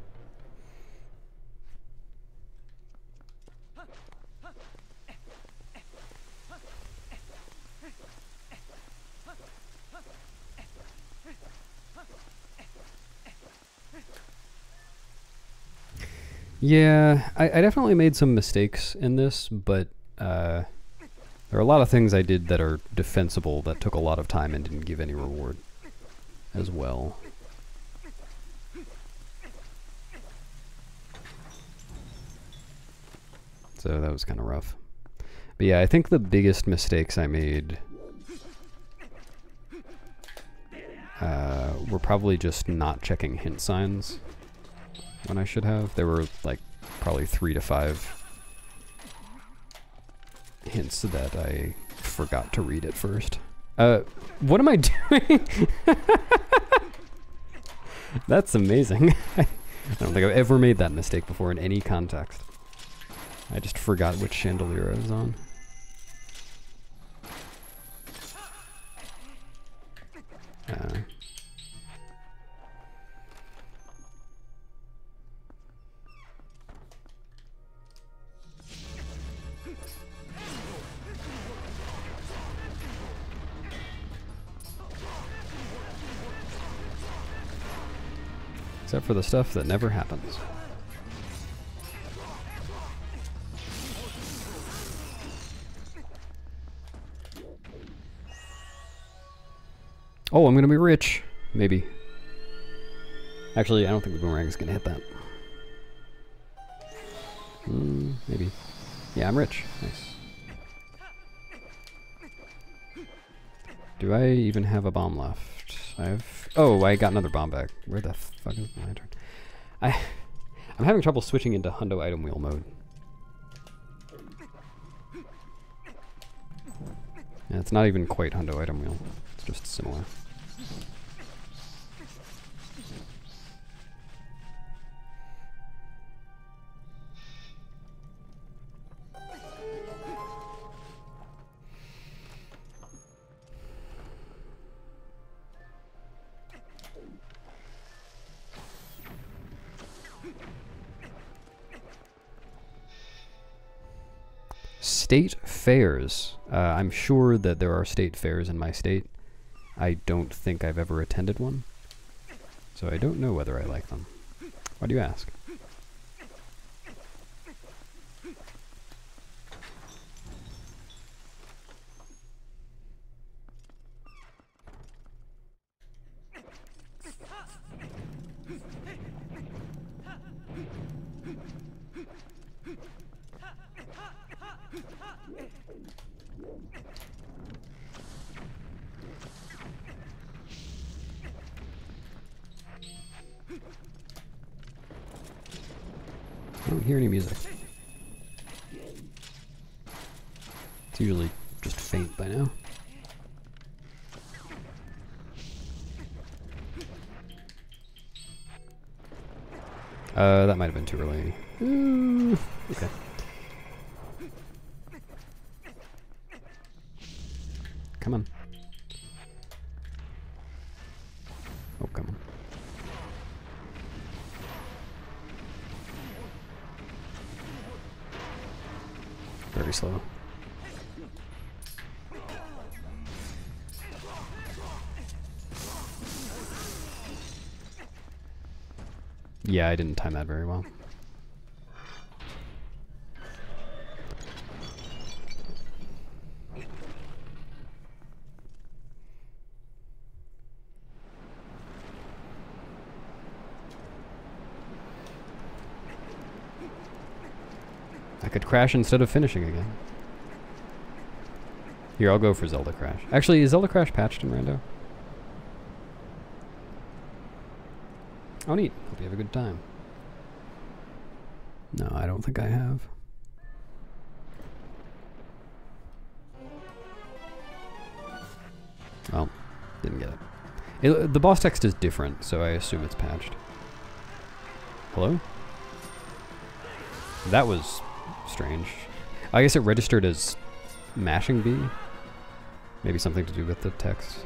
Yeah, I, I definitely made some mistakes in this, but uh, there are a lot of things I did that are defensible that took a lot of time and didn't give any reward as well. So that was kind of rough. But yeah, I think the biggest mistakes I made uh, were probably just not checking hint signs when I should have. There were like probably three to five hints that I forgot to read at first. Uh, what am I [LAUGHS] doing? That's amazing. [LAUGHS] I don't think I've ever made that mistake before in any context. I just forgot which chandelier I was on. For the stuff that never happens. Oh, I'm gonna be rich. Maybe. Actually, I don't think the boomerang is gonna hit that. Mm, maybe. Yeah, I'm rich. Nice. Do I even have a bomb left? I've... Oh, I got another bomb back. Where the fuck is my turn? I... [LAUGHS] I'm having trouble switching into hundo item wheel mode. Yeah, it's not even quite hundo item wheel. It's just similar. State fairs. Uh, I'm sure that there are state fairs in my state. I don't think I've ever attended one. So I don't know whether I like them. Why do you ask? Yeah, I didn't time that very well. I could crash instead of finishing again. Here, I'll go for Zelda Crash. Actually, is Zelda Crash patched in Rando? Oh, neat. Hope you have a good time. No, I don't think I have. Well, didn't get it. it. The boss text is different, so I assume it's patched. Hello? That was strange. I guess it registered as mashing B. Maybe something to do with the text.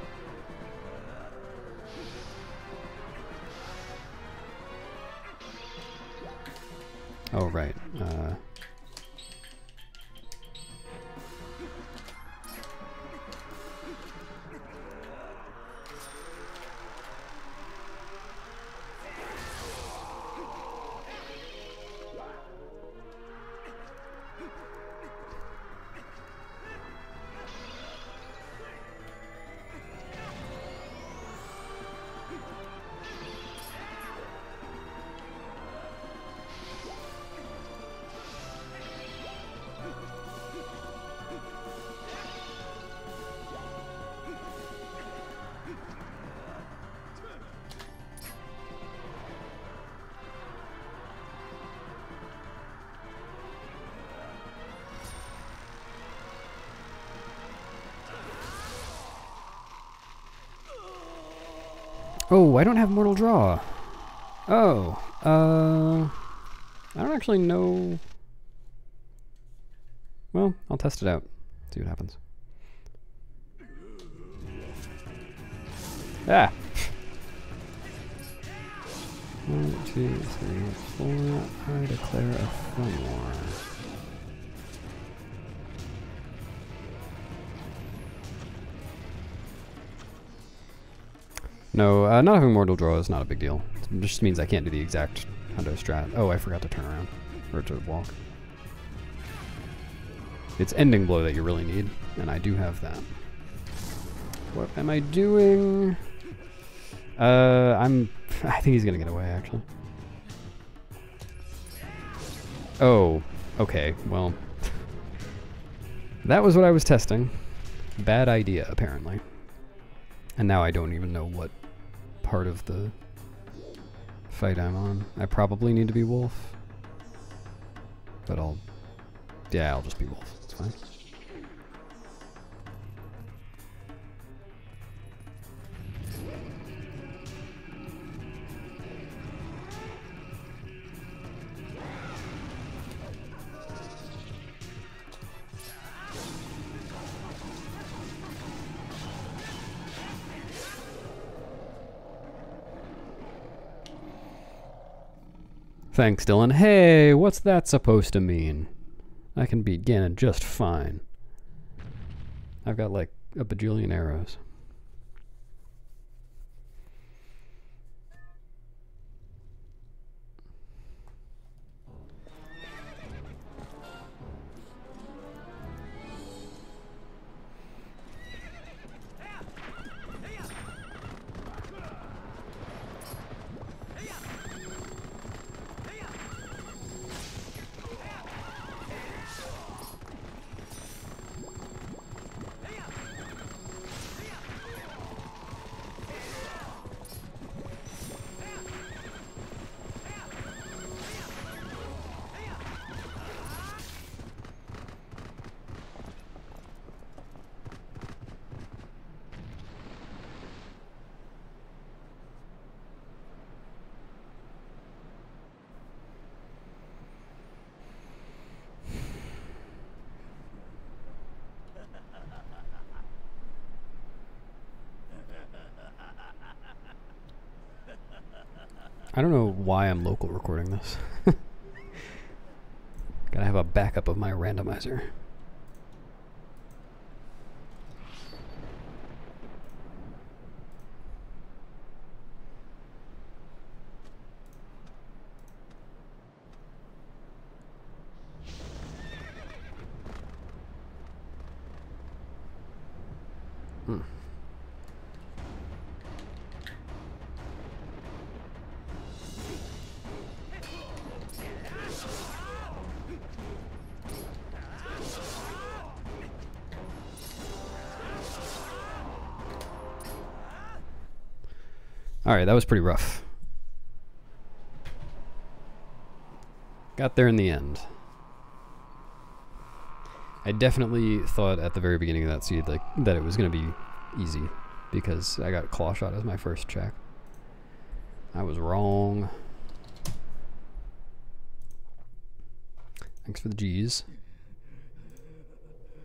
Oh, I don't have Mortal Draw. Oh, uh, I don't actually know. Well, I'll test it out. See what happens. Ah! One, two, three, four. I declare a fun war. No, uh, not having mortal draw is not a big deal. It just means I can't do the exact hundo strat. Oh, I forgot to turn around. Or to walk. It's ending blow that you really need, and I do have that. What am I doing? Uh, I'm... [LAUGHS] I think he's gonna get away, actually. Oh, okay, well... That was what I was testing. Bad idea, apparently. And now I don't even know what part of the fight I'm on. I probably need to be Wolf. But I'll... Yeah, I'll just be Wolf. It's fine. Thanks, Dylan. Hey, what's that supposed to mean? I can beat Ganon just fine. I've got like a bajillion arrows. Why I'm local recording this. [LAUGHS] Gotta have a backup of my randomizer. Alright, that was pretty rough. Got there in the end. I definitely thought at the very beginning of that seed like that it was going to be easy, because I got claw shot as my first check. I was wrong. Thanks for the G's.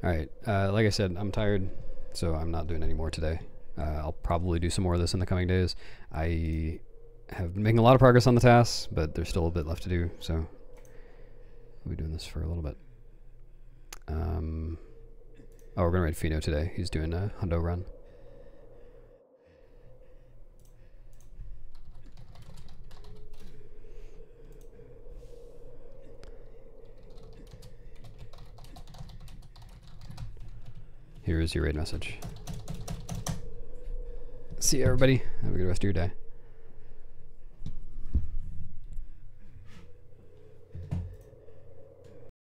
Alright, uh, like I said, I'm tired, so I'm not doing any more today. Uh, I'll probably do some more of this in the coming days. I have been making a lot of progress on the tasks, but there's still a bit left to do, so we'll be doing this for a little bit. Um, oh, we're going to raid Fino today. He's doing a hundo run. Here is your raid message. See you, everybody. Have a good rest of your day.